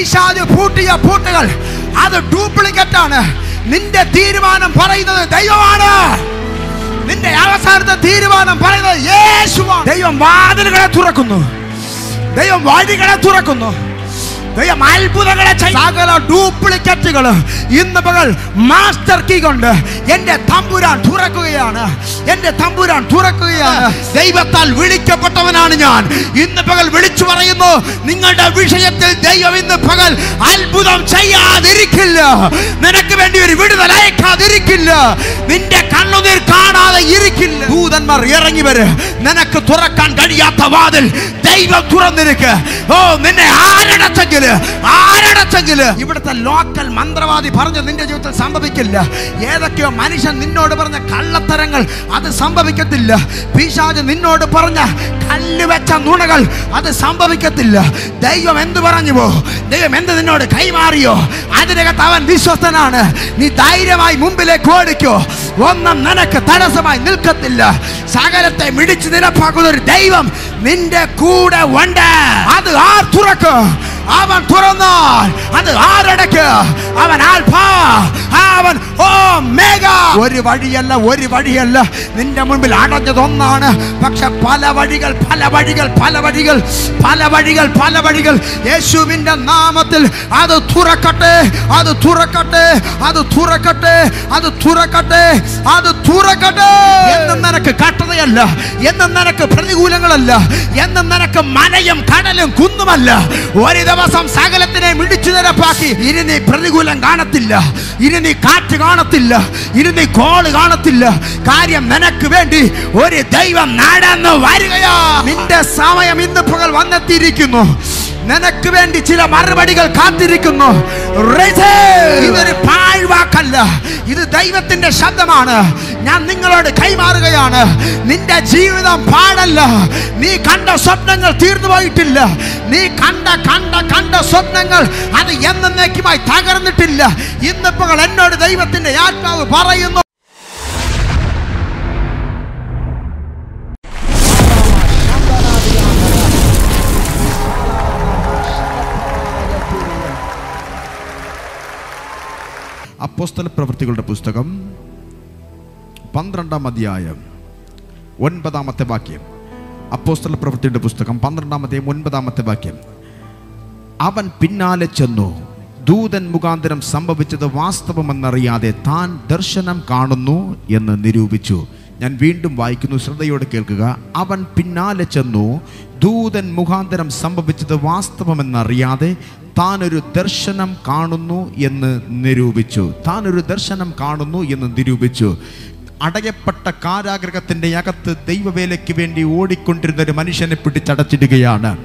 പീശാജ് പൂട്ടിയ പൂട്ടുകൾ. അത് ഡ്യൂപ്ലിക്കേറ്റ് ആണ് നിന്റെ തീരുമാനം പറയുന്നത് ദൈവമാണ്. നിന്റെ അവസാനത്തെ തീരുമാനം പറയുന്നത് യേശുവാണ്. ദൈവം വാതിലുകളെ തുറക്കുന്നു. ദൈവം വഴികളെ തുറക്കുന്നു. ദൈവം അത്ഭുതങ്ങളെ. സകല ഡ്യൂപ്ലിക്കറ്റുകൾ ഇന്ന് പകൽ മാസ്റ്റർ കീ കൊണ്ട് എന്റെ തമ്പുരാൻ തുറക്കുകയാണ്. എന്റെ തമ്പുരാൻ തുറക്കുകയാണ്. ദൈവത്താൽ വിളിക്കപ്പെട്ടവനാണ് ഞാൻ. ഇന്ന് പകൽ വിളിച്ചു പറയുന്നു നിങ്ങളുടെ വിഷയത്തിൽ ദൈവം ഇന്ന് പകൽ അത്ഭുതം ചെയ്യാതിരിക്കില്ല. നിനക്ക് വേണ്ടി ഒരു വിടുതൽ അയക്കാതിരിക്കില്ല. നിന്റെ കണ്ണുനീർ കാണാതെ ഇരിക്കില്ല. ദൂതന്മാർ ഇറങ്ങി വരെ. നിനക്ക് തുറക്കാൻ കഴിയാത്ത വാതിൽ ദൈവം തുറന്നിരിക്കുക ഓ നിന്നെ ആരടച്ചെങ്കിൽ ആരടച്ചെങ്കിൽ ഇവിടുത്തെ ലോക്കൽ മന്ത്രവാദി പറഞ്ഞ് നിന്റെ ജീവിതത്തിൽ സംഭവിക്കില്ല. ഏതൊക്കെയോ മനുഷ്യൻ നിന്നോട് പറഞ്ഞ കള്ളത്തരങ്ങൾ അത് സംഭവിക്കത്തില്ല. പിശാജ് നിന്നോട് പറഞ്ഞ കല്ല് വെച്ച നുണകൾ അത് സംഭവിക്കത്തില്ല. ദൈവം എന്ത് പറഞ്ഞുവോ? ദൈവം എന്ത് നിന്നോട് കൈമാറിയോ? അതിനകത്ത് അവൻ വിശ്വസ്തനാണ്. നീ ധൈര്യമായി മുമ്പിലേക്ക് ഓടിക്കോ. ഒന്നും നിനക്ക് തടസ്സമായി നിൽക്കത്തില്ല. സകലത്തെ മിടിച്ച് നിരപ്പാക്കുന്ന ഒരു ദൈവം നിന്റെ കൂടെ ഉണ്ട്. അത് ആ തുറക്ക് അവൻ തുറന്നാൽ അത് ആരടക്ക് അവൻ ആൽഫാ അവൻ ഓ മേഘ ഒരു വഴിയല്ല ഒരു വഴിയല്ല. നിന്റെ മുൻപിൽ അടഞ്ഞതൊന്നാണ് പക്ഷെ പല വഴികൾ പല വഴികൾ പല വഴികൾ പല വഴികൾ പല വഴികൾ. യേശുവിന്റെ നാമത്തിൽ അത് തുറക്കട്ടെ അത് തുറക്കട്ടെ അത് തുറക്കട്ടെ അത് തുറക്കട്ടെ അത് തുറക്കട്ടെ. എന്നും നിനക്ക് കട്ടതയല്ല എന്നും നിനക്ക് പ്രതികൂലങ്ങളല്ല എന്നും നിനക്ക് മലയും കടലും കുന്നുമല്ല. ഒരു ദിവസം സകലത്തിനെ മിടിച്ചു നിരപ്പാക്കി. ഇനി നീ പ്രതികൂലം കാണത്തില്ല. ഇനി നീ കാറ്റ് കാണത്തില്ല. ഇനി നീ കോൾ കാണത്തില്ല. കാര്യം നിനക്ക് വേണ്ടി ഒരു ദൈവം നടന്നു വരികയാ. നിന്റെ സമയം ഇന്ന് പകൽ വന്നെത്തിയിരിക്കുന്നു. നിനക്ക് വേണ്ടി ചില മറുപടികൾ കാത്തിരിക്കുന്നു. ഇതൊരു പാഴ്വാക്കല്ല. ഇത് ദൈവത്തിന്റെ ശബ്ദമാണ്. ഞാൻ നിങ്ങളോട് കൈമാറുകയാണ്. നിന്റെ ജീവിതം പാടല്ല. നീ കണ്ട സ്വപ്നങ്ങൾ തീർന്നു പോയിട്ടില്ല. നീ കണ്ട കണ്ട കണ്ട സ്വപ്നങ്ങൾ അത് എന്നേക്കുമായി തകർന്നിട്ടില്ല. ഇന്നിപ്പോൾ എന്നോട് ദൈവത്തിന്റെ ആത്മാവ് പറയുന്നു. അപ്പോസ്തല പ്രവൃത്തികളുടെ പുസ്തകം പന്ത്രണ്ടാം അധ്യായം ഒൻപതാമത്തെ വാക്യം. അപ്പോസ്തല പ്രവൃത്തിയുടെ പുസ്തകം പന്ത്രണ്ടാമത്തെയും ഒൻപതാമത്തെ വാക്യം. അവൻ പിന്നാലെ ചെന്നു. ദൂതൻ മുഖാന്തരം സംഭവിച്ചത് വാസ്തവമെന്നറിയാതെ താൻ ദർശനം കാണുന്നു എന്ന് നിരൂപിച്ചു. ഞാൻ വീണ്ടും വായിക്കുന്നു ശ്രദ്ധയോടെ കേൾക്കുക. അവൻ പിന്നാലെ ചെന്നു. ദൂതൻ മുഖാന്തരം സംഭവിച്ചത് വാസ്തവമെന്നറിയാതെ താനൊരു ദർശനം കാണുന്നു എന്ന് നിരൂപിച്ചു. താനൊരു ദർശനം കാണുന്നു എന്ന് നിരൂപിച്ചു. അടയപ്പെട്ട കാരാഗ്രഹത്തിന്റെ അകത്ത് ദൈവവേലയ്ക്ക് വേണ്ടി ഓടിക്കൊണ്ടിരുന്ന ഒരു മനുഷ്യനെ പിടിച്ചടച്ചിടുകയാണ്.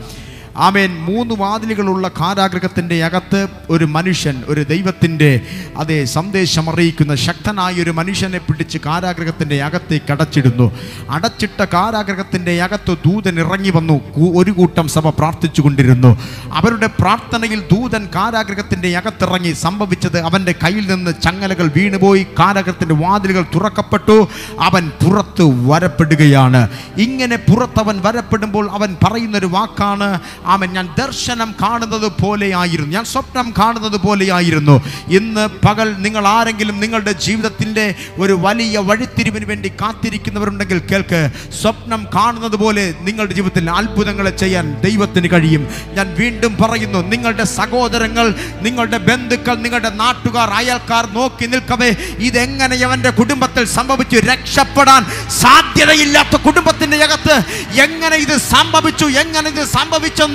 ആമേൻ. മൂന്ന് വാതിലുകളുള്ള കാരാഗ്രഹത്തിന്റെ അകത്ത് ഒരു മനുഷ്യൻ ഒരു ദൈവത്തിന്റെ അതേ സന്ദേശം അറിയിക്കുന്ന ശക്തനായ ഒരു മനുഷ്യനെ പിടിച്ച് കാരാഗ്രഹത്തിന്റെ അകത്തേക്ക് അടച്ചിടുന്നു അടച്ചിട്ട കാരാഗ്രഹത്തിന്റെ അകത്ത് ദൂതൻ ഇറങ്ങി വന്നു. ഒരു കൂട്ടം സഭ പ്രാർത്ഥിച്ചു കൊണ്ടിരുന്നു. അവരുടെ പ്രാർത്ഥനയിൽ ദൂതൻ കാരാഗ്രഹത്തിന്റെ അകത്തിറങ്ങി. സംഭവിച്ചത് അവന്റെ കയ്യിൽ നിന്ന് ചങ്ങലകൾ വീണുപോയി. കാരാഗ്രഹത്തിന്റെ വാതിലുകൾ തുറക്കപ്പെട്ടു. അവൻ പുറത്ത് വരപ്പെടുകയാണ്. ഇങ്ങനെ പുറത്തവൻ വരപ്പെടുമ്പോൾ അവൻ പറയുന്നൊരു വാക്കാണ് അവൻ ഞാൻ ദർശനം കാണുന്നത് പോലെയായിരുന്നു. ഞാൻ സ്വപ്നം കാണുന്നത് പോലെയായിരുന്നു. ഇന്ന് പകൽ നിങ്ങൾ ആരെങ്കിലും നിങ്ങളുടെ ജീവിതത്തിന്റെ ഒരു വലിയ വഴിത്തിരിവിന് വേണ്ടി കാത്തിരിക്കുന്നവരുണ്ടെങ്കിൽ കേൾക്ക് സ്വപ്നം കാണുന്നത് പോലെ നിങ്ങളുടെ ജീവിതത്തിൽ അത്ഭുതങ്ങളെ ചെയ്യാൻ ദൈവത്തിന് കഴിയും. ഞാൻ വീണ്ടും പറയുന്നു നിങ്ങളുടെ സഹോദരങ്ങൾ നിങ്ങളുടെ ബന്ധുക്കൾ നിങ്ങളുടെ നാട്ടുകാർ അയൽക്കാർ നോക്കി നിൽക്കവേ ഇതെങ്ങനെ അവന്റെ കുടുംബത്തിൽ സംഭവിച്ചു? രക്ഷപ്പെടാൻ സാധ്യതയില്ലാത്ത കുടുംബത്തിന്റെ അകത്ത് എങ്ങനെ ഇത് സംഭവിച്ചു? എങ്ങനെ ഇത് സംഭവിച്ചെന്ന്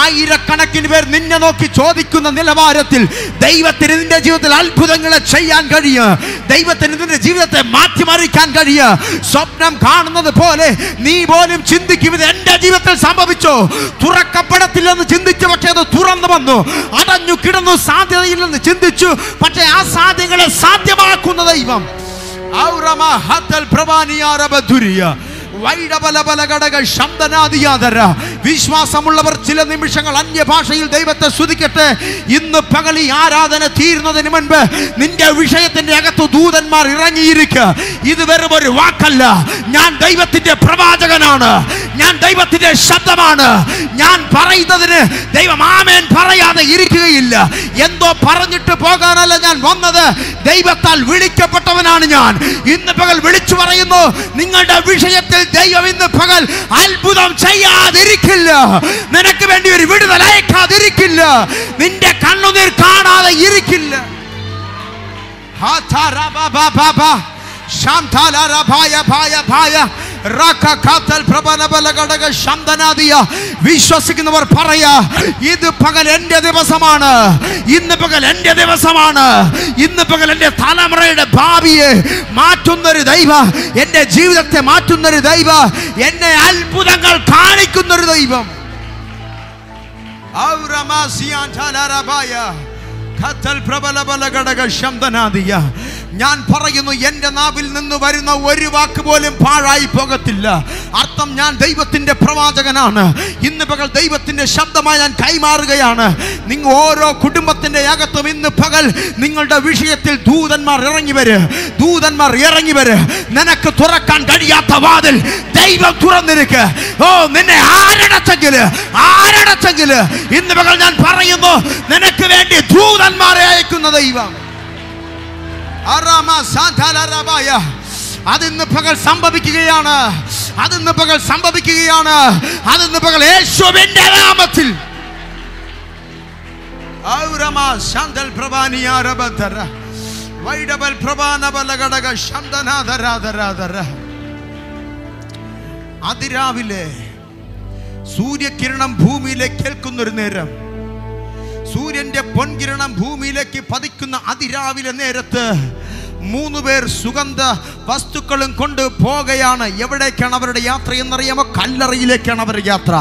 ആയിരക്കണക്കിന് പേർ നിന്നെ നോക്കി ചോദിക്കുന്ന നിലവാരത്തിൽ ദൈവത്തിന് നിന്റെ ജീവിതത്തിൽ അത്ഭുതങ്ങളെ ചെയ്യാൻ കഴിയും ദൈവത്തിന് നിന്റെ ജീവിതത്തെ മാറ്റിമറിക്കാൻ കഴിയും സ്വപ്നം കാണുന്നത് പോലെ നീ പോലും ചിന്തിക്കും ഇത് എന്റെ ജീവിതത്തിൽ സംഭവിച്ചോ? തുറക്കപ്പെടത്തില്ലെന്ന് ചിന്തിച്ചു പക്ഷേ അത് തുറന്നു വന്നു. അടഞ്ഞു കിടന്നു സാധ്യതയില്ലെന്ന് ചിന്തിച്ചു പക്ഷേ ആ സാധ്യങ്ങളെ സാധ്യമാക്കുന്ന ദൈവം. ഔറമ ഹത്തൽ വൈഡബലബലഘടക ശബ്ദനാദിയാതര വിശ്വാസമുള്ളവർ ചില നിമിഷങ്ങൾ അന്യഭാഷയിൽ ദൈവത്തെ സ്തുതിക്കട്ടെ. ഇന്ന് പകൽ ഈ ആരാധന തീരുന്നതിന് മുൻപ് നിന്റെ വിഷയത്തിന്റെ അകത്ത് ദൂതന്മാർ ഇറങ്ങിയിരിക്കുക ഇത് വെറും ഒരു വാക്കല്ല. ഞാൻ ദൈവത്തിന്റെ പ്രവാചകനാണ്. ഞാൻ ദൈവത്തിന്റെ ശബ്ദമാണ്. ഞാൻ പറയുന്നതിന് ദൈവം ആമേൻ പറയാതെ ഇരിക്കുകയില്ല. എന്തോ പറഞ്ഞിട്ട് പോകാനല്ല ഞാൻ വന്നത്. ദൈവത്താൽ വിളിക്കപ്പെട്ടവനാണ് ഞാൻ. ഇന്ന് പകൽ വിളിച്ചു പറയുന്നു നിങ്ങളുടെ വിഷയത്തിൽ ദൈവം ഇന്ന് പകൽ അത്ഭുതം ചെയ്യാതിരിക്കില്ല. നിനക്ക് വേണ്ടി ഒരു വിടുതൽ അയക്കാതിരിക്കില്ല. നിന്റെ കണ്ണുനീർ കാണാതെ ഇരിക്കില്ല. ഹാ ബാ ബാ ബാ ബാ. വിശ്വസിക്കുന്നവർ പറയാ ഇത് പകൽ എന്റെ ദിവസമാണ്. ഇന്ന് പകൽ എന്റെ ദിവസമാണ്. ഇന്ന് പകൽ എന്റെ തലമുറയുടെ ഭാവിയെ മാറ്റുന്നൊരു ദൈവ. എന്റെ ജീവിതത്തെ മാറ്റുന്നൊരു ദൈവ. എന്നെ അത്ഭുതങ്ങൾ കാണിക്കുന്നൊരു ദൈവം. ഔറമാസിയാൻ ഠാലാരാഭായ. പ്രബല പ്രബലബലഘടക ശബ്ദനാദിയ. ഞാൻ പറയുന്നു എന്റെ നാവിൽ നിന്ന് വരുന്ന ഒരു വാക്ക് പോലും പാഴായി പോകത്തില്ല. അർത്ഥം ഞാൻ ദൈവത്തിന്റെ പ്രവാചകനാണ്. ഇന്ന് പകൽ ദൈവത്തിന്റെ ശബ്ദമായി ഞാൻ കൈമാറുകയാണ്. നിങ്ങൾ ഓരോ കുടുംബത്തിന്റെ അകത്തും ഇന്ന് പകൽ നിങ്ങളുടെ വിഷയത്തിൽ ദൂതന്മാർ ഇറങ്ങി വര്. ദൂതന്മാർ ഇറങ്ങി വര്. നിനക്ക് തുറക്കാൻ കഴിയാത്ത വാതിൽ ദൈവം തുറന്നിരിക്കുക ഓ നിന്നെ ആരടച്ചെങ്കിൽ ആരടച്ചെങ്കിൽ. ഇന്ന് പകൽ ഞാൻ പറയുന്നു നിനക്ക് വേണ്ടി ദൂതന്മാരെ അയക്കുന്ന ദൈവം. അതിന്ന് പകൽ സംഭവിക്കുകയാണ്. അതിന്ന് പകൽ സംഭവിക്കുകയാണ്. അതിന്ന് പകൽ യേശുവിന്റെ നാമത്തിൽ. അതിരാവിലെ സൂര്യകിരണം ഭൂമിയിലേക്ക് കേൾക്കുന്നൊരു നേരം. സൂര്യന്റെ പൊൻകിരണം ഭൂമിയിലേക്ക് പതിക്കുന്ന അതിരാവിലെ നേരത്ത് മൂന്ന് പേർ സുഗന്ധ വസ്തുക്കളും കൊണ്ട് പോകുകയാണ് എവിടേക്കാണ് അവരുടെ യാത്ര എന്നറിയാമോ? കല്ലറയിലേക്കാണ് അവരുടെ യാത്ര.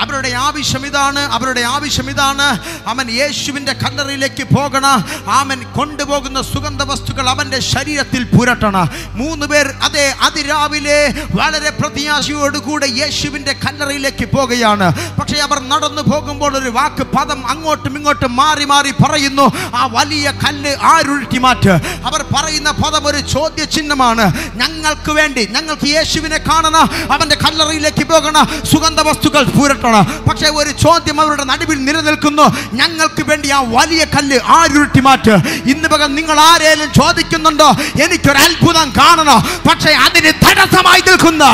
അവരുടെ ആവശ്യം ഇതാണ് അവരുടെ ആവശ്യം ഇതാണ്. അവൻ യേശുവിന്റെ കല്ലറയിലേക്ക് പോകണ അവൻ കൊണ്ടുപോകുന്ന സുഗന്ധ വസ്തുക്കൾ അവന്റെ ശരീരത്തിൽ പുരട്ടണ. മൂന്ന് പേർ അതെ അതിരാവിലെ വളരെ പ്രത്യാശയോടുകൂടെ യേശുവിന്റെ കല്ലറയിലേക്ക് പോകുകയാണ് പക്ഷേ അവർ നടന്നു പോകുമ്പോൾ ഒരു വാക്ക് പദം അങ്ങോട്ടും ഇങ്ങോട്ടും മാറി മാറി പറയുന്നു ആ വലിയ കല്ല് ആരുരുട്ടി മാറ്റ്. അവർ പറയുന്ന പദം ഒരു ചോദ്യ ചിഹ്നമാണ് ഞങ്ങൾക്ക് വേണ്ടി ഞങ്ങൾക്ക് യേശുവിനെ കാണണം അവന്റെ കല്ലറയിലേക്ക് പോകണം സുഗന്ധ വസ്തുക്കൾ പൂരട്ടണം. പക്ഷേ ഒരു ചോദ്യം അവരുടെ നടുവിൽ നിലനിൽക്കുന്നു. ഞങ്ങൾക്ക് വേണ്ടി ആ വലിയ കല്ല് ആരുരുട്ടി മാറ്റ്. ഇന്ന് പകൽ നിങ്ങൾ ആരേലും ചോദിക്കുന്നുണ്ടോ? എനിക്കൊരു അത്ഭുതം കാണണം. പക്ഷേ അതിന് തടസ്സമായി നിൽക്കുന്ന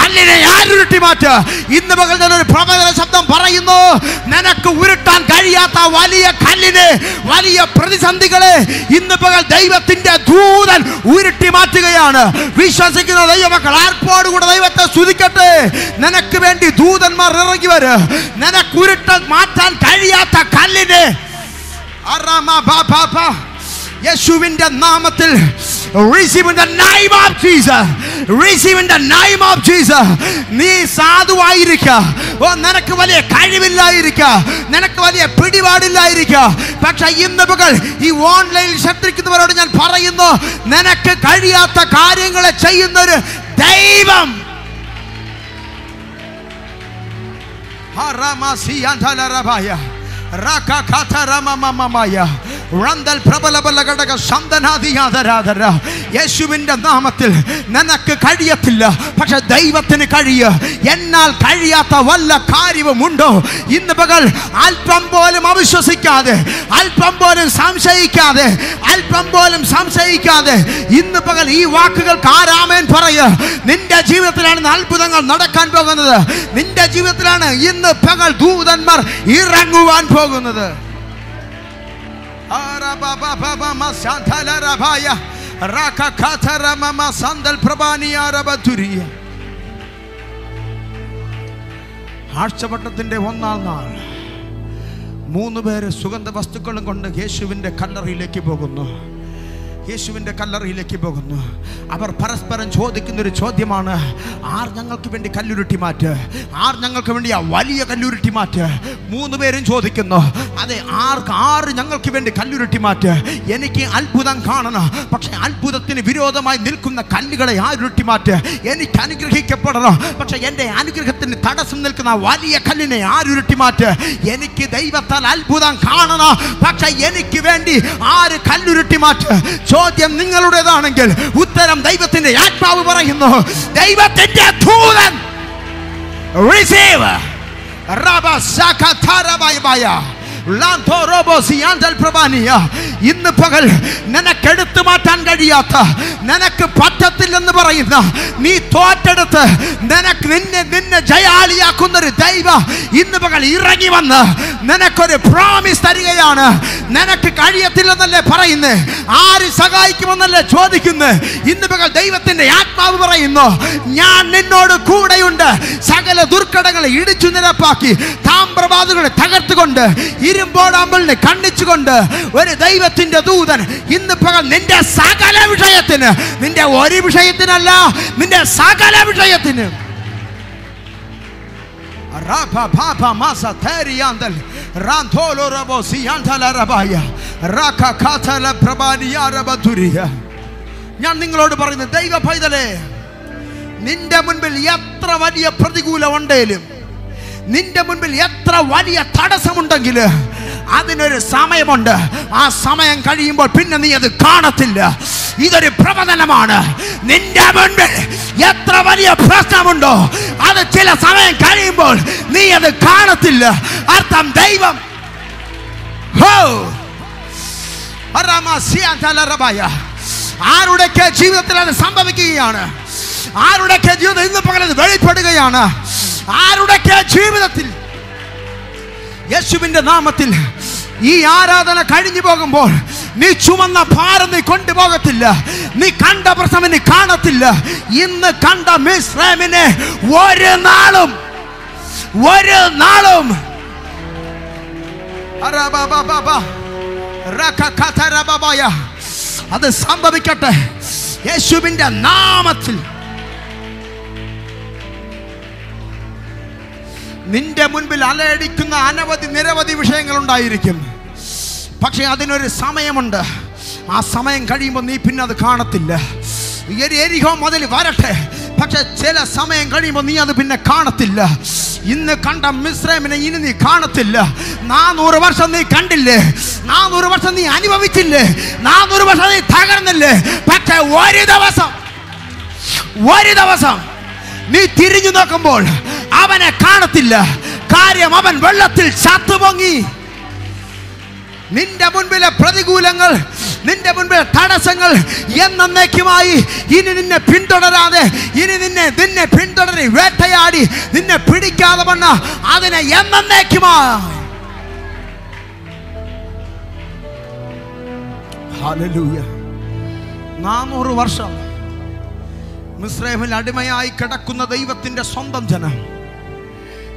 കല്ലിനെ ആരുരുട്ടി മാറ്റ്. ഇന്ന് പകൽ ഞാനൊരു പ്രബല ശബ്ദം പറയുന്നു. നിനക്ക് ഉരുട്ടാൻ കഴിയാത്ത വലിയ കല്ലിനെ വലിയ പ്രതിസന്ധികളെ ഇന്ന് പകൽ ദൈവത്തിന്റെ ദൂതൻ ഉരുട്ടി മാറ്റുകയാണ്. വിശ്വസിക്കുന്ന ദൈവമക്കൾ ആർപ്പോടുകൂടെ ദൈവത്തെ സ്തുതിക്കട്ടെ? നിനക്ക് വേണ്ടി ദൂതന്മാർ ഇറങ്ങി വര്. നിനക്ക് ഉരുട്ട മാറ്റാൻ കഴിയാത്ത കല്ലിനെ. അറാമ ബാ ബാ ബാ. യേശുവിന്റെ നാമത്തിൽ receive in the name of Jesus. Receive in the name of Jesus. നീ സാധുവായിരിക്ക. ഓ നിനക്ക് വലിയ കഴിവില്ലായിരിക്ക. നിനക്ക് വലിയ പിടിപാടില്ലായിരിക്ക. പക്ഷെ ഇന്ന് പകൽ ഈ ഓൺലൈനിൽ ശ്രദ്ധിക്കുന്നവരോട് ഞാൻ പറയുന്നു നിനക്ക് കഴിയാത്ത കാര്യങ്ങളെ ചെയ്യുന്നൊരു ദൈവം. ഹറമസിയന്ധലരഭയ. റകകഥരമമമമയ. റന്തൽ പ്രബലബലഘടക ശന്തനാദിയാതരാധര. യേശുവിന്റെ നാമത്തിൽ നിനക്ക് കഴിയത്തില്ല. പക്ഷെ ദൈവത്തിന് കഴിയ. എന്നാൽ കഴിയാത്ത വല്ല കാര്യവുമുണ്ടോ ഇന്ന് പകൽ അല്പം പോലും അവിശ്വസിക്കാതെ അല്പം പോലും സംശയിക്കാതെ അല്പം പോലും സംശയിക്കാതെ ഇന്ന് പകൽ ഈ വാക്കുകൾ ആരാമേൻ പറയ? നിന്റെ ജീവിതത്തിലാണ് അത്ഭുതങ്ങൾ നടക്കാൻ പോകുന്നത്. നിന്റെ ജീവിതത്തിലാണ് ഇന്ന് പകൽ ദൂതന്മാർ ഇറങ്ങുവാൻ പോകുന്നത്. ആഴ്ചവട്ടത്തിന്റെ ഒന്നാം നാൾ. മൂന്ന് പേര് സുഗന്ധ വസ്തുക്കളും കൊണ്ട് യേശുവിന്റെ കല്ലറയിലേക്ക് പോകുന്നു. യേശുവിന്റെ കല്ലറയിലേക്ക് പോകുന്നു. അവർ പരസ്പരം ചോദിക്കുന്ന ഒരു ചോദ്യമാണ് ആർ ഞങ്ങൾക്ക് വേണ്ടി കല്ലുരുട്ടി മാറ്റ്? ആർ ഞങ്ങൾക്ക് വേണ്ടി ആ വലിയ കല്ലുരുട്ടി മാറ്റ്? മൂന്ന് പേരും ചോദിക്കുന്നു അതെ ആർക്ക് ആറ് ഞങ്ങൾക്ക് വേണ്ടി കല്ലുരുട്ടി മാറ്റ്? എനിക്ക് അത്ഭുതം കാണണം പക്ഷേ അത്ഭുതത്തിന് വിരോധമായി നിൽക്കുന്ന കല്ലുകളെ ആരുരുട്ടി മാറ്റ്? എനിക്ക് അനുഗ്രഹിക്കപ്പെടണം പക്ഷേ എന്റെ അനുഗ്രഹത്തിന് തടസ്സം നിൽക്കുന്ന വലിയ കല്ലിനെ ആരുരുട്ടി മാറ്റ്? എനിക്ക് ദൈവത്താൽ അത്ഭുതം കാണണം പക്ഷേ എനിക്ക് വേണ്ടി ആര് കല്ലുരുട്ടി മാറ്റ്? ചോദ്യം നിങ്ങളുടേതാണെങ്കിൽ ഉത്തരം ദൈവത്തിന്റെ ആത്മാവ് പറയുന്നു. ദൈവത്തിന്റെ ദൂതൻ. റിസീവ് റബ. ലാന്തോറോബോസിയാന്തൽ പ്രഭാനിയ ഇന്ന് പകൽ നിനക്കെടുത്തു മാറ്റാൻ കഴിയാത്ത നിനക്ക് പറ്റത്തില്ലെന്ന് പറയുന്ന നീ തോറ്റെടുത്ത് നിനക്ക് നിന്നെ നിന്നെ ജയാളിയാക്കുന്ന ഒരു ദൈവ ഇന്ന് പകൽ ഇറങ്ങി വന്ന് നിനക്കൊരു പ്രോമിസ് തരികയാണ്. നിനക്ക് കഴിയത്തില്ലെന്നല്ലേ പറയുന്നേ? ആര് സഹായിക്കുമെന്നല്ലേ ചോദിക്കുന്നത് ഇന്ന് പകൽ ദൈവത്തിന്റെ ആത്മാവ് പറയുന്നു ഞാൻ നിന്നോട് കൂടെയുണ്ട്. സകല ദുർഘടങ്ങളെ ഇടിച്ചു നിരപ്പാക്കി താമ്രവാദങ്ങളെ തകർത്തുകൊണ്ട് ഇരുമ്പോടാമ്പലിനെ കണ്ണിച്ചുകൊണ്ട് ഒരു ദൈവത്തിന്റെ ദൂതൻ ഇന്ന് പകൽ നിന്റെ സകല വിഷയത്തിന് നിന്റെ ഒരു വിഷയത്തിനല്ല നിന്റെ സകല വിഷയത്തിന്. ഞാൻ നിങ്ങളോട് പറയുന്നത് ദൈവ പൈതലേ നിന്റെ മുൻപിൽ എത്ര വലിയ പ്രതികൂലം ഉണ്ടേലും നിന്റെ മുൻപിൽ എത്ര വലിയ തടസ്സമുണ്ടെങ്കിൽ അതിനൊരു സമയമുണ്ട്. ആ സമയം കഴിയുമ്പോൾ പിന്നെ നീ അത് കാണത്തില്ല. ഇതൊരു പ്രവചനമാണ്. നിന്റെ മുൻപിൽ എത്ര വലിയ പ്രശ്നമുണ്ടോ അത് ചില സമയം കഴിയുമ്പോൾ നീ അത് കാണത്തില്ല. അർത്ഥം ദൈവം. ഹോ. ആരുടെയൊക്കെ ജീവിതത്തിൽ അത് സംഭവിക്കുകയാണ്? ആരുടെയൊക്കെ ജീവിതം ഇന്ന് പകരം വെളിപ്പെടുകയാണ്? ആരുടെയൊക്കെ ജീവിതത്തിൽ യേശുവിന്റെ നാമത്തിൽ ഈ ആരാധന കഴിഞ്ഞു പോകുമ്പോൾ നീ ചുമന്ന ഭാരം നീ കൊണ്ടുപോകത്തില്ല. നീ കണ്ട പ്രശ്നം നീ കാണത്തില്ല. ഇന്ന് കണ്ട മിസ്രൈമിനെ ഒരു നാളും ഒരു നാളും. അത് സംഭവിക്കട്ടെ. യേശുവിന്റെ നാമത്തിൽ. നിന്റെ മുൻപിൽ അലയടിക്കുന്ന അനവധി നിരവധി വിഷയങ്ങൾ ഉണ്ടായിരിക്കും പക്ഷേ അതിനൊരു സമയമുണ്ട്. ആ സമയം കഴിയുമ്പോൾ നീ പിന്നെ അത് കാണത്തില്ല. എരി- എരിഹോ മുതൽ വരട്ടെ. പക്ഷെ ചില സമയം കഴിയുമ്പോൾ നീ അത് പിന്നെ കാണത്തില്ല. ഇന്ന് കണ്ട മിശ്രമിനെ ഇനി നീ കാണത്തില്ല. നാനൂറ് വർഷം നീ കണ്ടില്ലേ? നാനൂറ് വർഷം നീ അനുഭവിച്ചില്ലേ? നാനൂറ് വർഷം നീ തകർന്നില്ലേ? പക്ഷെ ഒരു ദിവസം ഒരു ദിവസം നീ തിരിഞ്ഞു നോക്കുമ്പോൾ അവനെ കാണത്തില്ല. കാര്യം അവൻ വെള്ളത്തിൽ ചത്തുപൊങ്ങി നിന്റെ മുൻപിലെ പ്രതികൂലങ്ങൾ നിന്റെ മുൻപിലെ തടസ്സങ്ങൾ എന്നേക്കുമായി ഇനി നിന്നെ പിന്തുടരാതെ ഇനി നിന്നെ നിന്നെ പിന്തുടരി വേട്ടയാടി നിന്നെ പിടിക്കാതെ വണ്ണ അതിനെ എന്നേക്കുമായി നാനൂറ് വർഷം മിസ്രൈമിൽ അടിമയായി കിടക്കുന്ന ദൈവത്തിന്റെ സ്വന്തം ജനം.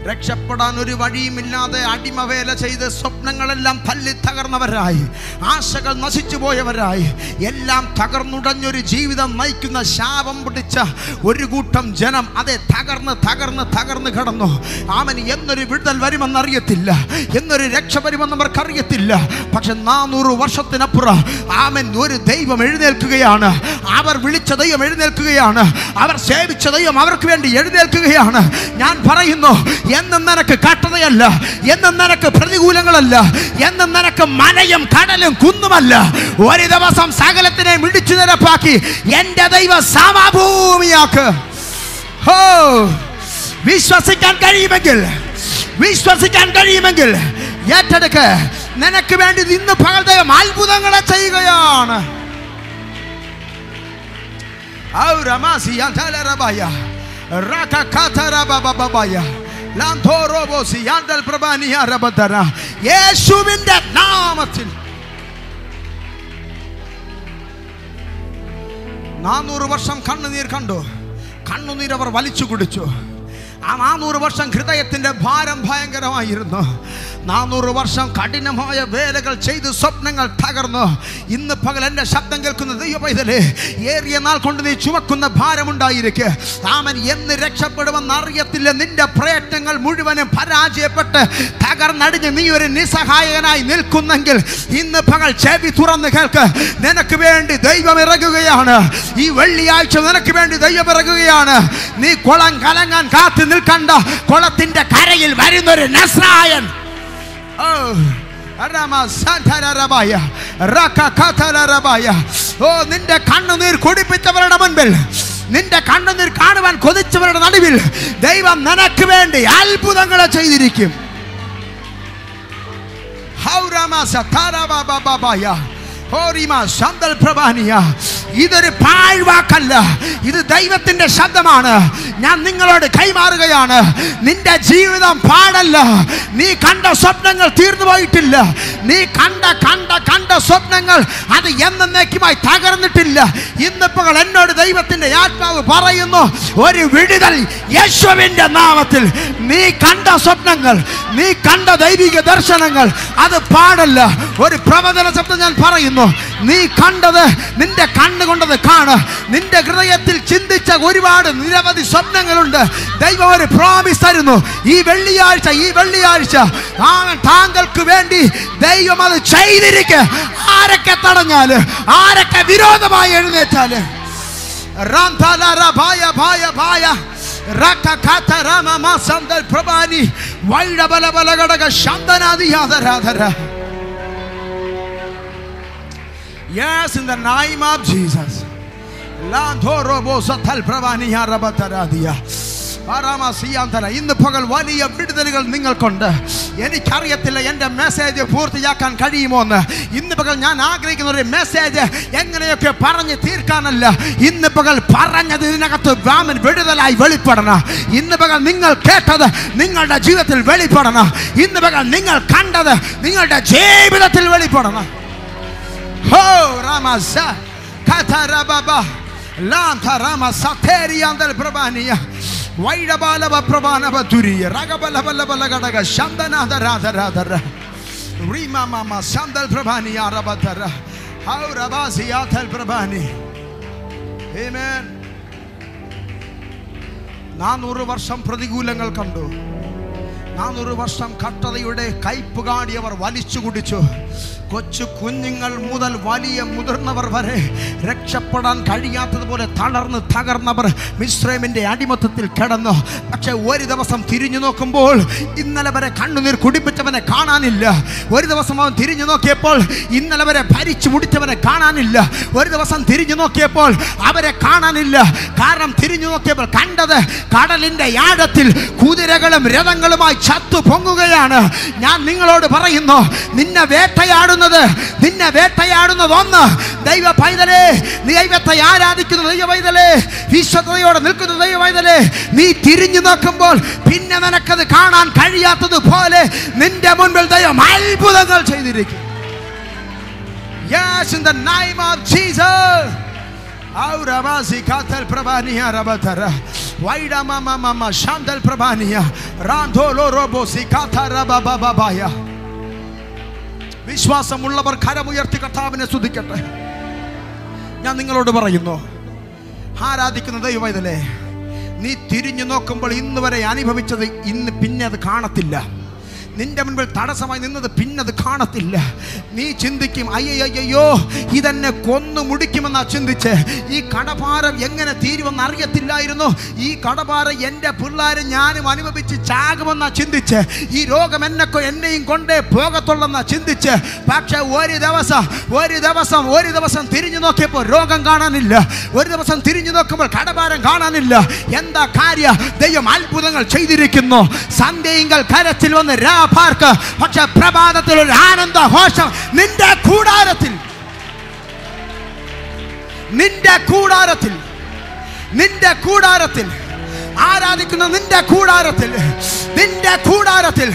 രക്ഷപ്പെടാൻ ഒരു വഴിയുമില്ലാതെ അടിമവേല ചെയ്ത് സ്വപ്നങ്ങളെല്ലാം തല്ലി തകർന്നവരായി. ആശകൾ നശിച്ചു പോയവരായി. എല്ലാം തകർന്നുടഞ്ഞൊരു ജീവിതം നയിക്കുന്ന ശാപം പിടിച്ച ഒരു കൂട്ടം ജനം അതെ തകർന്ന് തകർന്ന് തകർന്ന് കിടന്നു. ആമന് എന്നൊരു വിടുതൽ വരുമെന്നറിയത്തില്ല. എന്നൊരു രക്ഷ വരുമെന്ന് അവർക്കറിയത്തില്ല പക്ഷെ നാനൂറ് വർഷത്തിനപ്പുറം ആമൻ ഒരു ദൈവം എഴുന്നേൽക്കുകയാണ്. അവർ വിളിച്ച ദൈവം എഴുന്നേൽക്കുകയാണ്. അവർ സേവിച്ച ദൈവം അവർക്ക് വേണ്ടി എഴുന്നേൽക്കുകയാണ്. ഞാൻ പറയുന്നു എന്നും നിനക്ക് കട്ടതയല്ല എന്നും നിനക്ക് പ്രതികൂലങ്ങളല്ല എന്നും നിനക്ക് മലയും കടലും കുന്നുമല്ല ഒരു ദിവസം സകലത്തിനെ മിടിച്ചു നിരപ്പാക്കി എന്റെ ദൈവ സമഭൂമിയാക്ക് ഹോ വിശ്വസിക്കാൻ കഴിയുമെങ്കിൽ വിശ്വസിക്കാൻ കഴിയുമെങ്കിൽ ഏറ്റെടുക്ക് നിനക്ക് വേണ്ടി നിന്ന് പകൽ ദൈവം അത്ഭുതങ്ങളെ ചെയ്യുകയാണ് ധലരബായ റകകതറബബബബയ ലാന്തോറോബോസിയാന്തൽ പ്രഭാനിയ റബദര യേശുവിന്റെ നാമത്തിൽ. നാനൂറ് വർഷം കണ്ണുനീർ കണ്ടു. കണ്ണുനീർ അവർ വലിച്ചു കുടിച്ചു. ആ നാനൂറ് വർഷം ഹൃദയത്തിന്റെ ഭാരം ഭയങ്കരമായിരുന്നു. നാനൂറ് വർഷം കഠിനമായ വേലകൾ ചെയ്ത് സ്വപ്നങ്ങൾ തകർന്നു. ഇന്ന് പകൽ എന്റെ ശബ്ദം കേൾക്കുന്ന ദൈവപൈതലേ ഏറിയ നാൾ കൊണ്ട് നീ ചുമക്കുന്ന ഭാരമുണ്ടായിരിക്കെ. രാമൻ എന്ന് രക്ഷപ്പെടുമെന്ന് അറിയത്തില്ല. നിന്റെ പ്രയത്നങ്ങൾ മുഴുവനും പരാജയപ്പെട്ട് തകർന്നടിഞ്ഞ് നീ ഒരു നിസ്സഹായകനായി നിൽക്കുന്നെങ്കിൽ ഇന്ന് പകൽ ചെവി തുറന്ന് കേൾക്ക്. നിനക്ക് വേണ്ടി ദൈവം ഇറങ്ങുകയാണ്. ഈ വെള്ളിയാഴ്ച നിനക്ക് വേണ്ടി ദൈവം ഇറങ്ങുകയാണ്. നീ കുളം കലങ്ങാൻ കാത്തു നിൽക്കണ്ട കുളത്തിന്റെ കരയിൽ വരുന്നൊരു നസ്രായൻ. ഓ. ഓ നിന്റെ കണ്ണുനീർ കുടിപ്പിച്ചവരുടെ മുൻപിൽ നിന്റെ കണ്ണുനീർ കാണുവാൻ കൊതിച്ചവരുടെ നടുവിൽ ദൈവം നിനക്ക് വേണ്ടി അത്ഭുതങ്ങളെ ചെയ്തിരിക്കും. സതാരാബാബാബായ ഹോറിമ ശന്തൽ പ്രഭാനിയ ഇതൊരു പാഴ്വാക്കല്ല. ഇത് ദൈവത്തിന്റെ ശബ്ദമാണ്. ഞാൻ നിങ്ങളോട് കൈമാറുകയാണ്. നിന്റെ ജീവിതം പാടല്ല. നീ കണ്ട സ്വപ്നങ്ങൾ തീർന്നു പോയിട്ടില്ല. നീ കണ്ട കണ്ട കണ്ട സ്വപ്നങ്ങൾ അത് എന്നേക്കുമായി തകർന്നിട്ടില്ല. ഇന്നിപ്പോൾ എന്നോട് ദൈവത്തിന്റെ ആത്മാവ് പറയുന്നു ഒരു വിടുതൽ യേശുവിന്റെ നാമത്തിൽ നീ കണ്ട സ്വപ്നങ്ങൾ നീ കണ്ട ദൈവിക ദർശനങ്ങൾ അത് പാടല്ല. ഒരു പ്രവചന ശബ്ദം ഞാൻ പറയുന്നു. നീ കണ്ടത് നിന്റെ കണ്ണുകൊണ്ടത് കാണ. നിന്റെ ഹൃദയത്തിൽ ചിന്തിച്ച ഒരുപാട് നിരവധി സ്വപ്നങ്ങളുണ്ട്. ദൈവം ഒരു പ്രോമിസ് തരുന്നു. ഈ വെള്ളിയാഴ്ച ഈ വെള്ളിയാഴ്ച താങ്കൾക്ക് വേണ്ടി ദൈവം അത് ചെയ്തിരിക്കെ. ആരൊക്കെ തടഞ്ഞാൽ ആരൊക്കെ വിരോധമായി എഴുന്നേറ്റാൽ? ഭായ ഭായ ഭായ Parbhani ബലഘടക ശബ്ദനാദിയാദരാധര Yes, in the name of Jesus. ഇന്ന് പകൽ വലിയ വിടുതലുകൾ നിങ്ങൾക്കുണ്ട്. എനിക്കറിയത്തില്ല എന്റെ മെസ്സേജ് പൂർത്തിയാക്കാൻ കഴിയുമോ എന്ന് ഇന്ന് പകൽ ഞാൻ ആഗ്രഹിക്കുന്ന ഒരു മെസ്സേജ് എങ്ങനെയൊക്കെ പറഞ്ഞ് തീർക്കാനല്ല. ഇന്ന് പകൽ പറഞ്ഞത് ഇതിനകത്ത് വാമൻ വിടുതലായി വെളിപ്പെടണം. ഇന്ന് പകൽ നിങ്ങൾ കേട്ടത് നിങ്ങളുടെ ജീവിതത്തിൽ വെളിപ്പെടണം. ഇന്ന് പകൽ നിങ്ങൾ കണ്ടത് നിങ്ങളുടെ ജീവിതത്തിൽ വെളിപ്പെടണം. ഹോ രാമസ കഥരബബ ലാംധരമ സഥേരിയാന്തൽ പ്രഭാനിയ വൈഡബാലവ പ്രഭാനവ തുരിയ രഗബലബലബല ഘടക ശബ്ദനാഥരാധരാധര റീമാമ ശബ്ദൽ പ്രഭാനിയ റബധര Atel പ്രഭാനി Amen. നാനൂറ് വർഷം പ്രതികൂലങ്ങൾ കണ്ടു. നാനൂറ് വർഷം കട്ടതയുടെ കയ്പ് കാണിയവർ വലിച്ചു കുടിച്ചു. കൊച്ചു കുഞ്ഞുങ്ങൾ മുതൽ വലിയ മുതിർന്നവർ വരെ രക്ഷപ്പെടാൻ കഴിയാത്തതുപോലെ തളർന്ന് തകർന്നവർ മിശ്രമിന്റെ അടിമത്തത്തിൽ കിടന്നു. പക്ഷെ ഒരു ദിവസം തിരിഞ്ഞു നോക്കുമ്പോൾ ഇന്നലെ വരെ കണ്ണുനീർ കുടിപ്പിച്ചവനെ കാണാനില്ല. ഒരു ദിവസം അവൻ തിരിഞ്ഞു നോക്കിയപ്പോൾ ഇന്നലെ വരെ ഭരിച്ചു മുടിച്ചവനെ കാണാനില്ല. ഒരു ദിവസം തിരിഞ്ഞു നോക്കിയപ്പോൾ അവരെ കാണാനില്ല. കാരണം തിരിഞ്ഞു നോക്കിയപ്പോൾ കണ്ടത് കടലിന്റെ ആഴത്തിൽ കുതിരകളും രഥങ്ങളുമായി ചത്തു പൊങ്ങുകയാണ്. ഞാൻ നിങ്ങളോട് പറയുന്നു നിന്നെ വേട്ടയാടുന്നത് നിന്നെ വേട്ടയാടുന്നത് ഒന്ന് ദൈവ പൈതലേ നീ ദൈവത്തെ ആരാധിക്കുന്ന ദൈവ പൈതലേ വിശ്വതയോടെ നിൽക്കുന്ന ദൈവ പൈതലേ നീ തിരിഞ്ഞു നോക്കുമ്പോൾ പിന്നെ നിനക്കത് കാണാൻ കഴിയാത്തതുപോലെ നിന്റെ മുൻപിൽ ദൈവം അത്ഭുതങ്ങൾ ചെയ്തിരിക്കും Yes, in the name of Jesus. Aurabasi katal prabaniya rabatara. Waida mama mama shandal prabaniya. Randolo robosi kata rabababaya. വിശ്വാസമുള്ളവർ കരമുയർത്തി കർത്താവിനെ സ്തുതിക്കട്ടെ. ഞാൻ നിങ്ങളോട് പറയുന്നു ആരാധിക്കുന്ന ദൈവമൈതലേ നീ തിരിഞ്ഞു നോക്കുമ്പോൾ ഇന്ന് വരെ അനുഭവിച്ചത് ഇന്ന് പിന്നെ അത് കാണത്തില്ല. നിന്റെ മുൻപിൽ തടസ്സമായി നിന്നത് പിന്നത് കാണത്തില്ല. നീ ചിന്തിക്കും അയ്യയ്യോ ഇതെന്നെ കൊന്നു മുടിക്കുമെന്നാ ചിന്തിച്ച്. ഈ കടഭാരം എങ്ങനെ തീരുമെന്ന് അറിയത്തില്ലായിരുന്നു. ഈ കടഭാരം എന്റെ പിള്ളേരെ ഞാനും അനുഭവിച്ച് ചാകുമെന്നാ ചിന്തിച്ച്. ഈ രോഗം എന്നൊക്കെ എന്നെയും കൊണ്ടേ പോകത്തുള്ളെന്നാ ചിന്തിച്ച്. പക്ഷെ ഒരു ദിവസം ഒരു ദിവസം ഒരു ദിവസം തിരിഞ്ഞു നോക്കിയപ്പോൾ രോഗം കാണാനില്ല. ഒരു ദിവസം തിരിഞ്ഞു നോക്കുമ്പോൾ കടഭാരം കാണാനില്ല. എന്താ കാര്യം? ദൈവം അത്ഭുതങ്ങൾ ചെയ്തിരിക്കുന്നു. സന്ധ്യയിങ്കൽ കരച്ചിൽ വന്ന് രാഭാർക്ക് പക്ഷെ പ്രഭാതത്തിൽ ഒരു ആനന്ദ ഘോഷം നിന്റെ കൂടാരത്തിൽ. നിന്റെ കൂടാരത്തിൽ. നിന്റെ കൂടാരത്തിൽ. ആരാധിക്കുന്ന നിന്റെ കൂടാരത്തിൽ. നിന്റെ കൂടാരത്തിൽ.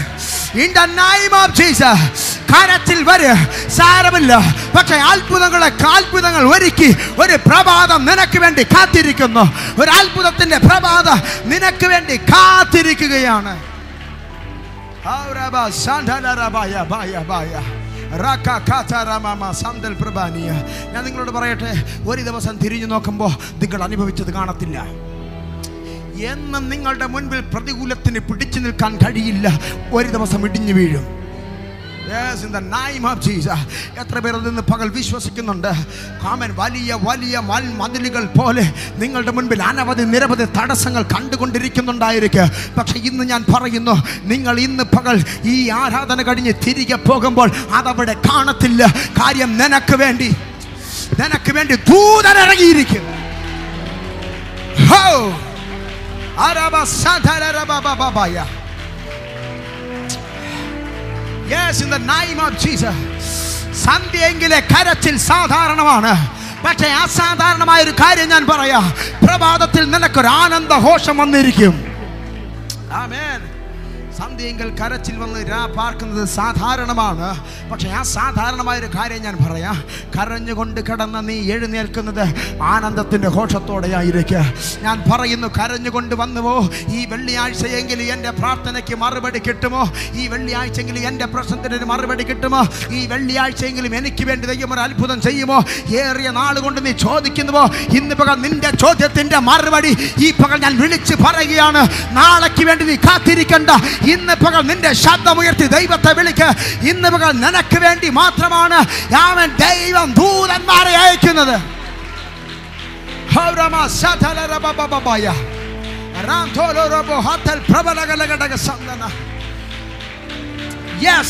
ഇൻ ഓഫ് ജീസസ് വരെ. സാരമില്ല. പക്ഷെ അത്ഭുതങ്ങളെ അത്ഭുതങ്ങൾ ഒരുക്കി ഒരു പ്രഭാതം നിനക്ക് വേണ്ടി കാത്തിരിക്കുന്നു. ഒരു അത്ഭുതത്തിന്റെ പ്രഭാതം നിനക്ക് വേണ്ടി കാത്തിരിക്കുകയാണ്. ഔരബ സന്ധനരബയ ബയ ബയ. റകകതരമമ സന്തൽ പ്രഭാനിയ. ഞാൻ നിങ്ങളോട് പറയട്ടെ ഒരു ദിവസം തിരിഞ്ഞു നോക്കുമ്പോൾ നിങ്ങൾ അനുഭവിച്ചത് കാണത്തില്ല എന്നും നിങ്ങളുടെ മുൻപിൽ പ്രതികൂലത്തിന് പിടിച്ചു നിൽക്കാൻ കഴിയില്ല ഒരു ദിവസം ഇടിഞ്ഞു വീഴും Yes, in the name of Jesus. എത്ര പേർ നിന്ന് പകൽ വിശ്വസിക്കുന്നുണ്ട്? കാമൻ വലിയ വലിയ മൽ മതിലുകൾ പോലെ നിങ്ങളുടെ മുൻപിൽ അനവധി നിരവധി തടസ്സങ്ങൾ കണ്ടുകൊണ്ടിരിക്കുന്നുണ്ടായിരിക്കുക പക്ഷെ ഇന്ന് ഞാൻ പറയുന്നു നിങ്ങൾ ഇന്ന് പകൽ ഈ ആരാധന കഴിഞ്ഞ് തിരികെ പോകുമ്പോൾ അതവിടെ കാണത്തില്ല. കാര്യം നിനക്ക് വേണ്ടി നിനക്ക് വേണ്ടി ദൂതനിറങ്ങിയിരിക്കും ഹോ! അരബ സധരബബബബയ. Yes, in the name of Jesus. സന്ധ്യയെങ്കിലെ കരച്ചിൽ സാധാരണമാണ്. പക്ഷേ അസാധാരണമായ ഒരു കാര്യം ഞാൻ പറയാം. പ്രഭാതത്തിൽ നിനക്കൊരു ആനന്ദഘോഷം വന്നിരിക്കും. ആമേൻ സന്ധ്യയെങ്കിൽ കരച്ചിൽ വന്ന് രാ പാർക്കുന്നത് സാധാരണമാണ്. പക്ഷേ ആ സാധാരണമായ ഒരു കാര്യം ഞാൻ പറയാം. കരഞ്ഞുകൊണ്ട് കിടന്ന നീ എഴുന്നേൽക്കുന്നത് ആനന്ദത്തിന്റെ ഘോഷത്തോടെയായിരിക്കുക ഞാൻ പറയുന്നു കരഞ്ഞുകൊണ്ട് വന്നുവോ? ഈ വെള്ളിയാഴ്ചയെങ്കിലും എന്റെ പ്രാർത്ഥനയ്ക്ക് മറുപടി കിട്ടുമോ? ഈ വെള്ളിയാഴ്ചയെങ്കിലും എന്റെ പ്രശ്നത്തിന് ഒരു മറുപടി കിട്ടുമോ? ഈ വെള്ളിയാഴ്ചയെങ്കിലും എനിക്ക് വേണ്ടി ദൈവം ഒരു അത്ഭുതം ചെയ്യുമോ? ഏറിയ നാൾ കൊണ്ട് നീ ചോദിക്കുന്നുവോ? ഇന്ന് പകൽ നിന്റെ ചോദ്യത്തിന്റെ മറുപടി ഈ പകൽ ഞാൻ വിളിച്ച് പറയുകയാണ്. നാളേക്ക് വേണ്ടി നീ കാത്തിരിക്കണ്ട. ഇന്ന് പകൽ നിന്റെ ശബ്ദമുയർത്തി ദൈവത്തെ വിളിക്ക് ഇന്ന് പകൽ നിനക്ക് വേണ്ടി മാത്രമാണ് അവൻ ദൈവം ദൂതന്മാരെ അയക്കുന്നത് ഹൗരമ സഥലരബബബബയ. റാംഥോലോരബോ ഹത്തൽ പ്രബലഗലഗടക Sandhana. Yes,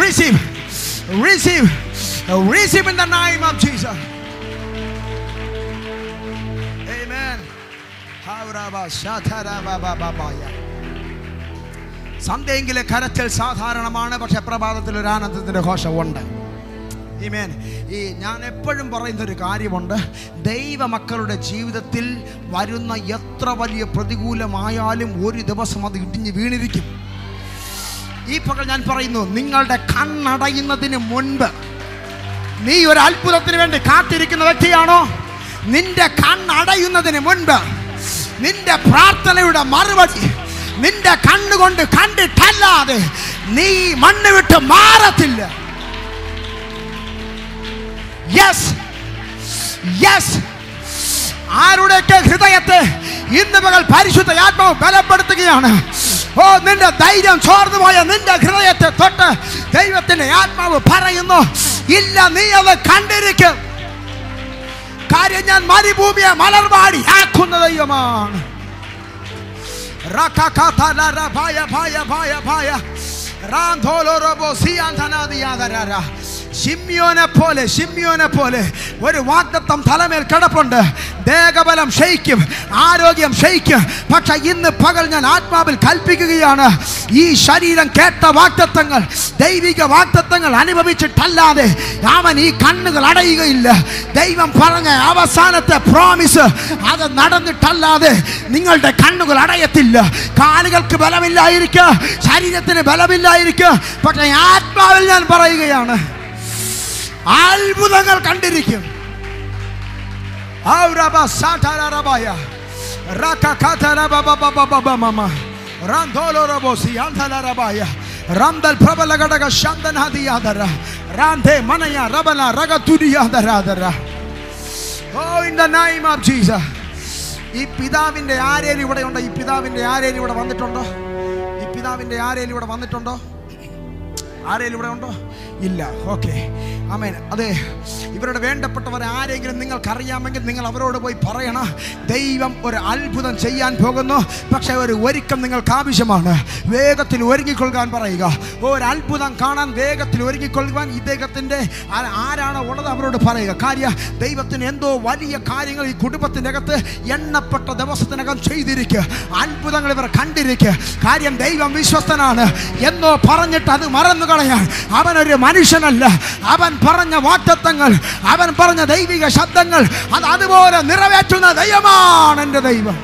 receive, receive, receive in the name of Jesus. Amen. ഹൗരബ സഥലബബബബയ. സന്ധ്യയെങ്കിലെ കരച്ചൽ സാധാരണമാണ് പക്ഷെ പ്രഭാതത്തിൽ ഒരു ആനന്ദത്തിന്റെ ഘോഷമുണ്ട് ഈ മേൻ ഈ ഞാൻ എപ്പോഴും പറയുന്ന ഒരു കാര്യമുണ്ട്. ദൈവ മക്കളുടെ ജീവിതത്തിൽ വരുന്ന എത്ര വലിയ പ്രതികൂലമായാലും ഒരു ദിവസം അത് ഇടിഞ്ഞ് വീണിരിക്കും. ഈ പകൽ ഞാൻ പറയുന്നു നിങ്ങളുടെ കണ്ണടയുന്നതിന് മുൻപ് നീ ഒരു അത്ഭുതത്തിന് വേണ്ടി കാത്തിരിക്കുന്ന വ്യക്തിയാണോ? നിന്റെ കണ്ണടയുന്നതിന് മുൻപ് നിന്റെ പ്രാർത്ഥനയുടെ മറുപടി നിന്റെ കണ്ണുകൊണ്ട് കണ്ടിട്ടല്ലാതെ നീ മണ്ണ് വിട്ട് മാറത്തില്ല. യെസ് യെസ് ആരുടെയൊക്കെ ഹൃദയത്തെ ഇന്ന് മകൾ പരിശുദ്ധ ആത്മാവ് ബലപ്പെടുത്തുകയാണ്? ഓ നിന്റെ ധൈര്യം ചോർന്നു പോയ നിന്റെ ഹൃദയത്തെ തൊട്ട് ദൈവത്തിന്റെ ആത്മാവ് പറയുന്നു ഇല്ല നീ അത് കണ്ടിരിക്കും. കാര്യം ഞാൻ മരുഭൂമിയെ മലർവാടി ആക്കുന്ന ദൈവമാണ്. Rakakatala baya baya baya baya. Randolo robo siantana diadara. ഷിമ്യോനെ പോലെ ഷിമ്യോനെ പോലെ ഒരു വാഗ്ദത്വം തലമേൽ കിടപ്പുണ്ട്. ദേഹബലം ക്ഷയിക്കും ആരോഗ്യം ക്ഷയിക്കും. പക്ഷെ ഇന്ന് പകൽ ഞാൻ ആത്മാവിൽ കൽപ്പിക്കുകയാണ്. ഈ ശരീരം കേട്ട വാഗ്ദത്തങ്ങൾ ദൈവിക വാഗ്ദത്തങ്ങൾ അനുഭവിച്ചിട്ടല്ലാതെ അവൻ ഈ കണ്ണുകൾ അടയുകയില്ല. ദൈവം പറഞ്ഞ അവസാനത്തെ പ്രോമിസ് അത് നടന്നിട്ടല്ലാതെ നിങ്ങളുടെ കണ്ണുകൾ അടയത്തില്ല. കാലുകൾക്ക് ബലമില്ലായിരിക്കുക ശരീരത്തിന് ബലമില്ലായിരിക്കുക. പക്ഷേ ആത്മാവിൽ ഞാൻ പറയുകയാണ് അത്ഭുതങ്ങൾ കണ്ടിരിക്കും. റാന്തൽ പ്രബല ഘടക ശാന്തനാദിയാദര റാന്തേ മനയ റബല റഗതുരിയാദരാദര ഓ in the name of Jesus. ഈ പിതാവിന്റെ ആരേലും ഇവിടെ ഉണ്ടോ? ഈ പിതാവിന്റെ ആരേലും ഇവിടെ വന്നിട്ടുണ്ടോ? ഈ പിതാവിന്റെ ആരേലും ഇവിടെ വന്നിട്ടുണ്ടോ? ആരേലും ഇവിടെ ഉണ്ടോ? ഇല്ല. ഓക്കെ. ആമേൻ. അതെ ഇവരുടെ വേണ്ടപ്പെട്ടവർ ആരെങ്കിലും നിങ്ങൾക്കറിയാമെങ്കിൽ നിങ്ങൾ അവരോട് പോയി പറയണം. ദൈവം ഒരു അത്ഭുതം ചെയ്യാൻ പോകുന്നു. പക്ഷേ ഒരു ഒരുക്കം നിങ്ങൾക്ക് ആവശ്യമാണ്. വേഗത്തിൽ ഒരുങ്ങിക്കൊള്ളുവാൻ പറയുക. ഒരു അത്ഭുതം കാണാൻ വേഗത്തിൽ ഒരുങ്ങിക്കൊള്ളുവാൻ ഇദ്ദേഹത്തിന്റെ ആരാണോ ഉള്ളത് അവരോട് പറയുക. കാര്യം ദൈവത്തിന് എന്തോ വലിയ കാര്യങ്ങൾ ഈ കുടുംബത്തിന്റെ അകത്ത് എണ്ണപ്പെട്ട ദിവസത്തിനകം ചെയ്തിരിക്കുക. അത്ഭുതങ്ങൾ ഇവർ കണ്ടിരിക്കുക. കാര്യം ദൈവം വിശ്വസ്തനാണ്. എന്നോ പറഞ്ഞിട്ട് അത് മറന്നു കളയാൻ അവനൊരു മനുഷ്യനല്ല. അവൻ പറഞ്ഞ വാക്തത്വങ്ങൾ അവൻ പറഞ്ഞ ദൈവിക ശബ്ദങ്ങൾ അത് അതുപോലെ നിറവേറ്റുന്ന ദൈവമാണ് എന്റെ ദൈവം.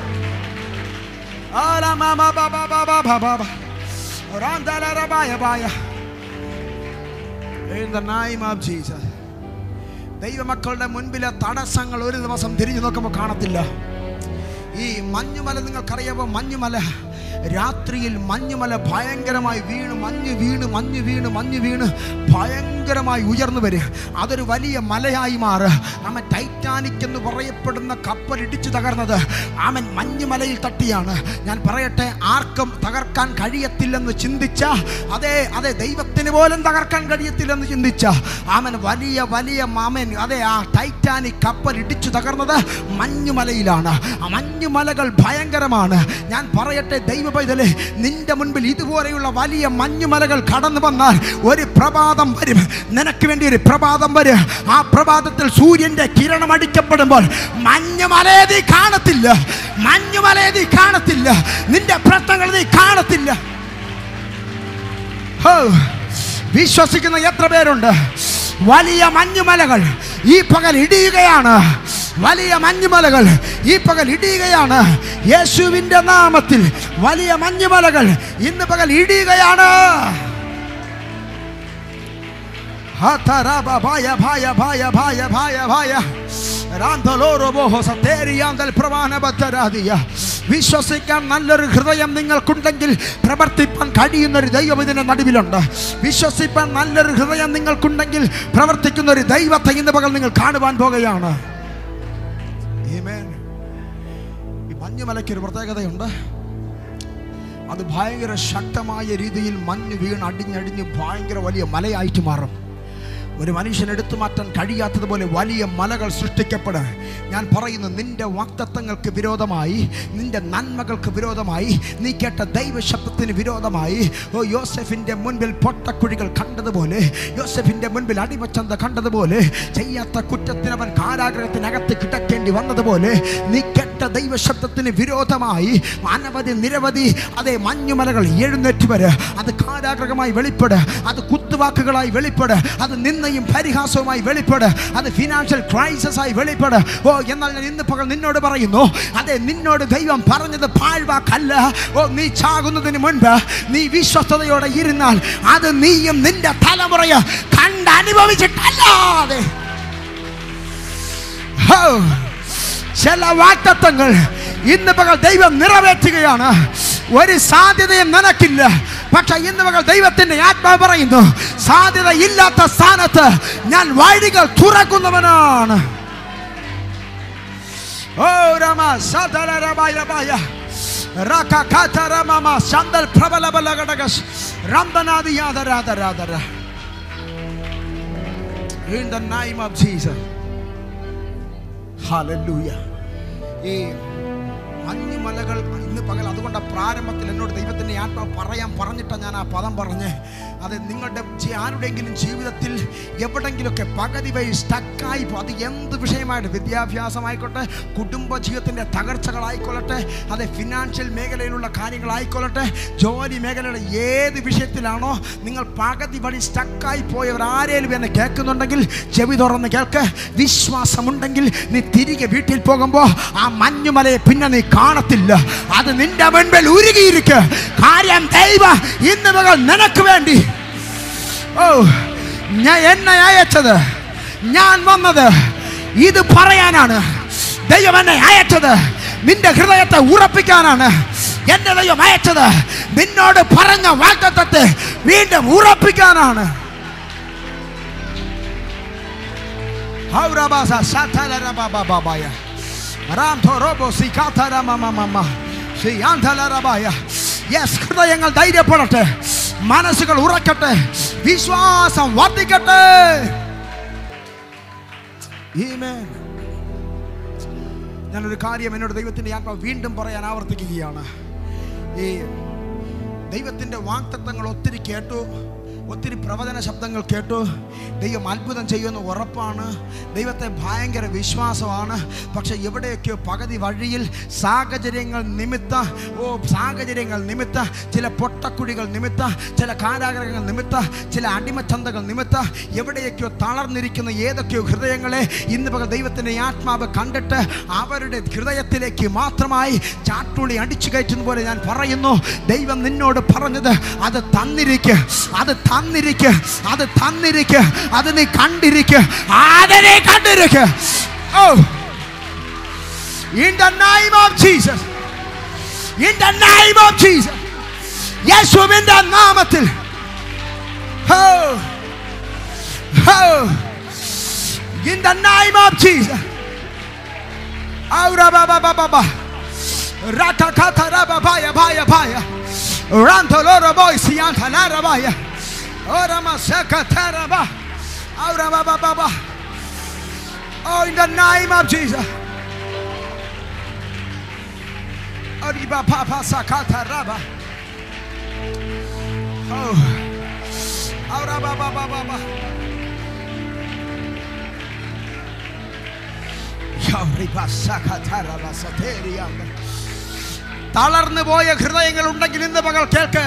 ദൈവമക്കളുടെ മുൻപിലെ തടസ്സങ്ങൾ ഒരു ദിവസം തിരിഞ്ഞു നോക്കുമ്പോൾ കാണത്തില്ല. ഈ മഞ്ഞുമല നിങ്ങൾക്കറിയാമോ മഞ്ഞുമല. രാത്രിയിൽ മഞ്ഞുമല ഭയങ്കരമായി വീണ് മഞ്ഞ് വീണ് മഞ്ഞ് വീണ് മഞ്ഞ് വീണ് ഭയങ്കരമായി ഉയർന്നു വരിക. അതൊരു വലിയ മലയായി മാറുക. നമ്മൾ ടൈറ്റാനിക് എന്ന് പറയപ്പെടുന്ന കപ്പൽ ഇടിച്ചു തകർന്നത് ആമൻ മഞ്ഞുമലയിൽ തട്ടിയാണ്. ഞാൻ പറയട്ടെ ആർക്കും തകർക്കാൻ കഴിയത്തില്ലെന്ന് ചിന്തിച്ച അതെ അതെ ദൈവത്തിന് പോലും തകർക്കാൻ കഴിയത്തില്ലെന്ന് ചിന്തിച്ച ആമൻ വലിയ വലിയ മാമൻ അതെ ആ ടൈറ്റാനിക് കപ്പൽ ഇടിച്ചു തകർന്നത് മഞ്ഞുമലയിലാണ്. ആ മഞ്ഞുമലകൾ ഭയങ്കരമാണ്. ഞാൻ പറയട്ടെ ദൈവ പൈതലേ നിന്റെ മുൻപിൽ ഇതുപോലെയുള്ള വലിയ മഞ്ഞുമലകൾ കടന്നു വന്നാൽ ഒരു പ്രഭാതം വരും. നിനക്ക് വേണ്ടി ഒരു പ്രഭാതം വരും. ആ പ്രഭാതത്തിൽ സൂര്യന്റെ കിരണം അടിക്കപ്പെടുമ്പോൾ മഞ്ഞുമലയെ കാണത്തില്ല. മഞ്ഞുമലയെ കാണത്തില്ല. നിന്റെ പ്രശ്നങ്ങൾ നീ കാണത്തില്ല. വിശ്വസിക്കുന്ന എത്ര പേരുണ്ട്? വലിയ മഞ്ഞുമലകൾ ഈ പകൽ ഇടിയുകയാണ്. വലിയ മഞ്ഞുമലകൾ ഈ പകൽ ഇടിയുകയാണ് യേശുവിന്റെ നാമത്തിൽ വലിയ മഞ്ഞുമലകൾ ഇന്ന് പകൽ ഇടിയുകയാണ്. വിശ്വസിക്കാൻ നല്ലൊരു ഹൃദയം നിങ്ങൾക്കുണ്ടെങ്കിൽ പ്രവർത്തിപ്പാൻ കഴിയുന്ന ഒരു ദൈവം ഇതിന്റെ നടുവിലുണ്ട് വിശ്വസിപ്പാൻ നല്ലൊരു ഹൃദയം നിങ്ങൾക്കുണ്ടെങ്കിൽ പ്രവർത്തിക്കുന്ന ഒരു ദൈവത്തെ ഇന്ന് പകൽ നിങ്ങൾ കാണുവാൻ പോകുകയാണ്. ഈ മഞ്ഞുമലയ്ക്ക് ഒരു പ്രത്യേകതയുണ്ട്. അത് ഭയങ്കര ശക്തമായ രീതിയിൽ മഞ്ഞ് വീണ് അടിഞ്ഞടിഞ്ഞ് ഭയങ്കര വലിയ മലയായിട്ട് മാറും. ഒരു മനുഷ്യൻ എടുത്തു മാറ്റാൻ കഴിയാത്തതുപോലെ വലിയ മലകൾ സൃഷ്ടിക്കപ്പെടുക ഞാൻ പറയുന്നു നിന്റെ വാക്തത്വങ്ങൾക്ക് വിരോധമായി നിന്റെ നന്മകൾക്ക് വിരോധമായി നീ കേട്ട ദൈവശബ്ദത്തിന് വിരോധമായി. ഓ യോസഫിന്റെ മുൻപിൽ പൊട്ടക്കുഴികൾ കണ്ടതുപോലെ യോസഫിന്റെ മുൻപിൽ അടിമച്ചന്ത കണ്ടതുപോലെ ചെയ്യാത്ത കുറ്റത്തിന് അവൻ കാരാഗ്രഹത്തിനകത്ത് കിടക്കേണ്ടി വന്നതുപോലെ നീ കേട്ട ദൈവശബ്ദത്തിന് വിരോധമായി അനവധി നിരവധി അതേ മഞ്ഞുമലകൾ എഴുന്നേറ്റ് വരെ അത് കാരാഗ്രഹമായി വെളിപ്പെട്. അത് കുത്തുവാക്കുകളായി വെളിപ്പെട്. അത് നിന്നയും പരിഹാസവുമായി വെളിപ്പെട്. അത് ഫിനാൻഷ്യൽ ക്രൈസിസ് ആയി വെളിപ്പെട്. ഓ എന്നാൽ ഞാൻ ഇന്ന് പകൽ നിന്നോട് പറയുന്നു. അതെ നിന്നോട് ദൈവം പറഞ്ഞത് പാഴ്വാക്കല്ല. ഓ നീ ചാകുന്നതിന് മുൻപ് നീ വിശ്വസ്തയോടെ ഇരുന്നാൽ അത് നീയും നിന്റെ തലമുറയ കണ്ടനുഭവിച്ചിട്ടല്ലാതെ അനുഭവിച്ചിട്ടല്ലാതെ. ചില വാക്തത്വങ്ങൾ ഇന്ന് പകൽ ദൈവം നിറവേറ്റുകയാണ്. ഒരു സാധ്യതയും നിനക്കില്ല. പക്ഷെ ഇന്ന് മകൾ ദൈവത്തിന്റെ ആത്മാവ് പറയുന്നു സാധ്യത ഇല്ലാത്ത സ്ഥാനത്ത് ഞാൻ വഴികൾ തുറക്കുന്നവനാണ്. ഓ രമ സദല രമായ രമായ റക രമമ പ്രബല ബല ഘടകസ് രംബനാദി യാദരാദരാദര In the name of. ഈ മഞ്ഞുമലകൾ ഇന്ന് പകൽ അതുകൊണ്ട് പ്രാരംഭത്തിൽ എന്നോട് ദൈവത്തിന്റെ ആത്മാവ് പറയാൻ പറഞ്ഞിട്ടാണ് ഞാൻ ആ പദം പറഞ്ഞ്. അത് നിങ്ങളുടെ ആരുടെയെങ്കിലും ജീവിതത്തിൽ എവിടെങ്കിലുമൊക്കെ പകുതി വഴി സ്റ്റക്കായി അത് എന്ത് വിഷയമായിട്ട് വിദ്യാഭ്യാസമായിക്കോട്ടെ കുടുംബ ജീവിതത്തിന്റെ തകർച്ചകളായിക്കൊള്ളട്ടെ അത് ഫിനാൻഷ്യൽ മേഖലയിലുള്ള കാര്യങ്ങളായിക്കൊള്ളട്ടെ ജോലി മേഖലയുടെ ഏത് വിഷയത്തിലാണോ നിങ്ങൾ പകുതി വഴി സ്റ്റക്കായി പോയവർ ആരേലും എന്നെ കേൾക്കുന്നുണ്ടെങ്കിൽ ചെവി തുറന്ന് കേൾക്ക്. വിശ്വാസമുണ്ടെങ്കിൽ നീ തിരികെ വീട്ടിൽ പോകുമ്പോൾ ആ മഞ്ഞുമലയെ പിന്നെ നീ കാണത്തില്ല. അത് നിന്റെ മുൻപിൽ ഉരുകിയിരിക്കുക കാര്യം ദൈവ ഇന്ന് മുതൽ നിനക്ക് വേണ്ടി ഞാൻ എന്നെ അയച്ചത് ഞാൻ വന്നത് ഇത് പറയാനാണ് ദൈവം എന്നെ അയച്ചത് നിന്റെ ഹൃദയത്തെ ഉറപ്പിക്കാനാണ് എന്റെ ദൈവം അയച്ചത് നിന്നോട് പറഞ്ഞ വാക്തത്വത്തെ വീണ്ടും ഉറപ്പിക്കാനാണ് ഹൗറബാസ ശതലരബബബബയ. റാംധോറോബോ സികാതരമമമമ. സിയാന്തലരബയ. Yes, ഹൃദയങ്ങൾ ധൈര്യപ്പെടട്ടെ മനസ്സുകൾ ഉറക്കട്ടെ. വിശ്വാസം വർദ്ധിക്കട്ടെ. ഞാനൊരു കാര്യം എന്നോട് ദൈവത്തിന്റെ ആത്മാവ് വീണ്ടും പറയാൻ ആവർത്തിക്കുകയാണ്. ഈ ദൈവത്തിന്റെ വാക്തത്വങ്ങൾ ഒത്തിരി കേട്ടു. ഒത്തിരി പ്രവചന ശബ്ദങ്ങൾ കേട്ടു. ദൈവം അത്ഭുതം ചെയ്യുമെന്ന് ഉറപ്പാണ്. ദൈവത്തെ ഭയങ്കര വിശ്വാസമാണ്. പക്ഷെ എവിടെയൊക്കെയോ പകുതി വഴിയിൽ സാഹചര്യങ്ങൾ നിമിത്ത ഓ സാഹചര്യങ്ങൾ നിമിത്ത ചില പൊട്ടക്കുഴികൾ നിമിത്ത ചില കാരാഗ്രഹങ്ങൾ നിമിത്ത ചില അടിമച്ചന്തകൾ നിമിത്ത എവിടെയൊക്കെയോ തളർന്നിരിക്കുന്ന ഏതൊക്കെയോ ഹൃദയങ്ങളെ ഇന്ന് പകൽ ദൈവത്തിന്റെ ആത്മാവ് കണ്ടിട്ട് അവരുടെ ഹൃദയത്തിലേക്ക് മാത്രമായി ചാട്ടുളി അടിച്ചു കയറ്റുന്ന പോലെ ഞാൻ പറയുന്നു. ദൈവം നിന്നോട് പറഞ്ഞത് അത് തന്നിരിക്കുക അത് തന്നിരിക്ക്. അത് തന്നിരിക്ക്. അത് നീ കണ്ടിരിക്ക്. അതിനെ കണ്ടിരിക്ക്. ഓ. In the name of Jesus in the name of Jesus യേശുവിന്റെ നാമത്തിൽ. ഹോ ഹോ in the name of Jesus Aura baba baba ba. Ratakata raba baya baya baya. Rantoloro boy sianta lara Oh, in the name of Jesus. Oriba papa sakata raba. Oh. Aura baba baba baba. തളർന്നു പോയ ഹൃദയങ്ങൾ ഉണ്ടെങ്കിൽ ഇന്ന് പകൽ കേൾക്ക്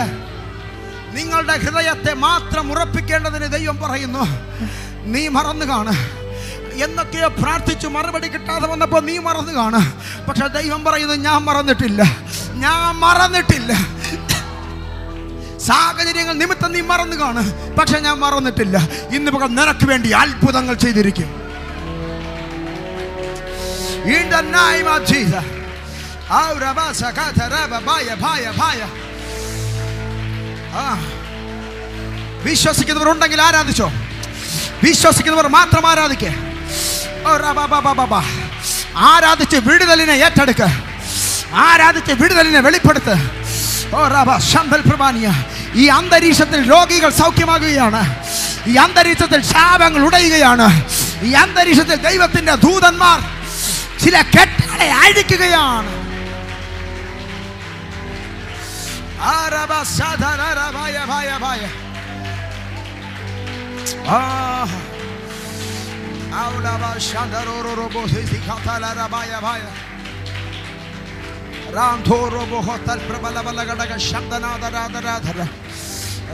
നിങ്ങളുടെ ഹൃദയത്തെ മാത്രം ഉറപ്പിക്കേണ്ടതിന് ദൈവം പറയുന്നു. നീ മറന്നു കാണ്. എന്നൊക്കെയോ പ്രാർത്ഥിച്ചു മറുപടി കിട്ടാതെ വന്നപ്പോൾ നീ മറന്നു കാണ്. പക്ഷെ ദൈവം പറയുന്നു ഞാൻ മറന്നിട്ടില്ല. ഞാൻ മറന്നിട്ടില്ല. സാഹചര്യങ്ങൾ നിമിത്തം നീ മറന്നു കാണ്. പക്ഷെ ഞാൻ മറന്നിട്ടില്ല. ഇന്ന് പകൽ നിനക്ക് വേണ്ടി അത്ഭുതങ്ങൾ ചെയ്തിരിക്കും. In the name of Jesus. Aura sakata raba baya baya baya. ആ. ഉണ്ടെങ്കിൽ ആരാധിച്ചോ? വിശ്വസിക്കുന്നവർ മാത്രം ആരാധിക്കേ. ആരാധിച്ച് വിടുതലിനെ ഏറ്റെടുക്ക. ആരാധിച്ച് വിടുതലിനെ വെളിപ്പെടുത്ത്. ഓ റബ ശമ്പൽ പ്രമാണിയ. ഈ അന്തരീക്ഷത്തിൽ രോഗികൾ സൗഖ്യമാകുകയാണ്. ഈ അന്തരീക്ഷത്തിൽ ശാപങ്ങൾ ഉടയുകയാണ്. ഈ അന്തരീക്ഷത്തിൽ ദൈവത്തിന്റെ ദൂതന്മാർ ചില കെട്ടുകളെ അഴിക്കുകയാണ്. ആരബ സാധാരണ ഭയ ഭയ ഭയ ആ ഔഡബ ശാന്തരോരോബോ സിഖാതലരബയ ഭയ രാംധോരോബോ ഹോത്തൽ പ്രബലബല ഘടക ശബ്ദനാദരാദരാധര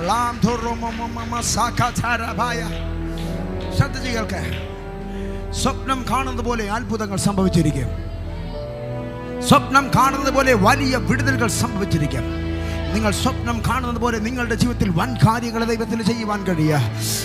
ലാംധോരോമമമ സാഖാചാരഭയ ശ്രദ്ധിച്ച് കേൾക്കേ സ്വപ്നം കാണുന്നത് പോലെ അത്ഭുതങ്ങൾ സംഭവിച്ചിരിക്കും സ്വപ്നം കാണുന്നത് പോലെ വലിയ വിടുതലുകൾ സംഭവിച്ചിരിക്കും നിങ്ങൾ സ്വപ്നം കാണുന്നത് പോലെ നിങ്ങളുടെ ജീവിതത്തിൽ വൻ കാര്യങ്ങൾ ദൈവത്തിന് ചെയ്യുവാൻ കഴിയുക.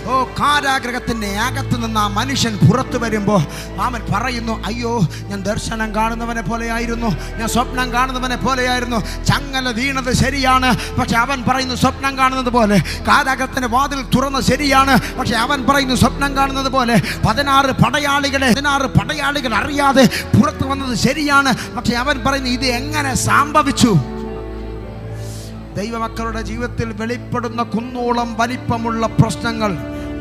ഓ കാരാഗ്രഹത്തിന്റെ അകത്ത് നിന്ന് ആ മനുഷ്യൻ പുറത്തു വരുമ്പോൾ അവൻ പറയുന്നു അയ്യോ ഞാൻ ദർശനം കാണുന്നവനെ പോലെയായിരുന്നു ഞാൻ സ്വപ്നം കാണുന്നവനെ പോലെയായിരുന്നു ചങ്ങല വീണത് ശരിയാണ്. പക്ഷെ അവൻ പറയുന്നു സ്വപ്നം കാണുന്നത് പോലെ കാരാഗ്രഹത്തിന്റെ വാതിൽ തുറന്ന് ശരിയാണ്. പക്ഷെ അവൻ പറയുന്നു സ്വപ്നം കാണുന്നത് പോലെ പതിനാറ് പടയാളികളെ പതിനാറ് പടയാളികൾ അറിയാതെ പുറത്തു വന്നത് ശരിയാണ്. പക്ഷെ അവൻ പറയുന്നു ഇത് എങ്ങനെ സംഭവിച്ചു? ദൈവമക്കളുടെ ജീവിതത്തിൽ വെളിപ്പെടുന്ന കുന്നോളം വലിപ്പമുള്ള പ്രശ്നങ്ങൾ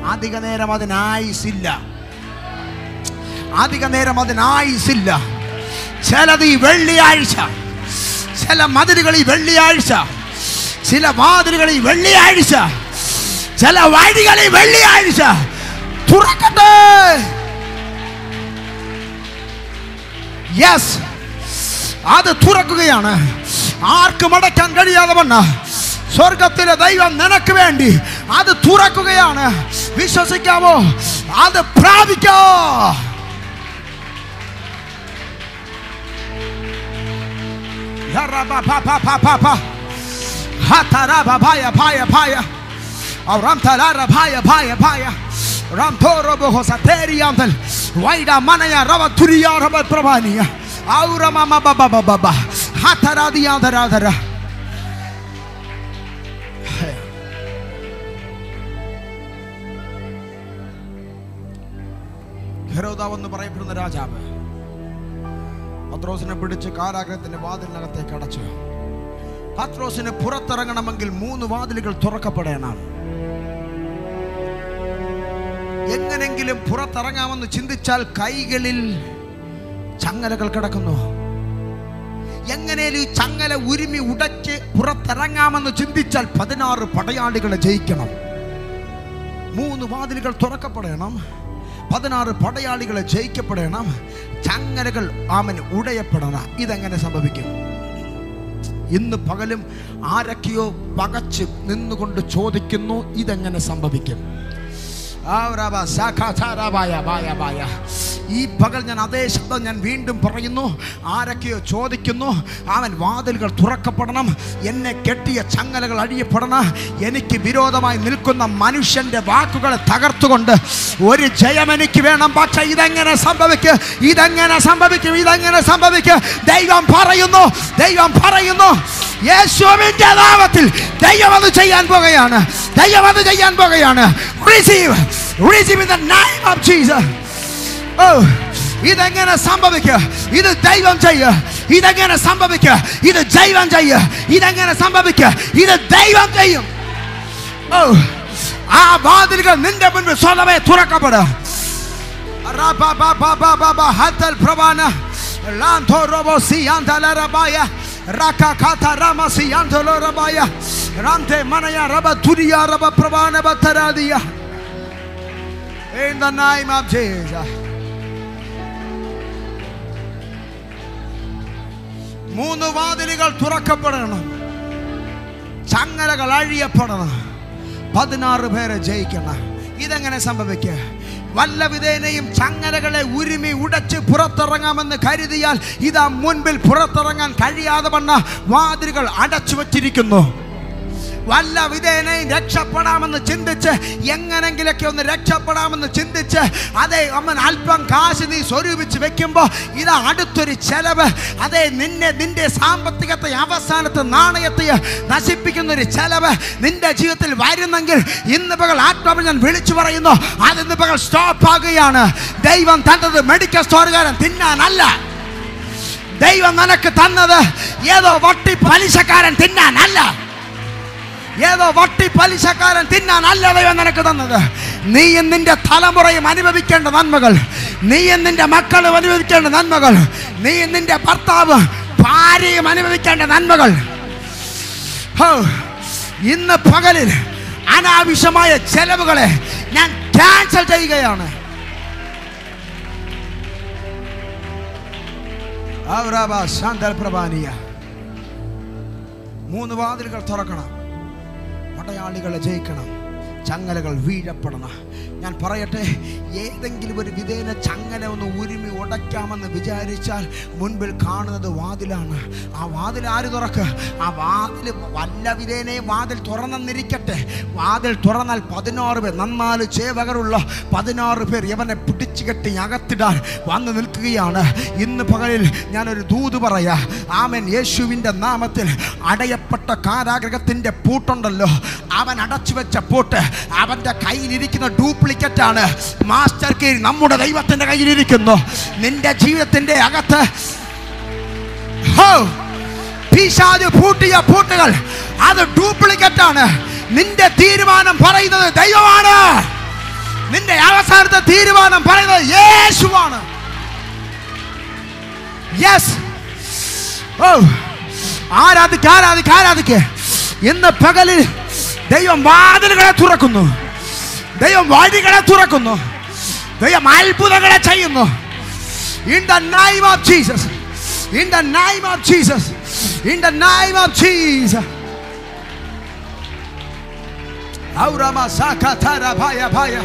അധിക നേരം അതിനായുസില്ല അധിക നേരം അതിനായുസില്ല ചിലത് ഈ വെള്ളിയാഴ്ച ചില മതിലുകൾ ഈ വെള്ളിയാഴ്ച ചില വാതിലുകൾ ഈ വെള്ളിയാഴ്ച ചില വഴികൾ ഈ വെള്ളിയാഴ്ച. തുറക്കട്ടെ. യെസ് അത് തുറക്കുകയാണ്. ആർക്കും അടയ്ക്കാൻ കഴിയാതെ വണ്ണ സ്വർഗത്തിലെ ദൈവം നിനക്ക് വേണ്ടി അത് തുറക്കുകയാണ്. വിശ്വസിക്കാമോ? അത് പ്രാപിക്കോ? മനയ ബബ പറയപ്പെടുന്ന രാജാവ് പത്രോസിനെ പിടിച്ച് കാരാഗ്രഹത്തിന്റെ വാതിലിനകത്തേക്ക് അടച്ചു. പത്രോസിന് പുറത്തിറങ്ങണമെങ്കിൽ മൂന്ന് വാതിലുകൾ തുറക്കപ്പെടണം. എങ്ങനെങ്കിലും പുറത്തിറങ്ങാമെന്ന് ചിന്തിച്ചാൽ കൈകളിൽ ചങ്ങലകൾ കിടക്കുന്നു. എങ്ങനെയും ചങ്ങല ഉരുമി ഉടച്ച് പുറത്തിറങ്ങാമെന്ന് ചിന്തിച്ചാൽ പതിനാറ് പടയാളികളെ ജയിക്കണം. മൂന്ന് വാതിലുകൾ തുറക്കപ്പെടണം. പതിനാറ് പടയാളികളെ ജയിക്കപ്പെടണം. ചങ്ങലകൾ ആമൻ ഉടയപ്പെടണം. ഇതെങ്ങനെ സംഭവിക്കും? ഇന്ന് പകലും ആരൊക്കെയോ പകച്ച് നിന്നുകൊണ്ട് ചോദിക്കുന്നു ഇതെങ്ങനെ സംഭവിക്കും? ഈ പകൽ ഞാൻ അതേ ശബ്ദം ഞാൻ വീണ്ടും പറയുന്നു. ആരൊക്കെയോ ചോദിക്കുന്നു. അവൻ വാതിലുകൾ തുറക്കപ്പെടണം. എന്നെ കെട്ടിയ ചങ്ങലകൾ അഴിയപ്പെടണം. എനിക്ക് വിരോധമായി നിൽക്കുന്ന മനുഷ്യന്റെ വാക്കുകളെ തകർത്തുകൊണ്ട് ഒരു ജയം എനിക്ക് വേണം. പക്ഷെ ഇതെങ്ങനെ സംഭവിക്കും? ഇതെങ്ങനെ സംഭവിക്കും? ഇതെങ്ങനെ സംഭവിക്കും? ദൈവം പറയുന്നു. ദൈവം പറയുന്നു. നാമത്തിൽ ദൈവം അത് ചെയ്യാൻ പോകുകയാണ് ദൈവം അത് ചെയ്യാൻ പോകുകയാണ് receive receive in the name of Jesus ഓ ഇതെങ്ങനെ സംഭവിക്കുക? ഇത് ദൈവം ചെയ്യുക. ഇതെങ്ങനെ സംഭവിക്കുക? ഇത് ദൈവം ചെയ്യുക. ഇതെങ്ങനെ സംഭവിക്കുക? ഇത് ദൈവം ചെയ്യും. ഓ ആ വാതിലുകൾ നിന്റെ മുൻപിൽ സ്വതവേ തുറക്കപ്പെടുക. ഹത്തൽ പ്രവാന. ലാന്തോ റോബോ സിയാന്തലറബായ rakakata rama siyantolo rabaya rante manaya raba turiya raba pravana bataradiya in the name of Jesus. മൂന്ന് വാതിലുകൾ തുറക്കപ്പെടണം. ചങ്ങലകൾ അഴിയപ്പെടണം. പതിനാറ് പേരെ ജയിക്കണം. ഇതെങ്ങനെ സംഭവിക്കുക വല്ല വിധേനയും ചങ്ങലകളെ ഉരുമി ഉടച്ച് പുറത്തിറങ്ങാമെന്ന് കരുതിയാൽ ഇതാ മുൻപിൽ പുറത്തിറങ്ങാൻ കഴിയാതെ വണ്ണ വാതിലുകൾ അടച്ചു വച്ചിരിക്കുന്നു. വല്ല വിധേനയും രക്ഷപ്പെടാമെന്ന് ചിന്തിച്ച് എങ്ങനെങ്കിലൊക്കെ ഒന്ന് രക്ഷപ്പെടാമെന്ന് ചിന്തിച്ച് അതേ അമ്മൻ അല്പം കാശ് നീ സ്വരൂപിച്ച് വെക്കുമ്പോൾ ഇതാ അടുത്തൊരു ചെലവ്. അതേ നിന്നെ നിന്റെ സാമ്പത്തികത്തെ അവസാനത്തെ നാണയത്തെ നശിപ്പിക്കുന്ന ഒരു ചെലവ് നിന്റെ ജീവിതത്തിൽ വരുന്നെങ്കിൽ ഇന്ന് പകൽ ആത്മാവ് ഞാൻ വിളിച്ചു പറയുന്നു അത് ഇന്ന് പകൽ സ്റ്റോപ്പ് ആകുകയാണ്. ദൈവം തന്നത് മെഡിക്കൽ സ്റ്റോറുകാരൻ തിന്നാനല്ല. ദൈവം നിനക്ക് തന്നത് ഏതോ വട്ടി പലിശക്കാരൻ തിന്നാനല്ല. ഏതോ വട്ടി പലിശക്കാരൻ തിന്നാനല്ല ദൈവം നിനക്ക് തന്നത്? നീയും നിന്റെ തലമുറയും അനുഭവിക്കേണ്ട നന്മകൾ. നീയും നിന്റെ മക്കളും അനുഭവിക്കേണ്ട നന്മകൾ. നീയും നിന്റെ ഭർത്താവ് ഭാര്യയും അനുഭവിക്കേണ്ട നന്മകൾ. ഇന്ന് പകലിൽ അനാവശ്യമായ ചെലവുകളെ ഞാൻ ക്യാൻസൽ ചെയ്യുകയാണ്. മൂന്ന് വാതിലുകൾ തുറക്കണം. പടയാളികളെ ജയിക്കണം. ചങ്ങലകൾ വീഴപ്പെടണം. ഞാൻ പറയട്ടെ ഏതെങ്കിലും ഒരു വിധേന ചങ്ങല ഒന്ന് ഉരുമി ഉടയ്ക്കാമെന്ന് വിചാരിച്ചാൽ മുൻപിൽ കാണുന്നത് വാതിലാണ്. ആ വാതിൽ ആര് തുറക്ക്? ആ വാതിൽ വല്ല വിധേനയും വാതിൽ തുറന്നെന്നിരിക്കട്ടെ. വാതിൽ തുറന്നാൽ പതിനാറ് പേർ നന്നാൽ ചേവകരുള്ള പതിനാറ് പേർ ഇവനെ പിടിച്ചു കെട്ടി അകത്തിടാൻ വന്നു നിൽക്കുകയാണ്. ഇന്ന് പകലിൽ ഞാനൊരു ദൂത് പറയാ ആമൻ യേശുവിന്റെ നാമത്തിൽ അടയപ്പെട്ട കാരാഗ്രഹത്തിന്റെ പൂട്ടുണ്ടല്ലോ. അവൻ അടച്ചു വെച്ച പൂട്ട് അവന്റെ കയ്യിലിരിക്കുന്ന ഡ്യൂപ്ലിക്കറ്റ് ആണ് മാസ്റ്റർ കീ നമ്മുടെ ദൈവത്തിന്റെ കയ്യിലിരിക്കുന്നു. നിന്റെ ജീവിതത്തിന്റെ അകത്ത് ഹോ, പിശാച് പൂട്ടിയ പൂട്ടുകൾ. അത് ഡ്യൂപ്ലിക്കറ്റ് ആണ് നിന്റെ തീരുമാനം പറയുന്നത് ദൈവമാണ്. നിന്റെ അവസാനത്തെ തീരുമാനം പറയുന്നത് യേശുവാണ്. യെസ് ഓ ആരാധിക്ക് ആരാധിക്ക ആരാധിക്ക. ഇന്ന് പകലിൽ ദൈവം വാതിലുകളെ തുറക്കുന്നു. ദൈവം വഴികളെ തുറക്കുന്നു. ദൈവം അത്ഭുതങ്ങളെ ചെയ്യുന്നു. In the name of Jesus in the name of Jesus in the name of Jesus Aurama sakatara baya baya.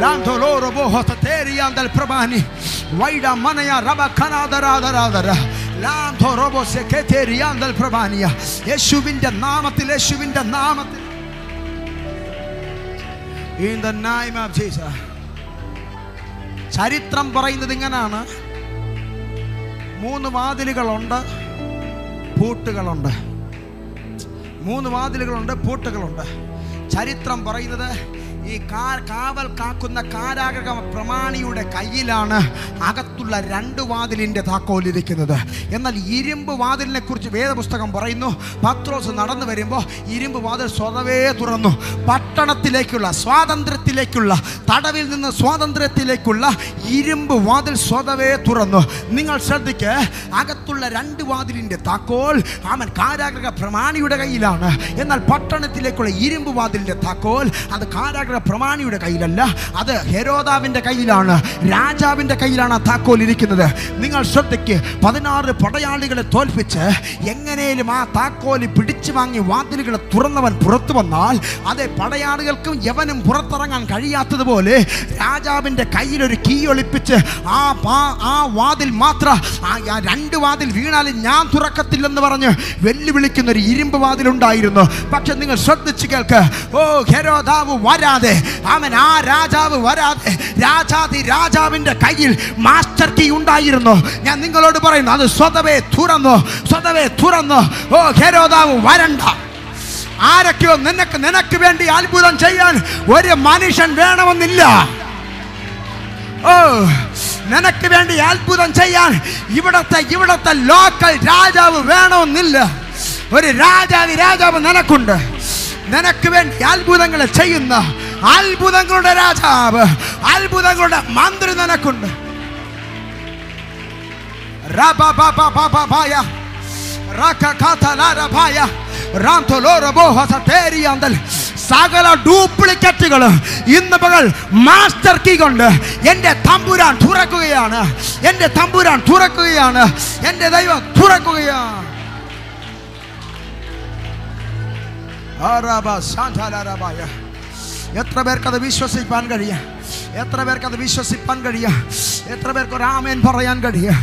Lanto loro boho tateri andal prabani. Waida manaya raba kanadara dara dara. ലാംധോ റോബോ സെക്രട്ടറി ആന്തൽ പ്രഭാനിയ യേശുവിന്റെ നാമത്തിൽ യേശുവിന്റെ നാമത്തിൽ The name of. ചരിത്രം പറയുന്നത് ഇങ്ങനാണ്. മൂന്ന് വാതിലുകളുണ്ട് പൂട്ടുകളുണ്ട്. മൂന്ന് വാതിലുകളുണ്ട് പൂട്ടുകളുണ്ട്. ചരിത്രം പറയുന്നത് ഈ കാവൽ കാക്കുന്ന കാരാഗ്രഹ പ്രമാണിയുടെ കയ്യിലാണ് അകത്തുള്ള രണ്ട് വാതിലിന്റെ താക്കോലിരിക്കുന്നത് എന്നാൽ ഇരുമ്പ് വാതിലിനെ കുറിച്ച് വേദപുസ്തകം പറയുന്നു. പത്രോസ് നടന്നു വരുമ്പോൾ ഇരുമ്പ് വാതിൽ സ്വതവേ തുറന്നു. പട്ടണത്തിലേക്കുള്ള സ്വാതന്ത്ര്യത്തിലേക്കുള്ള തടവിൽ നിന്ന് സ്വാതന്ത്ര്യത്തിലേക്കുള്ള ഇരുമ്പ് വാതിൽ സ്വതവേ തുറന്നു. നിങ്ങൾ ശ്രദ്ധിക്ക് അകത്തുള്ള രണ്ട് വാതിലിന്റെ താക്കോൽ അവൻ കാരാഗ്രഹ പ്രമാണിയുടെ കയ്യിലാണ്. എന്നാൽ പട്ടണത്തിലേക്കുള്ള ഇരുമ്പ് വാതിലിന്റെ താക്കോൽ അത് കാരാഗ്രഹ പ്രമാണിയുടെ കയ്യിലല്ല അത് ഹെരോദാവിന്റെ കയ്യിലാണ് രാജാവിന്റെ കയ്യിലാണ് ആ താക്കോൽ ഇരിക്കുന്നത്. നിങ്ങൾ ശ്രദ്ധയ്ക്ക് പതിനാറ് പടയാളികളെ തോൽപ്പിച്ച് എങ്ങനെയും ആ താക്കോൽ പിടിച്ചു വാങ്ങി വാതിലുകളെ തുറന്നവൻ പുറത്തു വന്നാൽ അതേ പടയാളികൾക്കും യവനും പുറത്തിറങ്ങാൻ കഴിയാത്തതുപോലെ രാജാവിന്റെ കയ്യിലൊരു കീ ഒളിപ്പിച്ച് ആ ആ വാതിൽ മാത്രം ആ രണ്ട് വാതിൽ വീണാലും ഞാൻ തുറക്കത്തില്ലെന്ന് പറഞ്ഞ് വെല്ലുവിളിക്കുന്ന ഒരു ഇരുമ്പ് വാതിലുണ്ടായിരുന്നു. പക്ഷെ നിങ്ങൾ ശ്രദ്ധിച്ചു കേൾക്ക് ഓ ഹെരോദാവ് വരാതെ അവൻ ആ രാജാവ് വരാതെ രാജാതി രാജാവിന്റെ കയ്യിൽ മാസ്റ്റർ കീ ഉണ്ടായിരുന്നു. ഞാൻ നിങ്ങളോട് പറയുന്നു അത് സ്വതവേ തുറന്നു സ്വതവേ തുറന്നു. ഓ ഹെരോദാവ് വരണ്ട. ആരൊക്കെയോ നിനക്ക് നിനക്ക് വേണ്ടി അത്ഭുതം ചെയ്യാൻ ഒരു മനുഷ്യൻ വേണമെന്നില്ല. ഓ നിനക്ക് വേണ്ടി അത്ഭുതം ചെയ്യാൻ ഇവിടത്തെ ഇവിടത്തെ ലോക്കൽ രാജാവ് വേണമെന്നില്ല. ഒരു രാജാവി രാജാവ് നിനക്കുണ്ട്. നിനക്ക് വേണ്ടി അത്ഭുതങ്ങൾ ചെയ്യുന്ന അത്ഭുതങ്ങളുടെ രാജാവ് അത്ഭുതങ്ങളുടെ മന്ത്രി നിനക്കുണ്ട്. സകല ഡ്യൂപ്ലിക്കറ്റുകൾ ഇന്ന് പകൽ മാസ്റ്റർ കീ കൊണ്ട് എന്റെ തമ്പുരാൻ തുറക്കുകയാണ് എന്റെ തമ്പുരാൻ തുറക്കുകയാണ് എന്റെ ദൈവം തുറക്കുകയാണ് ആറാബ സാന്താലാരാബായ. എത്ര പേർക്കത് വിശ്വസിപ്പാൻ കഴിയാം എത്ര പേർക്കത് വിശ്വസിപ്പാൻ കഴിയാം എത്ര പേർക്ക് ഒരു ആമേൻ പറയാൻ കഴിയുക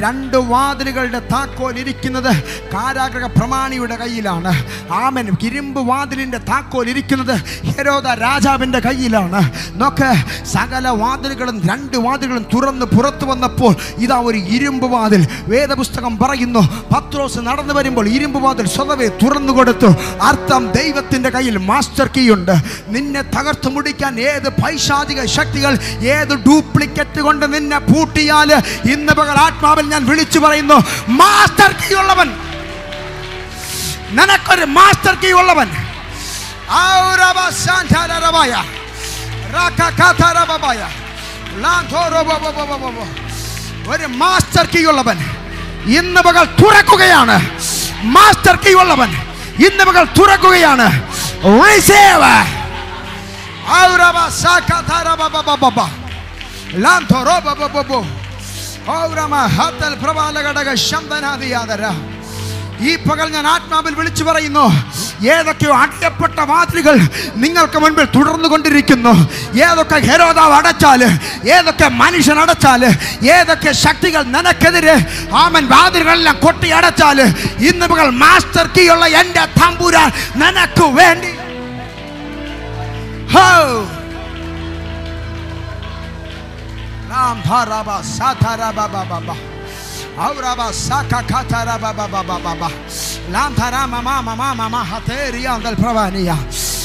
രണ്ട് വാതിലുകളുടെ താക്കോൽ ഇരിക്കുന്നത് കാരാഗ്രഹ പ്രമാണിയുടെ കയ്യിലാണ്. ആമൻ ഇരുമ്പ് വാതിലിന്റെ താക്കോൽ ഇരിക്കുന്നത് ഹെരോദ രാജാവിന്റെ കയ്യിലാണ്. നോക്ക് സകല വാതിലുകളും രണ്ട് വാതിലുകളും തുറന്ന് പുറത്തു വന്നപ്പോൾ ഇതാ ഒരു ഇരുമ്പ് വാതിൽ. വേദപുസ്തകം പറയുന്നു പത്രോസ് നടന്നു വരുമ്പോൾ ഇരുമ്പ് വാതിൽ സ്വതവേ തുറന്നു കൊടുത്തു. അർത്ഥം ദൈവത്തിന്റെ കയ്യിൽ മാസ്റ്റർ കീ ഉണ്ട്. നിന്നെ തകർത്തു മുടിക്കാൻ ഏത് പൈശാചിക ശക്തികൾ ഏത് ഡ്യൂപ്ലിക്കറ്റ് കൊണ്ട് നിന്നെ പൂട്ടിയാൽ ഇന്ന് പകൽ ആത്മാവിൽ ഞാൻ വിളിച്ചു പറയുന്നു മാസ്റ്റർ കീ ഉള്ളവൻ. നിനക്കൊരു മാസ്റ്റർ കീ ഉള്ളവൻ. ഒരു മാസ്റ്റർ കീ ഉള്ളവൻ. ഇന്ന് മകൾ തുറക്കുകയാണ്. മാസ്റ്റർ കീ ഉള്ളവൻ. ഇന്ന് മകൾ തുറക്കുകയാണ്. റിസീവ് ഔരവ ബബ ലാന്തോരവവവവവ. ഔരമ ഹത്തൽ ബബ ശബ്ദനാദിയാദര ഈ പകൽ ഞാൻ ആത്മാവിൽ വിളിച്ചു പറയുന്നു ഏതൊക്കെയോ അടയപ്പെട്ട വാതിലുകൾ നിങ്ങൾക്ക് മുൻപിൽ തുടർന്നു കൊണ്ടിരിക്കുന്നു. ഏതൊക്കെ ഹെരോദാവ് അടച്ചാൽ ഏതൊക്കെ മനുഷ്യൻ അടച്ചാൽ ഏതൊക്കെ ശക്തികൾ നിനക്കെതിരെ ആമൻ വാതിലുകളെല്ലാം കൊട്ടി അടച്ചാൽ ഇന്ന് മുകൾ മാസ്റ്റർ കീയുള്ള എന്റെ തമ്പുരാൻ നിനക്ക് വേണ്ടി. ഹോ! Ram Paraba Sataraba Baba. Auraba Saka Kataraba Baba Baba. Lam Tarama Mama Mama and del Pravania.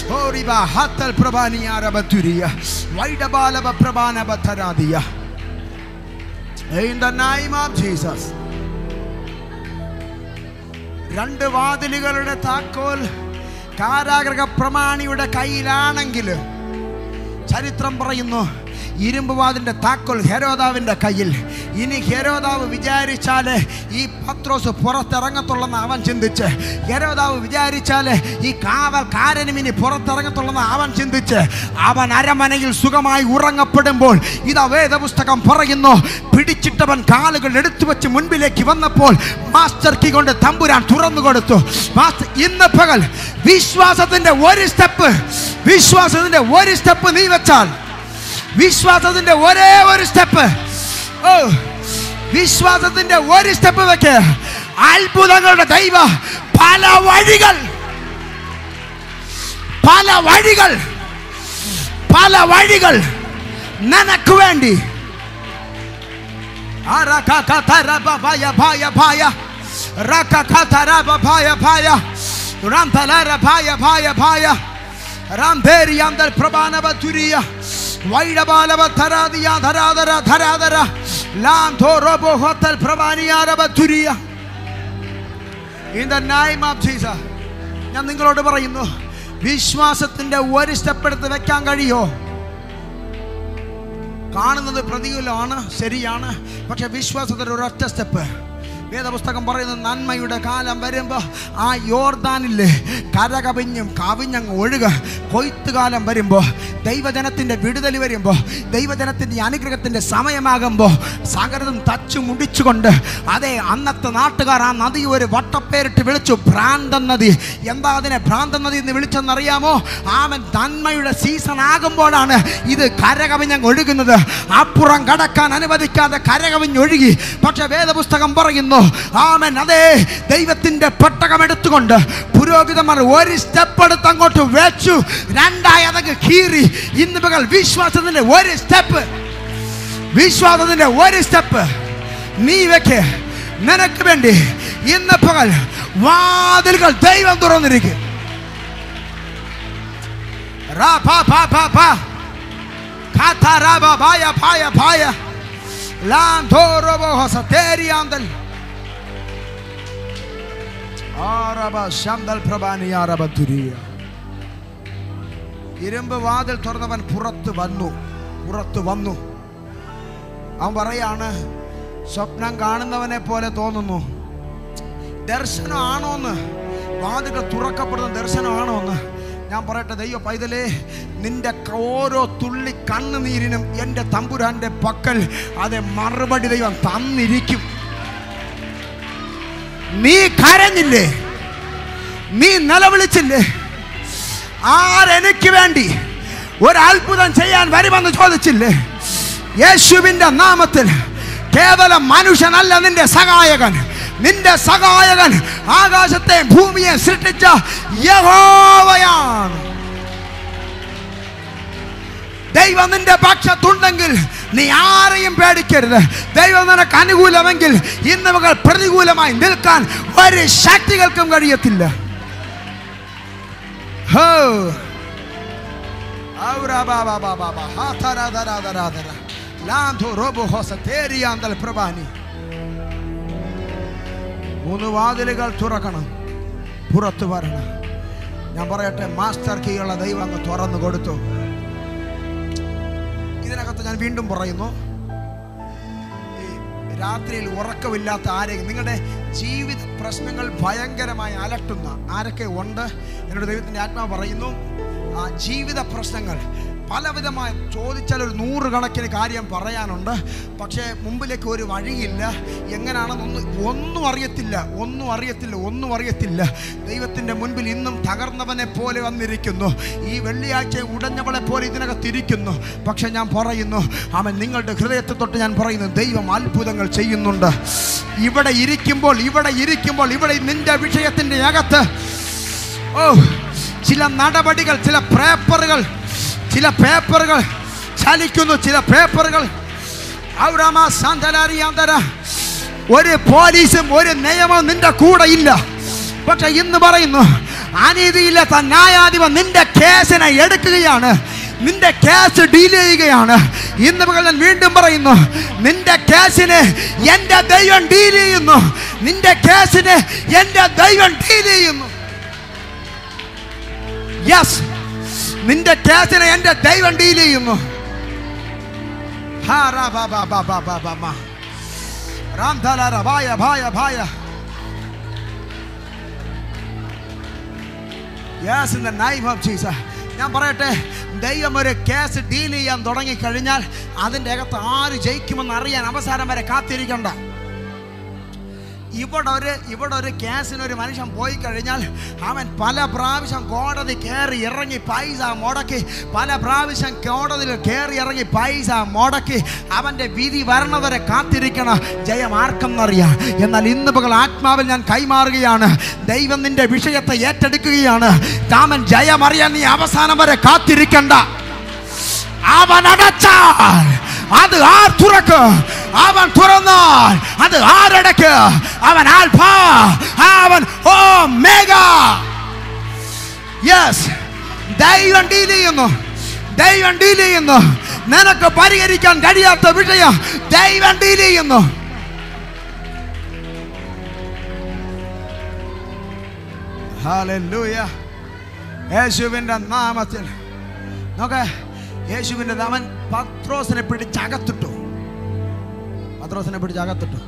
Oriba Hatel Pravania Rabaturia. Vaidabalava Pravana Bataradia. In the name of Jesus. രണ്ട് വാതിലുകളുടെ താക്കോൽ കാരാഗ്രഹ പ്രമാണിയുടെ കയ്യിലാണെങ്കിൽ ചരിത്രം പറയുന്നു ഇരുമ്പ് വാതിന്റെ താക്കോൽ ഹെരോദാവിന്റെ കയ്യിൽ. ഇനി ഹെരോദാവ് വിചാരിച്ചാൽ ഈ പത്രോസ് പുറത്തിറങ്ങത്തുള്ളെന്ന് അവൻ ചിന്തിച്ച്. ഹെരോദാവ് വിചാരിച്ചാൽ ഈ കാവൽക്കാരനും ഇനി പുറത്തിറങ്ങത്തുള്ളെന്ന് അവൻ ചിന്തിച്ച്. അവൻ അരമനയിൽ സുഖമായി ഉറങ്ങപ്പെടുമ്പോൾ ഇതാ വേദപുസ്തകം പറയുന്നു പിടിച്ചിട്ടവൻ കാലുകൾ എടുത്തു വെച്ച് മുൻപിലേക്ക് വന്നപ്പോൾ മാസ്റ്റർ കീ കൊണ്ട് തമ്പുരാൻ തുറന്നു കൊടുത്തു. ഇന്ന് പകൽ വിശ്വാസത്തിന്റെ ഒരു സ്റ്റെപ്പ് വിശ്വാസത്തിന്റെ ഒരു സ്റ്റെപ്പ് നീ വെച്ചാൽ വിശ്വാസത്തിന്റെ ഒരേ ഒരു സ്റ്റെപ്പ്. ഓ വിശ്വാസത്തിന്റെ ഒരു സ്റ്റെപ്പ് വെക്ക്. അത്ഭുതങ്ങളുടെ ദൈവ പല വഴികൾ. പല വഴികൾ. പല വഴികൾ. നിനക്ക് വേണ്ടി. ഭയ ഭയ ഭയ ഭയ ഭയ റാം തലാര ഭയ ഭയ ഭയ റാം ധേരിയാന്തൽ പ്രഭാനവ തുരിയ വൈഡബാലവ തുരിയ. ഇൻ ഓഫ് ജീസസ് ഞാൻ നിങ്ങളോട് പറയുന്നു വിശ്വാസത്തിന്റെ ഒരു സ്റ്റെപ്പ് എടുത്ത് വെക്കാൻ കഴിയോ? കാണുന്നത് പ്രതികൂലമാണ് ശരിയാണ് പക്ഷെ വിശ്വാസത്തിന്റെ ഒരൊറ്റ സ്റ്റെപ്പ്. വേദപുസ്തകം പറയുന്നത് നന്മയുടെ കാലം വരുമ്പോൾ ആ യോർദാനില്ലേ കരകവിഞ്ഞും കവിഞ്ഞങ്ങ് ഒഴുക. കൊയ്ത്ത് കാലം വരുമ്പോൾ ദൈവജനത്തിന്റെ വിടുതൽ വരുമ്പോൾ ദൈവജനത്തിന്റെ അനുഗ്രഹത്തിന്റെ സമയമാകുമ്പോൾ സകലതും തച്ചു മുടിച്ചുകൊണ്ട് അതെ അന്നത്തെ നാട്ടുകാർ ആ നദി ഒരു വട്ടപ്പേരിട്ട് വിളിച്ചു ഭ്രാന്തൻ നദി. എന്താ അതിനെ ഭ്രാന്തൻ നദി എന്ന് വിളിച്ചെന്നറിയാമോ? ആമൻ നന്മയുടെ സീസൺ ആകുമ്പോഴാണ് ഇത് കരകവിഞ്ഞങ്ങ് ഒഴുകുന്നത്. അപ്പുറം കടക്കാൻ അനുവദിക്കാതെ കരകവിഞ്ഞൊഴുകി. പക്ഷേ വേദപുസ്തകം പറയുന്നു ആമൻ. അതെ ദൈവത്തിന്റെ പെട്ടകം എടുത്തുകൊണ്ട് പുരോഹിതന്മാർ ഒരു സ്റ്റെപ്പ് എടുത്ത് അങ്ങോട്ട് വെച്ചു. രണ്ടായി അതങ്ങ് കീറി. ഇന്ന് പകൽ വിശ്വാസത്തിന്റെ ഒരു സ്റ്റെപ്പ് വിശ്വാസത്തിന്റെ ഒരു സ്റ്റെപ്പ് നീ വെക്ക്. നിനക്ക് വേണ്ടി ഇന്ന് പകൽ വാതിലുകൾ ദൈവം തുറന്നിരിക്കും. പാ പാ പാ പാ. കാത്താ റാ ബാ ഇരുമ്പ് വാതിൽ തുറന്നവൻ പുറത്ത് വന്നു പുറത്ത് വന്നു. അവൻ പറയാണ് സ്വപ്നം കാണുന്നവനെ പോലെ തോന്നുന്നു. ദർശനമാണോന്ന്? വാതിലുകൾ തുറക്കപ്പെടുന്ന ദർശനമാണോന്ന്? ഞാൻ പറയട്ടെ ദൈവ പൈതലേ നിന്റെ ഓരോ തുള്ളി കണ്ണുനീരിനും എന്റെ തമ്പുരാന്റെ പക്കൽ അതെ മറുപടി ദൈവം തന്നിരിക്കും. നീ കരഞ്ഞില്ലേ? നീ നിലവിളിച്ചില്ലേ? ആരെനിക്ക് വേണ്ടി ഒരു അത്ഭുതം ചെയ്യാൻ വരുമെന്ന് ചോദിച്ചില്ലേ? യേശുവിന്റെ നാമത്തിൽ കേവലം മനുഷ്യനല്ല നിന്റെ സഹായകൻ. നിന്റെ സഹായകൻ ആകാശത്തെ ഭൂമിയെ സൃഷ്ടിച്ച യഹോവയാണ്. ദൈവം നിന്റെ പക്ഷത്തുണ്ടെങ്കിൽ നീ ആരെയും പേടിക്കരുത്. ദൈവം നിനക്ക് അനുകൂലമെങ്കിൽ ഇന്ന് മകൾ പ്രതികൂലമായി നിൽക്കാൻ ഒരു ശക്തികൾക്കും കഴിയത്തില്ല. ഹോ. മൂന്ന് വാതിലുകൾ തുറക്കണം. പുറത്തു വരണം. ഞാൻ പറയട്ടെ മാസ്റ്റർ കീയുള്ള ദൈവം അങ്ങ് തുറന്നു കൊടുത്തു. ഇതിനകത്ത് ഞാൻ വീണ്ടും പറയുന്നു രാത്രിയിൽ ഉറക്കമില്ലാത്ത ആരെയും നിങ്ങളുടെ ജീവിത പ്രശ്നങ്ങൾ ഭയങ്കരമായി അലട്ടുന്ന ആരൊക്കെ ഉണ്ട്? എന്നോട് ദൈവത്തിന്റെ ആത്മാവ് പറയുന്നു ആ ജീവിത പ്രശ്നങ്ങൾ പലവിധമായ ചോദിച്ചാൽ ഒരു നൂറുകണക്കിന് കാര്യം പറയാനുണ്ട്. പക്ഷേ മുമ്പിലേക്ക് ഒരു വഴിയില്ല. എങ്ങനെയാണെന്നൊന്നും ഒന്നും അറിയത്തില്ല. ഒന്നും അറിയത്തില്ല. ഒന്നും അറിയത്തില്ല. ദൈവത്തിന്റെ മുൻപിൽ ഇന്നും തകർന്നവനെ പോലെ വന്നിരിക്കുന്നു. ഈ വെള്ളിയാഴ്ച ഉടഞ്ഞവളെ പോലെ ഇതിനകത്തിരിക്കുന്നു പക്ഷെ ഞാൻ പറയുന്നു അവൻ നിങ്ങളുടെ ഹൃദയത്തെ തൊട്ട് ഞാൻ പറയുന്നു ദൈവം അത്ഭുതങ്ങൾ ചെയ്യുന്നുണ്ട്. ഇവിടെ ഇരിക്കുമ്പോൾ ഇവിടെ ഇരിക്കുമ്പോൾ ഇവിടെ നിന്റെ വിഷയത്തിന്റെ അകത്ത് ഓ ചില നടപടികൾ ചില പേപ്പറുകൾ ചില പേപ്പറുകൾ ചലിക്കുന്നു ചില പേപ്പറുകൾ. ഒരു പോലീസും ഒരു നിയമവും നിന്റെ കൂടെ ഇല്ല. പക്ഷെ ഇന്ന് പറയുന്നു അനീതിയില്ലാത്ത ന്യായാധിപൻ നിന്റെ കേസിനെ എടുക്കുകയാണ്. നിന്റെ കേസ് ഡീൽ ചെയ്യുകയാണ്. ഇന്ന് ഞാൻ വീണ്ടും പറയുന്നു നിന്റെ കേസിന് എന്റെ ദൈവം ഡീൽ ചെയ്യുന്നു. നിന്റെ കേസിന് എന്റെ ദൈവം ഡീൽ ചെയ്യുന്നു. യെസ് നിന്റെ കേസിനെ എന്റെ ദൈവം ഡീൽ ചെയ്യുന്നു. ഭായ ഭായ ഇൻ ഓഫ് ഞാൻ പറയട്ടെ ദൈവം ഒരു കേസ് ഡീൽ ചെയ്യാൻ തുടങ്ങിക്കഴിഞ്ഞാൽ അതിന്റെ അകത്ത് ആര് ജയിക്കുമെന്ന് അറിയാൻ അവസാനം വരെ കാത്തിരിക്കണ്ട. ഇവിടെ ഒരു ഇവിടെ ഒരു കേസിന് ഒരു മനുഷ്യൻ പോയി കഴിഞ്ഞാൽ അവൻ പല പ്രാവശ്യം കോടതി കയറി ഇറങ്ങി പൈസ മുടക്കി പല പ്രാവശ്യം കോടതിയിൽ കയറി ഇറങ്ങി പൈസ മുടക്കി അവന്റെ വിധി വരണവരെ കാത്തിരിക്കണം. ജയം ആർക്കെന്നറിയാം എന്നാൽ ഇന്ന് പകൽ ആത്മാവിൽ ഞാൻ കൈമാറുകയാണ്. ദൈവം നിന്റെ വിഷയത്തെ ഏറ്റെടുക്കുകയാണ്. താമൻ ജയമറിയാൻ നീ അവസാനം വരെ കാത്തിരിക്കണ്ട. അവൻ അടച്ചാൽ അത് ആർ തുറക്ക്? അവൻ തുറന്നാൽ അത് ആരടക്ക് അവൻ ആൽഫ അവൻ ഓ മേഘ യെസ് ദൈവം ഡീൽ ചെയ്യുന്നു. ദൈവം ഡീൽ ചെയ്യുന്നു. നിനക്ക് പരിഹരിക്കാൻ കഴിയാത്ത വിഷയം ദൈവം ഡീൽ ചെയ്യുന്നു. യേശുവിന്റെ നാമത്തിൽ. നോക്കേ യേശുവിന്റെ അവൻ പത്രോസിനെ പിടിച്ച് അകത്തിട്ടു. പത്രോസിനെ പിടിച്ച് അകത്തിട്ടു.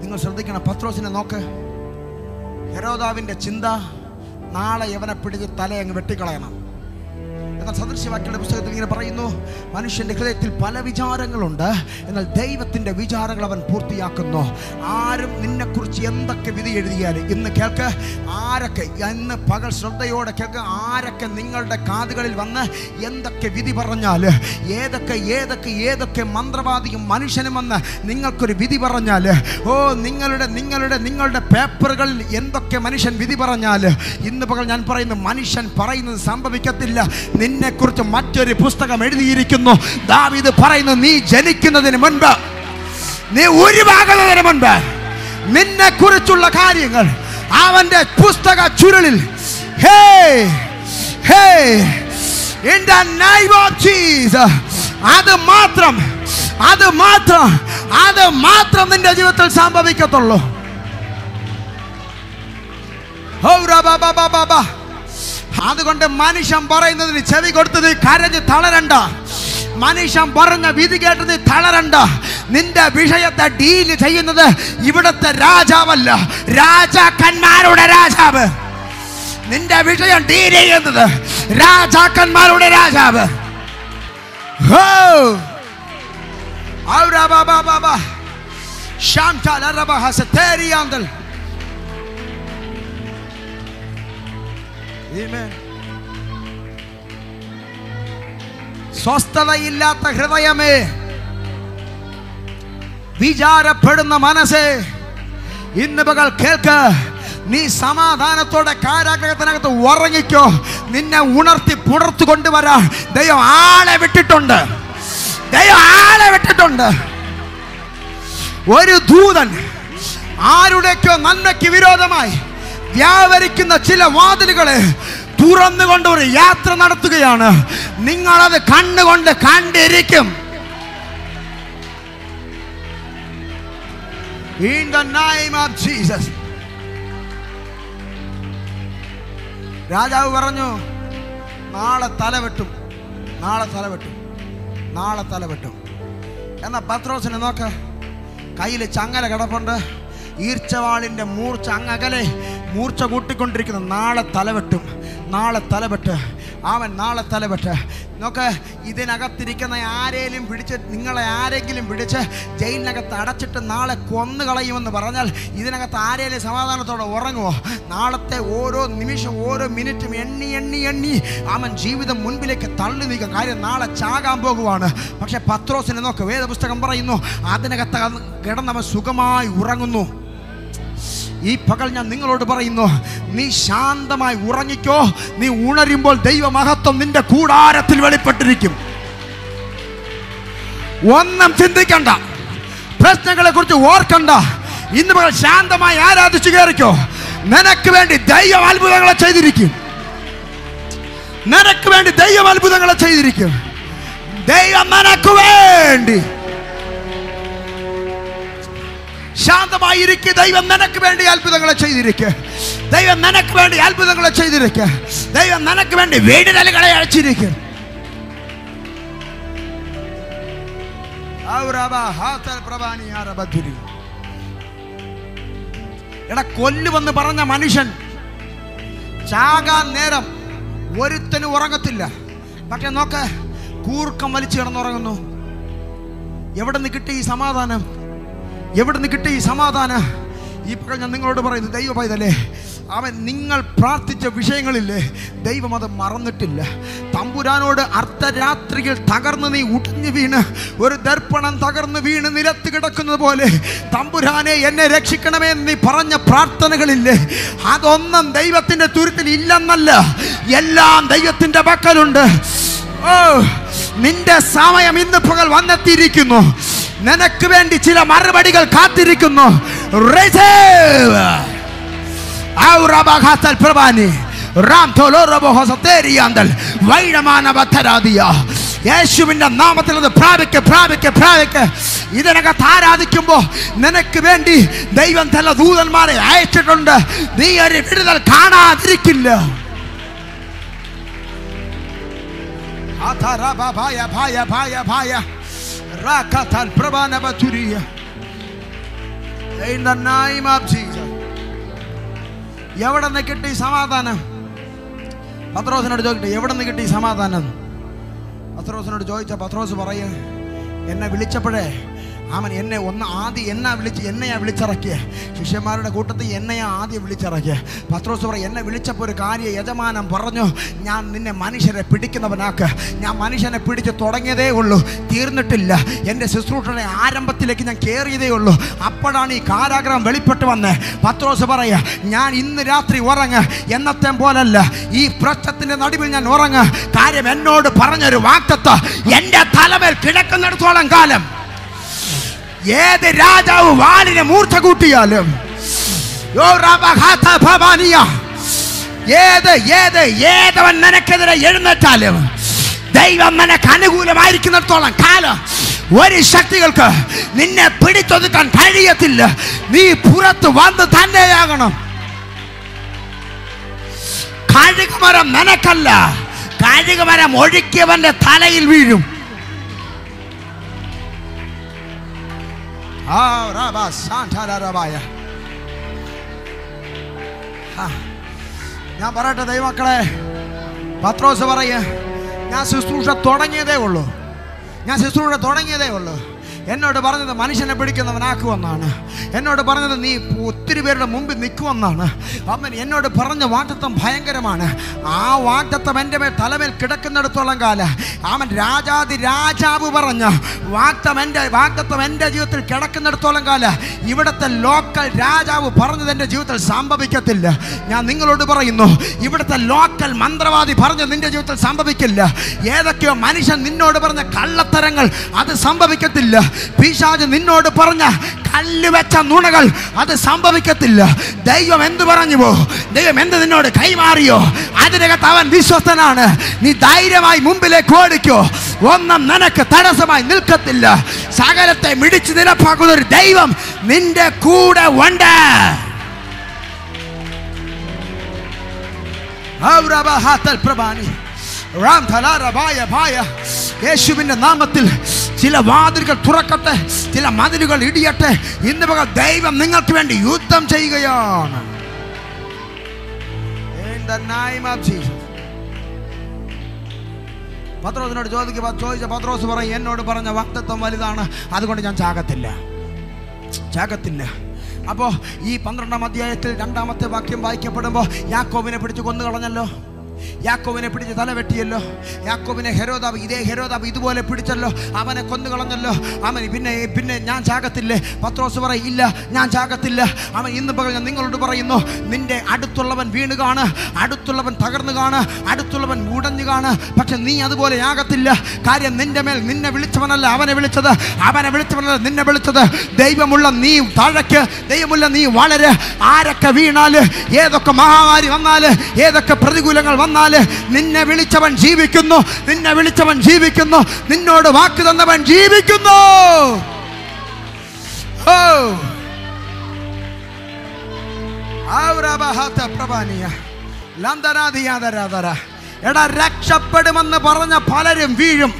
നിങ്ങൾ ശ്രദ്ധിക്കണം പത്രോസിനെ നോക്ക്. ഹെരോദാവിന്റെ ചിന്ത നാളെ യവനെ പിടിച്ച് തലയങ്ങ് വെട്ടിക്കളയണം. എന്നാൽ സദൃശ്യവാക്യയുടെ പുസ്തകത്തിൽ ഇങ്ങനെ പറയുന്നു മനുഷ്യന്റെ ഹൃദയത്തിൽ പല വിചാരങ്ങളുണ്ട്. എന്നാൽ ദൈവത്തിന്റെ വിചാരങ്ങൾ അവൻ പൂർത്തിയാക്കുന്നു. ആരും നിന്നെക്കുറിച്ച് എന്തൊക്കെ വിധി എഴുതിയാലും ഇന്ന് കേൾക്ക് ആരൊക്കെ ഇന്ന് പകൽ ശ്രദ്ധയോടെ കേൾക്ക് ആരൊക്കെ നിങ്ങളുടെ കാതുകളിൽ വന്ന് എന്തൊക്കെ വിധി പറഞ്ഞാൽ ഏതൊക്കെ ഏതൊക്കെ ഏതൊക്കെ മന്ത്രവാദിയും മനുഷ്യനും വന്ന് നിങ്ങൾക്കൊരു വിധി പറഞ്ഞാൽ ഓ നിങ്ങളുടെ നിങ്ങളുടെ നിങ്ങളുടെ പേപ്പറുകളിൽ എന്തൊക്കെ മനുഷ്യൻ വിധി പറഞ്ഞാൽ ഇന്ന് പകൽ ഞാൻ പറയുന്നു മനുഷ്യൻ പറയുന്നത് സംഭവിക്കത്തില്ല. നിന്നെക്കുറിച്ച് മറ്റൊരു പുസ്തകം എഴുതിയിരിക്കുന്നു ദാവീദ് പറയുന്നു നീ ജനിക്കുന്നതിന് മുൻപ് നീ ഉരുവാകുന്നതിന് മുൻപ് നിന്നെ കുറിച്ചുള്ള കാര്യങ്ങൾ അവന്റെ പുസ്തക ചുരുളിൽ ഹേ ഹേ Jesus അത് മാത്രം അത് മാത്രം അത് മാത്രം നിന്റെ ജീവിതത്തിൽ സംഭവിക്കത്തുള്ളൂ ഹൗ ബാബാ ബാബാ. അതുകൊണ്ട് മനുഷ്യൻ പറയുന്നതിന് ചെവി കൊടുത്തത് കരഞ്ഞ് തളരണ്ട. മനുഷ്യൻ പറഞ്ഞ വിധി കേട്ടത് തളരണ്ട. നിന്റെ വിഷയത്തെ ഡീൽ ചെയ്യുന്നത് ഇവിടുത്തെ രാജാവല്ല. രാജാക്കന്മാരുടെ രാജാവ്. നിന്റെ വിഷയം ഡീൽ ചെയ്യുന്നത് രാജാക്കന്മാരുടെ രാജാവ്. ഹോ! ഔരാ ബാബാ ബാബാ ബാ തേരിയാന്തൽ സ്വസ്ഥതയില്ലാത്ത ഹൃദയമേ വിചാരപ്പെടുന്ന മനസ്സേ ഇന്ന് പകൽ കേൾക്ക് നീ സമാധാനത്തോടെ കാരാഗ്രഹത്തിനകത്ത് ഉറങ്ങിക്കോ നിന്നെ ഉണർത്തി പുറത്തു കൊണ്ടുവരാ ദൈവം ആളെ വിട്ടിട്ടുണ്ട്. ദൈവം ആളെ വിട്ടിട്ടുണ്ട്. ഒരു ദൂതൻ ആരുടെക്കോ നന്മയ്ക്ക് വിരോധമായി വ്യാപരിക്കുന്ന ചില വാതിലുകളെ തുറന്നുകൊണ്ട് ഒരു യാത്ര നടത്തുകയാണ്. നിങ്ങളത് കണ്ണുകൊണ്ട് കണ്ടിരിക്കും. രാജാവ് പറഞ്ഞു നാളെ തല വെട്ടും. നാളെ തല വെട്ടും. നാളെ തല വെട്ടും. എന്നാ പത്രോസിനെ നോക്ക. കയ്യിൽ ചങ്ങല കിടപ്പുണ്ട്. ഈർച്ചവാളിന്റെ മൂർച്ച അങ്ങകലെ മൂർച്ച കൂട്ടിക്കൊണ്ടിരിക്കുന്നു. നാളെ തലവെട്ടും. നാളെ തലവെട്ട്. അവൻ നാളെ തലവെട്ട്. നോക്ക് ഇതിനകത്തിരിക്കുന്ന ആരെയും പിടിച്ച് നിങ്ങളെ ആരെങ്കിലും പിടിച്ച് ജയിലിനകത്ത് അടച്ചിട്ട് നാളെ കൊന്നു കളയുമെന്ന് പറഞ്ഞാൽ ഇതിനകത്ത് ആരെയും സമാധാനത്തോടെ ഉറങ്ങുമോ നാളത്തെ ഓരോ നിമിഷം ഓരോ മിനിറ്റും എണ്ണി എണ്ണി എണ്ണി അവൻ ജീവിതം മുൻപിലേക്ക് തള്ളി നീക്കുക കാര്യം നാളെ ചാകാൻ പോകുവാണ്. പക്ഷെ പത്രോസിനെ നോക്ക് വേദപുസ്തകം പറയുന്നു അതിനകത്ത് കിടന്നവൻ സുഖമായി ഉറങ്ങുന്നു. ഈ പകൽ ഞാൻ നിങ്ങളോട് പറയുന്നു നീ ശാന്തമായി ഉറങ്ങിക്കോ നീ ഉണരുമ്പോൾ ദൈവമഹത്വം നിന്റെ കൂടാരത്തിൽ വെളിപ്പെട്ടിരിക്കും. ഒന്നും ചിന്തിക്കണ്ട. പ്രശ്നങ്ങളെ കുറിച്ച് ഓർക്കണ്ട. ഇന്ന് പകൽ ശാന്തമായി ആരാധിച്ചു കയറിക്കോ. നിനക്ക് വേണ്ടി ദൈവം അത്ഭുതങ്ങളെ ചെയ്തിരിക്കും. നിനക്ക് വേണ്ടി ദൈവം അത്ഭുതങ്ങളെ ചെയ്തിരിക്കും. ദൈവം നിനക്ക് വേണ്ടി ശാന്തമായിരിക്കെ ദൈവം നിനക്ക് വേണ്ടി അത്ഭുതങ്ങളെ ചെയ്തിരിക്കുക ദൈവം നിനക്ക് വേണ്ടി അത്ഭുതങ്ങളെ ചെയ്തിരിക്കുക ദൈവം നിനക്ക് വേണ്ടി വീടിനലുകളെ അയച്ചിരിക്കുക എടാ കൊല്ലുവെന്ന് പറഞ്ഞ മനുഷ്യൻ ചാകാൻ നേരം ഒരുത്തനും ഉറങ്ങത്തില്ല. പക്ഷെ നോക്ക കൂർക്കം വലിച്ചു കിടന്നുറങ്ങുന്നു. എവിടെ നിന്ന് കിട്ടി ഈ സമാധാനം? എവിടെ നിന്ന് കിട്ടി ഈ സമാധാനം? ഈ പകൽ ഞാൻ നിങ്ങളോട് പറയുന്നു ദൈവ പൈതലേ അവൻ നിങ്ങൾ പ്രാർത്ഥിച്ച വിഷയങ്ങളില്ലേ? ദൈവം അത് മറന്നിട്ടില്ല. തമ്പുരാനോട് അർദ്ധരാത്രിയിൽ തകർന്ന് നീ ഉടഞ്ഞു വീണ് ഒരു ദർപ്പണം തകർന്ന് വീണ് നിലത്ത് കിടക്കുന്നത് പോലെ തമ്പുരാനെ എന്നെ രക്ഷിക്കണമേ എന്ന് നീ പറഞ്ഞ പ്രാർത്ഥനകളില്ലേ? അതൊന്നും ദൈവത്തിന്റെ തുരുത്തിൽ ഇല്ലെന്നല്ല എല്ലാം ദൈവത്തിന്റെ പക്കലുണ്ട്. ഓ നിന്റെ സമയം ഇന്ന് പകൽ വന്നെത്തിയിരിക്കുന്നു. നിനക്ക് വേണ്ടി ചില മറുപടികൾ കാത്തിരിക്കുന്നു. യേശുവിന്റെ നാമത്തിൽ അത് പ്രാപിക്ക പ്രാപിക്ക പ്രാപിക്ക്. ഇതിനകത്ത് ആരാധിക്കുമ്പോൾ നിനക്ക് വേണ്ടി ദൈവം തല ദൂതന്മാരെ അയച്ചിട്ടുണ്ട്. നീ ഒരു വിടുതൽ കാണാതിരിക്കില്ല. ഭായ ഭയ ഭയ ഭയ റാക്കഥൽ Baturiya. In the name of Jesus. എവിടെ നിന്ന് കിട്ടി സമാധാനം പത്രോസിനോട് ചോദിക്കട്ടെ എവിടെ നിന്ന് കിട്ടി സമാധാനം പത്രോസിനോട് ചോദിച്ച പത്രോസ് പറയ എന്നെ വിളിച്ചപ്പോഴേ അവൻ എന്നെ ഒന്ന് ആദ്യം എന്നാ വിളിച്ച് എന്നെയാ വിളിച്ചിറക്കിയ? ശിഷ്യന്മാരുടെ കൂട്ടത്തിൽ എന്നെയാ ആദ്യം വിളിച്ചിറക്കിയ? പത്രോസ് പറ എന്നെ വിളിച്ചപ്പോൾ ഒരു കാര്യ യജമാനം പറഞ്ഞു ഞാൻ നിന്നെ മനുഷ്യരെ പിടിക്കുന്നവനാക്ക്. ഞാൻ മനുഷ്യനെ പിടിച്ച് തുടങ്ങിയതേ ഉള്ളൂ. തീർന്നിട്ടില്ല. എന്റെ ശുശ്രൂഷയുടെ ആരംഭത്തിലേക്ക് ഞാൻ കയറിയതേ ഉള്ളൂ. അപ്പോഴാണ് ഈ കാരാഗ്രഹം വെളിപ്പെട്ട് വന്നേ. പത്രോസ് പറയുക ഞാൻ ഇന്ന് രാത്രി ഉറങ്ങ. എന്നത്തെ പോലല്ല. ഈ പ്രശ്നത്തിന്റെ നടുവിൽ ഞാൻ ഉറങ്ങ. കാര്യം എന്നോട് പറഞ്ഞൊരു വാക്തത്വ. എന്റെ തലമേൽ കിടക്കുന്നിടത്തോളം കാലം ഏത് രാജാവ് വാലിനെ മൂർച്ച കൂട്ടിയാലും. ഏത് ഏത് ഏതവൻ നിനക്കെതിരെ എഴുന്നേറ്റാലും ദൈവം നിനക്ക് അനുകൂലമായിരിക്കുന്നിടത്തോളം കാലം ഒരു ശക്തികൾക്ക് നിന്നെ പിടിച്ചൊതുക്കാൻ കഴിയത്തില്ല. നീ പുറത്ത് വന്ന് തന്നെയാകണം. കഴുകുമരം നിനക്കല്ല. കഴുകുമരം ഒഴുക്കിയവന്റെ തലയിൽ വീഴും. ഞാൻ പറയട്ടെ ദൈവക്കളെ പത്രോസ് പറയ. ഞാൻ ശുശ്രൂഷ തുടങ്ങിയതേ ഉള്ളൂ. ഞാൻ ശുശ്രൂഷ തുടങ്ങിയതേ ഉള്ളൂ. എന്നോട് പറഞ്ഞത് മനുഷ്യനെ പിടിക്കുന്നവനാക്കുമെന്നാണ് എന്നോട് പറഞ്ഞത് നീ ഒത്തിരി പേരുടെ മുമ്പിൽ നിൽക്കുമെന്നാണ് അമ്മൻ എന്നോട് പറഞ്ഞ വാറ്റത്വം ഭയങ്കരമാണ്. ആ വാറ്റത്വം എന്റെ മേൽ തലമേൽ കിടക്കുന്നിടത്തോളം കാലം അവൻ രാജാതി രാജാവ് പറഞ്ഞ വാക്തം എന്റെ വാട്ടത്വം എന്റെ ജീവിതത്തിൽ കിടക്കുന്നിടത്തോളം കാല ഇവിടുത്തെ ലോക്കൽ രാജാവ് പറഞ്ഞത് എന്റെ ജീവിതത്തിൽ സംഭവിക്കത്തില്ല. ഞാൻ നിങ്ങളോട് പറയുന്നു ഇവിടുത്തെ ലോക്കൽ മന്ത്രവാദി പറഞ്ഞത് നിന്റെ ജീവിതത്തിൽ സംഭവിക്കില്ല. ഏതൊക്കെയോ മനുഷ്യൻ നിന്നോട് പറഞ്ഞ കള്ളത്തരങ്ങൾ അത് സംഭവിക്കത്തില്ല. പിശാജ് നിന്നോട് പറഞ്ഞ കല്ലുവെച്ച നുണകൾ അത് സംഭവിക്കത്തില്ല. ദൈവം എന്ത് പറഞ്ഞുവോ? ദൈവം എന്ത് നിന്നോട് കൈമാറിയോ? അതിനകത്ത് അവൻ വിശ്വസ്തനാണ്. നീ ധൈര്യമായി മുമ്പിലേക്ക് ഓടിക്കോ. ഒന്നും നിനക്ക് തടസ്സമായി നിൽക്കത്തില്ല. സകലത്തെ മിടിച്ച് നിലപ്പാക്കുന്ന ഒരു ദൈവം നിന്റെ കൂടെ ഉണ്ട്. ഔരവഹാത്തൽ പ്രഭാനി റാം ധലാരഭായ ഭായ യേശുവിന്റെ നാമത്തിൽ ചില വാതിലുകൾ തുറക്കട്ടെ ചില മതിലുകൾ ഇടിയട്ടെ. ഇന്ന് പകൽ ദൈവം നിങ്ങൾക്ക് വേണ്ടി യുദ്ധം ചെയ്യുകയാണ്. പത്രോസിനോട് ചോദിക്കുക ചോദിച്ച പത്രോസ് പറയും എന്നോട് പറഞ്ഞ വക്തത്വം വലുതാണ് അതുകൊണ്ട് ഞാൻ ചാകത്തില്ല. ചാകത്തില്ല. അപ്പോൾ ഈ പന്ത്രണ്ടാം അധ്യായത്തിൽ രണ്ടാമത്തെ വാക്യം വായിക്കപ്പെടുമ്പോൾ യാക്കോബിനെ പിടിച്ച് കൊന്നു കളഞ്ഞല്ലോ യാക്കോബിനെ പിടിച്ച് തല വെട്ടിയല്ലോ. യാക്കോവിനെ ഹെരോദാവ് ഇതേ ഹെരോദാവ് ഇതുപോലെ പിടിച്ചല്ലോ. അവനെ കൊന്നുകളഞ്ഞല്ലോ അവൻ പിന്നെ പിന്നെ ഞാൻ ചാകത്തില്ലേ? പത്രോസ് പറയില്ല ഞാൻ ചാകത്തില്ല. അവൻ ഇന്ന് പകൽ ഞാൻ നിങ്ങളോട് പറയുന്നു നിന്റെ അടുത്തുള്ളവൻ വീണ് കാണ് അടുത്തുള്ളവൻ തകർന്നു കാണ് അടുത്തുള്ളവൻ ഉടഞ്ഞു കാണ്. പക്ഷെ നീ അതുപോലെ ആകത്തില്ല. കാര്യം നിന്റെ മേൽ നിന്നെ വിളിച്ചവനല്ല അവനെ വിളിച്ചത്. അവനെ വിളിച്ചവനല്ല നിന്നെ വിളിച്ചത്. ദൈവമുള്ള നീ താഴക്ക് ദൈവമുള്ള നീ വളരെ ആരൊക്കെ വീണാൽ ഏതൊക്കെ മഹാമാരി വന്നാൽ ഏതൊക്കെ പ്രതികൂലങ്ങൾ വന്നാൽ നിന്നെ വിളിച്ചവൻ ജീവിക്കുന്നു നിന്നെ വിളിച്ചവൻ ജീവിക്കുന്നു നിന്നോട് വാക്ക് തന്നവൻ ജീവിക്കുന്നു. എടാ രക്ഷപ്പെടുമെന്ന് പറഞ്ഞ പലരും വീഴും.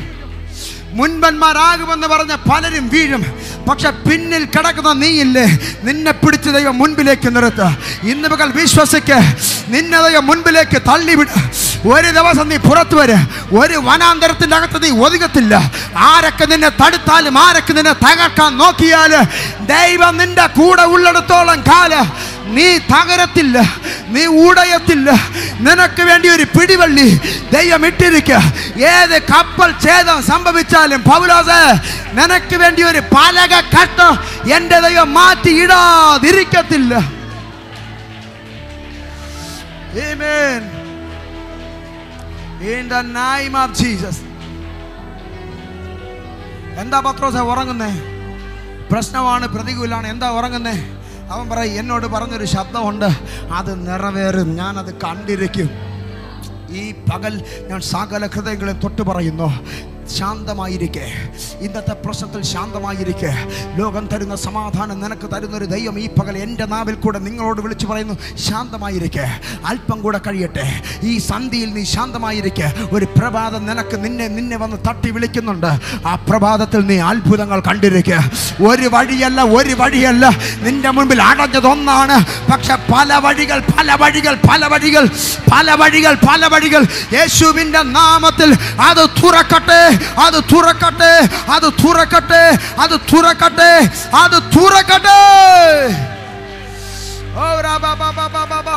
മുൻപന്മാരാകുമെന്ന് പറഞ്ഞ പലരും വീഴും. പക്ഷെ പിന്നിൽ കിടക്കുന്ന നീയില്ലേ? നിന്നെ പിടിച്ച് ദൈവം മുൻപിലേക്ക് നിർത്തുക ഇന്ന് പകൽ വിശ്വസിക്ക്. നിന്നെ ദൈവം മുൻപിലേക്ക് തള്ളിവിട. ഒരു ദിവസം നീ പുറത്തു വരെ. ഒരു വനാന്തരത്തിന്റെ അകത്ത് നീ ഒതുങ്ങത്തില്ല. ആരൊക്കെ നിന്നെ തടുത്താലും ആരൊക്കെ നിന്നെ തകർക്കാൻ നോക്കിയാൽ ദൈവം നിന്റെ കൂടെ ഉള്ളിടത്തോളം കാലം. നീ തകരത്തില്ല നീ ഉടയത്തില്ല നിനക്ക് വേണ്ടി ഒരു പിടിവള്ളി ദൈവം ഇട്ടിരിക്കുക ഏത് കപ്പൽ ഛേദം സംഭവിച്ചാലും പൗലോസ് നിനക്ക് വേണ്ടി ഒരു പലക കട്ട എന്റെ ദൈവം മാറ്റി ഇടാതിരിക്കത്തില്ല. എന്താ പത്രോസ ഉറങ്ങുന്നേ? പ്രശ്നമാണ് പ്രതികൂലാണ്. എന്താ ഉറങ്ങുന്നേ? അവൻ പറയും എന്നോട് പറഞ്ഞൊരു ശബ്ദമുണ്ട്. അത് നിറവേറും. ഞാനത് കണ്ടിരിക്കും. ഈ പകൽ ഞാൻ സകല ഹൃദയങ്ങളെ തൊട്ട് പറയുന്നു ശാന്തമായിരിക്കെ. ഇന്നത്തെ പ്രശ്നത്തിൽ ശാന്തമായിരിക്കേ. ലോകം തരുന്ന സമാധാനം നിനക്ക് തരുന്ന ഒരു ദൈവം ഈ പകൽ എന്റെ നാവിൽ കൂടെ നിങ്ങളോട് വിളിച്ചു പറയുന്നു ശാന്തമായിരിക്കേ. അല്പം കൂടെ കഴിയട്ടെ. ഈ സന്ധിയിൽ നീ ശാന്തമായിരിക്കേ. ഒരു പ്രഭാതം നിനക്ക് നിന്നെ നിന്നെ വന്ന് തട്ടി വിളിക്കുന്നുണ്ട്. ആ പ്രഭാതത്തിൽ നീ അത്ഭുതങ്ങൾ കണ്ടിരിക്കുക ഒരു വഴിയല്ല ഒരു വഴിയല്ല. നിന്റെ മുൻപിൽ അടഞ്ഞതൊന്നാണ് പക്ഷെ പല വഴികൾ പല വഴികൾ പല വഴികൾ പല വഴികൾ പല വഴികൾ. യേശുവിന്റെ നാമത്തിൽ അത് തുറക്കട്ടെ. അത് തുറക്കട്ടെ അത് തുറക്കട്ടെ അത് തുറക്കട്ടെ അത് തുറക്കട്ടെ ഓ രാബാ ബാബാ ബാബാ ബാബാ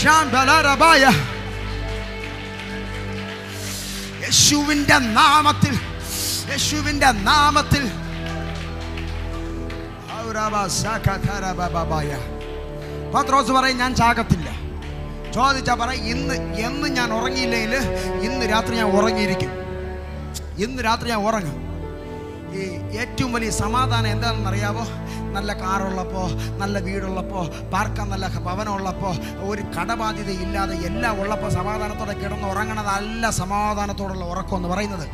ശാന്തലരബായ യേശുവിന്റെ നാമത്തിൽ യേശുവിന്റെ നാമത്തിൽ ഔ രാബാ സാഖാഥരബാബായ. പത്രോസ് പറയും ഞാൻ ചാകത്തില്ല. ചോദിച്ചാ പറയും ഇന്ന് എന്ന് ഞാൻ ഉറങ്ങിയില്ലെങ്കിൽ ഇന്ന് രാത്രി ഞാൻ ഉറങ്ങിയിരിക്കും. ഇന്ന് രാത്രി ഞാൻ ഉറങ്ങും ഈ ഏറ്റവും വലിയ സമാധാനം എന്താണെന്ന് അറിയാവോ നല്ല കാറുള്ളപ്പോൾ നല്ല വീടുള്ളപ്പോൾ പാർക്കാൻ നല്ല ഭവനമുള്ളപ്പോൾ ഒരു കടബാധ്യത ഇല്ലാതെ എല്ലാം ഉള്ളപ്പോൾ സമാധാനത്തോടെ കിടന്ന് ഉറങ്ങണതല്ല സമാധാനത്തോടുള്ള ഉറക്കം എന്ന് പറയുന്നത്.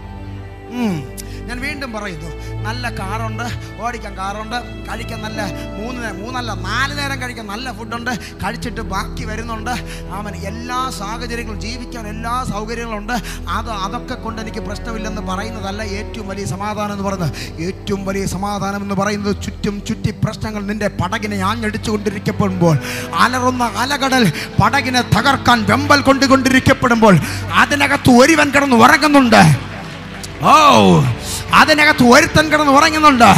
ഞാൻ വീണ്ടും പറയുന്നു നല്ല കാറുണ്ട് ഓടിക്കാൻ കാറുണ്ട് കഴിക്കാൻ നല്ല മൂന്ന് മൂന്നല്ല നാല് നേരം കഴിക്കാൻ നല്ല ഫുഡുണ്ട് കഴിച്ചിട്ട് ബാക്കി വരുന്നുണ്ട്. അവൻ എല്ലാ സാഹചര്യങ്ങളും ജീവിക്കാൻ എല്ലാ സൗകര്യങ്ങളും ഉണ്ട് അത് അതൊക്കെ കൊണ്ട് എനിക്ക് പ്രശ്നമില്ലെന്ന് പറയുന്നതല്ല ഏറ്റവും വലിയ സമാധാനം എന്ന് പറയുന്നത്. ഏറ്റവും വലിയ സമാധാനം എന്ന് പറയുന്നത് ചുറ്റും ചുറ്റി പ്രശ്നങ്ങൾ നിന്റെ പടകിനെ ആഞ്ഞടിച്ചു കൊണ്ടിരിക്കപ്പെടുമ്പോൾ അലറുന്ന അലകടൽ പടകിനെ തകർക്കാൻ വെമ്പൽ കൊണ്ടുകൊണ്ടിരിക്കപ്പെടുമ്പോൾ അതിനകത്ത് ഒരുവൻ കിടന്ന് ഉറങ്ങുന്നുണ്ട്. ഓ അതിനകത്ത് ഒരുത്തൻ കിടന്ന് ഉറങ്ങുന്നുണ്ട്.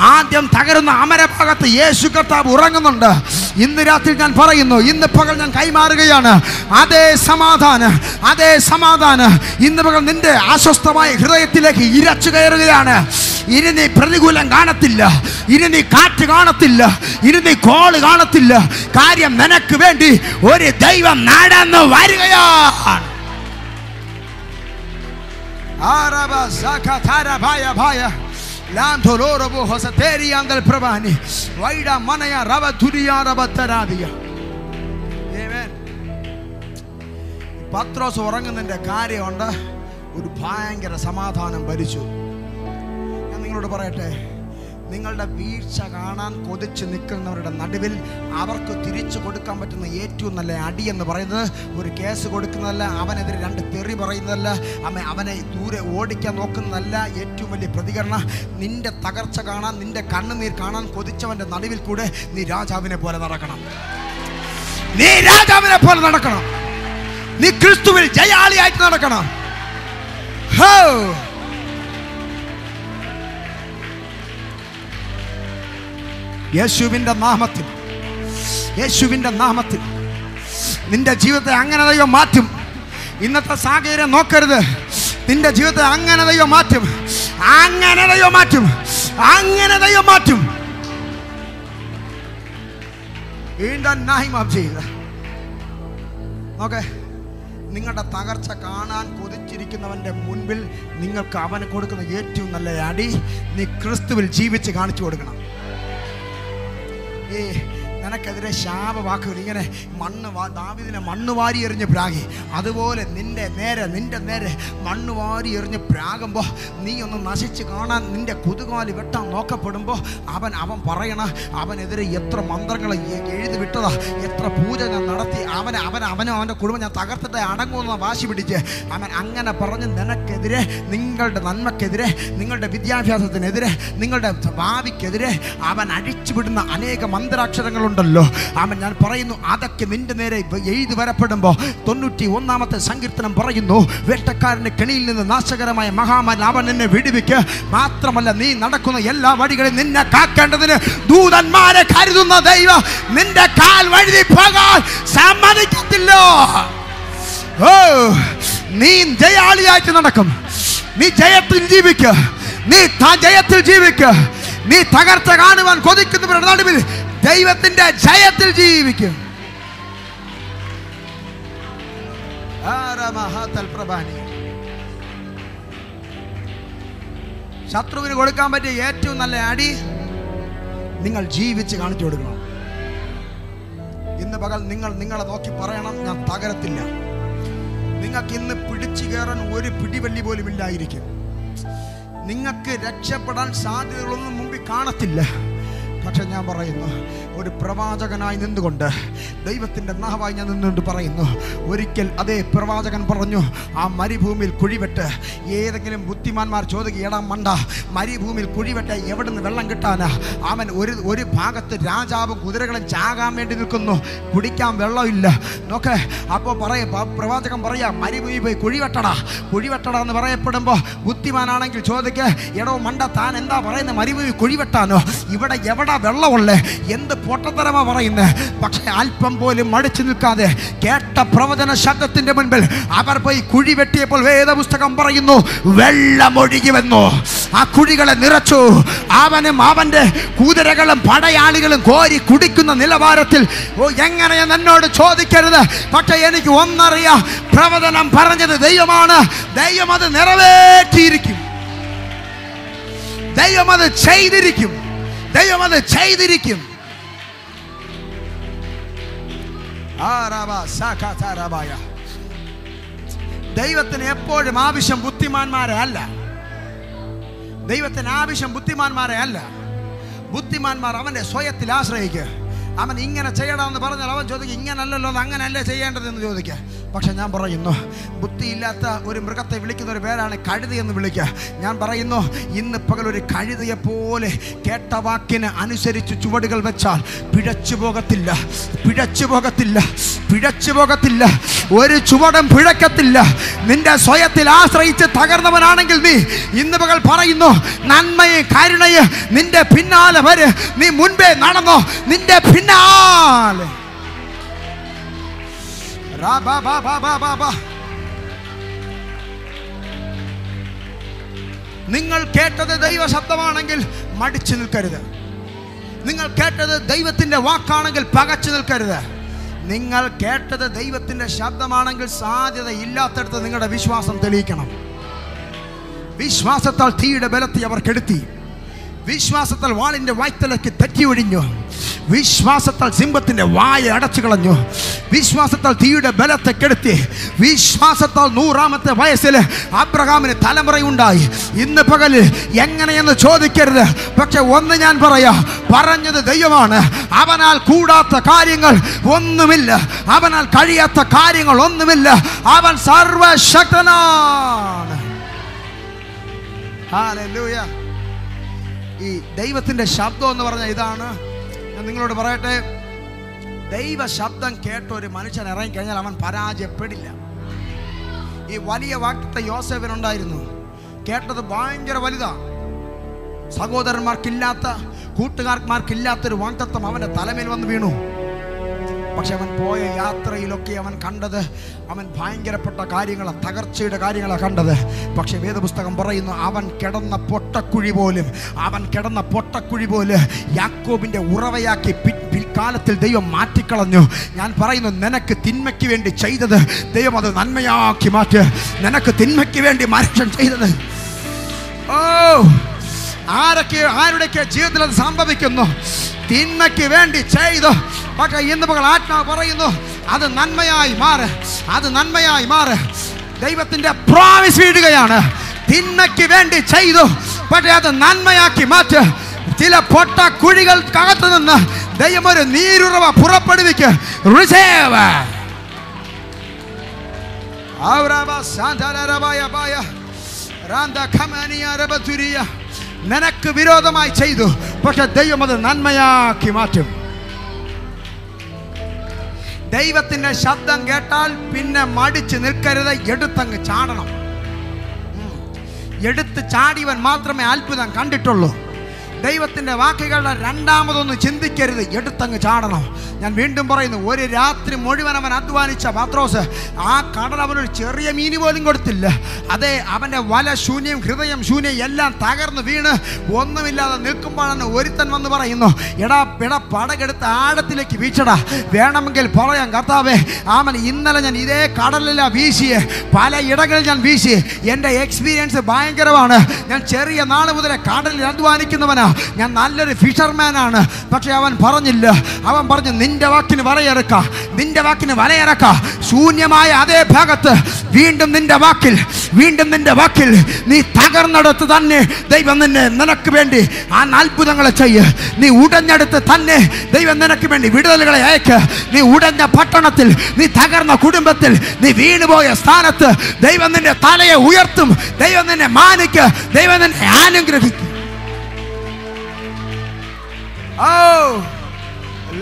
ആദ്യം തകരുന്ന അമരഭാഗത്ത് യേശു കർത്താവ് ഉറങ്ങുന്നുണ്ട്. ഇന്ന് രാത്രി ഞാൻ പറയുന്നു ഇന്ന് പകൽ ഞാൻ കൈമാറുകയാണ്. അതേ സമാധാനം അതേ സമാധാനം. ഇന്ന് പകൽ നിന്റെ അസ്വസ്ഥമായ ഹൃദയത്തിലേക്ക് ഇരച്ചു കയറുകയാണ്. ഇനി നീ പ്രതികൂലം കാണത്തില്ല. ഇനി നീ കാറ്റ് കാണത്തില്ല. ഇനി നീ കോൾ കാണത്തില്ല. കാര്യം നിനക്ക് വേണ്ടി ഒരു ദൈവം നടന്നു വരികയാണ്. സഖതര ഭയ ഭയ ലാന്തോലോറബോ ഹൊസതേരിയാന്തൽ പ്രഭാനി വൈഡ മനയ റവ തുരിയ റവ തരാദിയ Amen. പത്രോസ് ഉറങ്ങുന്നതിന്റെ കാര്യമുണ്ട് ഒരു ഭയങ്കര സമാധാനം ഭരിച്ചു ഞാൻ നിങ്ങളോട് പറയട്ടെ നിങ്ങളുടെ വീഴ്ച കാണാൻ കൊതിച്ച് നിൽക്കുന്നവരുടെ നടുവിൽ അവർക്ക് തിരിച്ചു കൊടുക്കാൻ പറ്റുന്ന ഏറ്റവും നല്ല അടി എന്ന് പറയുന്നത് ഒരു കേസ് കൊടുക്കുന്നതല്ല അവനെതിരെ രണ്ട് തെറി പറയുന്നതല്ല അമ്മ അവനെ ദൂരെ ഓടിക്കാൻ നോക്കുന്നതല്ല ഏറ്റവും വലിയ പ്രതികരണം. നിന്റെ തകർച്ച കാണാൻ നിന്റെ കണ്ണുനീർ കാണാൻ കൊതിച്ചവന്റെ നടുവിൽ കൂടെ നീ രാജാവിനെ പോലെ നടക്കണം. നീ രാജാവിനെ പോലെ നടക്കണം. നീ ക്രിസ്തുവിൽ ജയാളിയായിട്ട് നടക്കണം. ഹോ! യേശുവിന്റെ നാമത്തിൽ. യേശുവിന്റെ നാമത്തിൽ. നിന്റെ ജീവിതത്തെ അങ്ങനെ ദൈവം മാറ്റും. ഇന്നത്തെ സാഹചര്യം നോക്കരുത്. നിന്റെ ജീവിതത്തെ അങ്ങനെ ദൈവം മാറ്റും. അങ്ങനെ ദൈവം മാറ്റും. അങ്ങനെ ദൈവം മാറ്റും. നിങ്ങളുടെ തകർച്ച കാണാൻ കൊതിച്ചിരിക്കുന്നവന്റെ മുൻപിൽ നിങ്ങൾക്ക് അവന് കൊടുക്കുന്ന ഏറ്റവും നല്ല അടി നീ ക്രിസ്തുവിൽ ജീവിച്ച് കാണിച്ചു കൊടുക്കണം. Yeah. നിനക്കെതിരെ ശാപവാക്കുകൾ. ഇങ്ങനെ മണ്ണ് ദാവിദിനെ മണ്ണ് വാരി എറിഞ്ഞ് പ്രാഗി അതുപോലെ നിന്റെ നേരെ നിന്റെ നേരെ മണ്ണ് വാരി എറിഞ്ഞ് പ്രാകുമ്പോൾ നീ ഒന്ന് നശിച്ച് കാണാൻ നിന്റെ കുതുകാൽ വെട്ടാൻ നോക്കപ്പെടുമ്പോൾ അവൻ അവൻ പറയണ അവനെതിരെ എത്ര മന്ത്രങ്ങൾ എഴുതി വിട്ടതാ എത്ര പൂജ ഞാൻ നടത്തി. അവനെ അവൻ അവനോ അവന്റെ കുടുംബം ഞാൻ തകർത്തിട്ട് അടങ്ങുമെന്ന വാശി പിടിച്ച് അവൻ അങ്ങനെ പറഞ്ഞ് നിനക്കെതിരെ നിങ്ങളുടെ നന്മക്കെതിരെ നിങ്ങളുടെ വിദ്യാഭ്യാസത്തിനെതിരെ നിങ്ങളുടെ ഭാവിക്കെതിരെ അവൻ അഴിച്ചുവിടുന്ന അനേക മന്ത്രാക്ഷരങ്ങളുണ്ടല്ലോ ആമൻ ഞാൻ പറയുന്നു അതൊക്കെ നിന്റെ നേരെ എഴുതി വരപ്പെടുമ്പോൾ തൊണ്ണൂറ്റി ഒന്നാമത്തെ സങ്കീർത്തനം പറയുന്നു വേട്ടക്കാരന്റെ കെണിയിൽ നിന്ന് നാശകരമായ മഹാമാൻ അവൻ നിന്നെ വിടുവിക്ക്. മാത്രമല്ല നീ നടക്കുന്ന എല്ലാ വഴികളും നിന്നെ കാക്കേണ്ടതിന് ദൂതന്മാരെ കരുതുന്ന ദൈവം നിന്റെ കാൽ വഴുതി പോകാൻ സമ്മതിക്കത്തില്ലോ. നീ ജയാളിയായിട്ട് നടക്കും. നീ ജയത്തിൽ ജീവിക്ക. നീ ജയത്തിൽ ജീവിക്ക. നീ തകർച്ച കാണുവാൻ കൊതിക്കുന്നവരുടെ നടുവിൽ ദൈവത്തിന്റെ ജയത്തിൽ ജീവിക്കും. ശത്രുവിന് കൊടുക്കാൻ പറ്റിയ ഏറ്റവും നല്ല അടി നിങ്ങൾ ജീവിച്ച് കാണിച്ചു കൊടുക്കണം. ഇന്ന് പകൽ നിങ്ങൾ നിങ്ങളെ നോക്കി പറയണം ഞാൻ തകരത്തില്ല. നിങ്ങൾക്ക് ഇന്ന് പിടിച്ചു കയറാൻ ഒരു പിടിവല്ലി പോലും ഇല്ലായിരിക്കും. നിങ്ങൾക്ക് രക്ഷപ്പെടാൻ സാധ്യതകളൊന്നും മുമ്പിൽ കാണത്തില്ല. പക്ഷെ ഞാൻ പറയുന്നു ഒരു പ്രവാചകനായി നിന്നുകൊണ്ട് ദൈവത്തിന്റെ നാവായി ഞാൻ നിന്നുകൊണ്ട് പറയുന്നു ഒരിക്കൽ അതേ പ്രവാചകൻ പറഞ്ഞു ആ മരുഭൂമിയിൽ കുഴിവെട്ട് ഏതെങ്കിലും ബുദ്ധിമാന്മാർ ചോദിക്കുക മണ്ട മരുഭൂമിയിൽ കുഴിവെട്ട് എവിടെ നിന്ന് വെള്ളം കിട്ടാനാ? അവൻ ഒരു ഒരു ഭാഗത്ത് രാജാവും കുതിരകളും ചാകാൻ വേണ്ടി നിൽക്കുന്നു കുടിക്കാൻ വെള്ളമില്ല നോക്കേ അപ്പോൾ പറയ പ്രവാചകൻ പറയാ മരുഭൂമി പോയി കുഴിവെട്ടടാ കുഴിവെട്ടടാ എന്ന് പറയപ്പെടുമ്പോൾ ബുദ്ധിമാനാണെങ്കിൽ ചോദിക്കുക എടോ മണ്ട താൻ എന്താ പറയുന്നത് മരുഭൂമി കുഴിവെട്ടാനോ? ഇവിടെ എവിടെ വെള്ളമുള്ളേ. എന്ത് പൊട്ടത്തരമാ പറയുന്നത് പക്ഷെ അല്പം പോലും മടിച്ചു നിൽക്കാതെ കേട്ട പ്രവചന ശബ്ദത്തിന്റെ മുൻപിൽ അവർ പോയി കുഴി വെട്ടിയപ്പോൾ വേദപുസ്തകം പറയുന്നു വെള്ളമൊഴുകി വന്നു ആ കുഴികളെ നിറച്ചു. അവനും അവന്റെ കുതിരകളും പടയാളികളും കോരി കുടിക്കുന്ന നിലവാരത്തിൽ എങ്ങനെയെന്ന് എങ്ങനെയാ എന്നോട് ചോദിക്കരുത്. പക്ഷെ എനിക്ക് ഒന്നറിയാം. പ്രവചനം പറഞ്ഞത് ദൈവമാണ്. ദൈവം അത് നിറവേറ്റിയിരിക്കും. ദൈവം അത് ചെയ്തിരിക്കും. ദൈവം അത് ചെയ്തിരിക്കും. ദൈവത്തിന് എപ്പോഴും ആവശ്യം ബുദ്ധിമാന്മാരെ അല്ല. ദൈവത്തിന് ആവശ്യം ബുദ്ധിമാന്മാരെ അല്ല. ബുദ്ധിമാന്മാർ അവന്റെ സ്വയത്തിൽ ആശ്രയിക്കുക. അവൻ ഇങ്ങനെ ചെയ്യണമെന്ന് പറഞ്ഞാൽ അവൻ ചോദിക്കുക ഇങ്ങനല്ലല്ലോ അത് അങ്ങനല്ലേ ചെയ്യേണ്ടതെന്ന് ചോദിക്കുക. പക്ഷെ ഞാൻ പറയുന്നു ബുദ്ധിയില്ലാത്ത ഒരു മൃഗത്തെ വിളിക്കുന്ന ഒരു പേരാണ് കഴുതി എന്ന് വിളിക്കുക. ഞാൻ പറയുന്നു ഇന്ന് പകൽ ഒരു കഴുതയെ പോലെ കേട്ട വാക്കിന് അനുസരിച്ച് ചുവടുകൾ വെച്ചാൽ പിഴച്ചു പോകത്തില്ല പിഴച്ചു പോകത്തില്ല പിഴച്ചു പോകത്തില്ല ഒരു ചുവടും പിഴക്കത്തില്ല. നിന്റെ സ്വയത്തിൽ ആശ്രയിച്ച് തകർന്നവനാണെങ്കിൽ നീ ഇന്ന് പകൽ പറയുന്നു നന്മയെ കരുണയെ നിന്റെ പിന്നാലെ വരെ. നീ മുൻപേ നടന്നോ നിന്റെ പിന്നാലെ. നിങ്ങൾ കേട്ടത് ദൈവ ശബ്ദമാണെങ്കിൽ മടിച്ചു നിൽക്കരുത്. നിങ്ങൾ കേട്ടത് ദൈവത്തിന്റെ വാക്കാണെങ്കിൽ പകച്ചു നിൽക്കരുത്. നിങ്ങൾ കേട്ടത് ദൈവത്തിന്റെ ശബ്ദമാണെങ്കിൽ സാധ്യത ഇല്ലാത്തടത്ത് നിങ്ങളുടെ വിശ്വാസം തെളിയിക്കണം. വിശ്വാസത്താൽ തീയുടെ ബലത്തെ അവർ കെടുത്തി വിശ്വാസത്താൽ വാളിന്റെ വായ്ത്തലയ്ക്ക് തെറ്റി ഒഴിഞ്ഞു. വിശ്വാസത്താൽ സിംഹത്തിന്റെ വായ അടച്ചു കളഞ്ഞു. വിശ്വാസത്താൽ തീയുടെ ബലത്തെ കെടുത്തി. വിശ്വാസത്താൽ നൂറാമത്തെ വയസ്സിൽ അബ്രഹാമിന് തലമുറയുണ്ടായി. ഇന്ന് പകലിൽ എങ്ങനെയെന്ന് ചോദിക്കരുത്. പക്ഷെ ഒന്ന് ഞാൻ പറയാം. പറഞ്ഞത് ദൈവമാണ്. അവനാൽ കൂടാത്ത കാര്യങ്ങൾ ഒന്നുമില്ല. അവനാൽ കഴിയാത്ത കാര്യങ്ങൾ ഒന്നുമില്ല. അവൻ സർവശക്തനാണ്. Hallelujah. ഈ ദൈവത്തിന്റെ ശബ്ദം എന്ന് പറഞ്ഞ ഇതാണ്. ഞാൻ നിങ്ങളോട് പറയട്ടെ ദൈവ ശബ്ദം കേട്ട ഒരു മനുഷ്യൻ ഇറങ്ങിക്കഴിഞ്ഞാൽ അവൻ പരാജയപ്പെടില്ല. ഈ വലിയ വാക്യത്തെ യോസേഫിനുണ്ടായിരുന്നു. കേട്ടത് ഭയങ്കര വലുതാ. സഹോദരന്മാർക്കില്ലാത്ത കൂട്ടുകാർമാർക്കില്ലാത്തൊരു വാക്തത്വം അവന്റെ തലമേൽ വന്ന് വീണു. പക്ഷെ അവൻ പോയ യാത്രയിലൊക്കെ അവൻ കണ്ടത് അവൻ ഭയങ്കരപ്പെട്ട കാര്യങ്ങളെ തകർച്ചയുടെ കാര്യങ്ങളാണ് കണ്ടത്. പക്ഷെ വേദപുസ്തകം പറയുന്നു അവൻ കിടന്ന പൊട്ടക്കുഴി പോലും അവൻ കിടന്ന പൊട്ടക്കുഴി പോലും യാക്കോബിന്റെ ഉറവയാക്കി പിൽക്കാലത്തിൽ ദൈവം മാറ്റിക്കളഞ്ഞു. ഞാൻ പറയുന്നു നിനക്ക് തിന്മയ്ക്ക് വേണ്ടി ചെയ്തത് ദൈവം അത് നന്മയാക്കി മാറ്റുക നിനക്ക് തിന്മയ്ക്ക് വേണ്ടി മനുഷ്യൻ ചെയ്തത്. ഓ! ആരൊക്കെ ആരുടെയൊക്കെ ജീവിതത്തിൽ അത് സംഭവിക്കുന്നു? തിന്മയ്ക്ക് വേണ്ടി ചെയ്തു. പക്ഷെ ഇന്ന് മകൾ ആത്മാവ് പറയുന്നു അത് നന്മയായി മാറ് അത് നന്മയായി മാറ്. ദൈവത്തിന്റെ പ്രോമിസ് വീടുകയാണ് തിന്മയ്ക്ക് വേണ്ടി ചെയ്തു പക്ഷേ അത് നന്മയാക്കി മാറ്റ്. ചില പൊട്ട കുഴികൾക്കകത്ത് നിന്ന് ദൈവം ഒരു നീരുറവ പുറപ്പെടുവിക്ക്. റിസേവ് നിനക്ക് വിരോധമായി ചെയ്തു പക്ഷെ ദൈവം അത് നന്മയാക്കി മാറ്റും. ദൈവത്തിന്റെ ശബ്ദം കേട്ടാൽ പിന്നെ മടിച്ച് നിൽക്കരുത് എടുത്തങ്ങ് ചാടണം. എടുത്ത് ചാടിയവൻ മാത്രമേ അത്ഭുതം കണ്ടിട്ടുള്ളൂ. ദൈവത്തിന്റെ വാക്കുകളുടെ രണ്ടാമതൊന്ന് ചിന്തിക്കരുത്. എടുത്തങ്ങ് ചാടണം. ഞാൻ വീണ്ടും പറയുന്നു ഒരു രാത്രി മുഴുവൻ അവൻ അധ്വാനിച്ച പത്രോസ് ആ കടൽ അവനൊരു ചെറിയ മീൻ പോലും കൊടുത്തില്ല. അതെ അവന്റെ വല ശൂന്യം ഹൃദയം ശൂന്യം എല്ലാം തകർന്ന് വീണ് ഒന്നുമില്ലാതെ നിൽക്കുമ്പോഴാണ് ഒരുത്തൻ വന്ന് പറയുന്നു എടാ പിട പടകെടുത്ത് ആഴത്തിലേക്ക് വീച്ചടാ വേണമെങ്കിൽ പറയാം കർത്താവേ ആമൻ. ഇന്നലെ ഞാൻ ഇതേ കടലിലാ വീശിയെ. പല ഇടങ്ങളിൽ ഞാൻ വീശി. എന്റെ എക്സ്പീരിയൻസ് ഭയങ്കരമാണ്. ഞാൻ ചെറിയ നാൾ മുതലേ കടലിൽ അധ്വാനിക്കുന്നവനാ. ഞാൻ നല്ലൊരു ഫിഷർമാനാണ് പക്ഷെ അവൻ പറഞ്ഞില്ല. അവൻ പറഞ്ഞു നിന്റെ വാക്കിന് വലയിറക്ക. നിന്റെ വാക്കിന് വലയിറക്ക. ശൂന്യമായ അതേ ഭാഗത്ത് വീണ്ടും നിന്റെ വാക്കിൽ വീണ്ടും നിന്റെ വാക്കിൽ നീ തകർന്നെടുത്ത് തന്നെ ദൈവം നിന്നെ നിനക്ക് വേണ്ടി ആ അത്ഭുതങ്ങളെ ചെയ്യ്. നീ ഉടഞ്ഞെടുത്ത് തന്നെ ദൈവം നിനക്ക് വേണ്ടി വിടുതലുകളെ അയക്ക്. നീ ഉടഞ്ഞ പട്ടണത്തിൽ നീ തകർന്ന കുടുംബത്തിൽ നീ വീണുപോയ സ്ഥാനത്ത് ദൈവം നിന്റെ തലയെ ഉയർത്തും. ദൈവം നിന്നെ മാനിക്ക്. ദൈവം നിന്നെ അനുഗ്രഹിക്കും. ഓ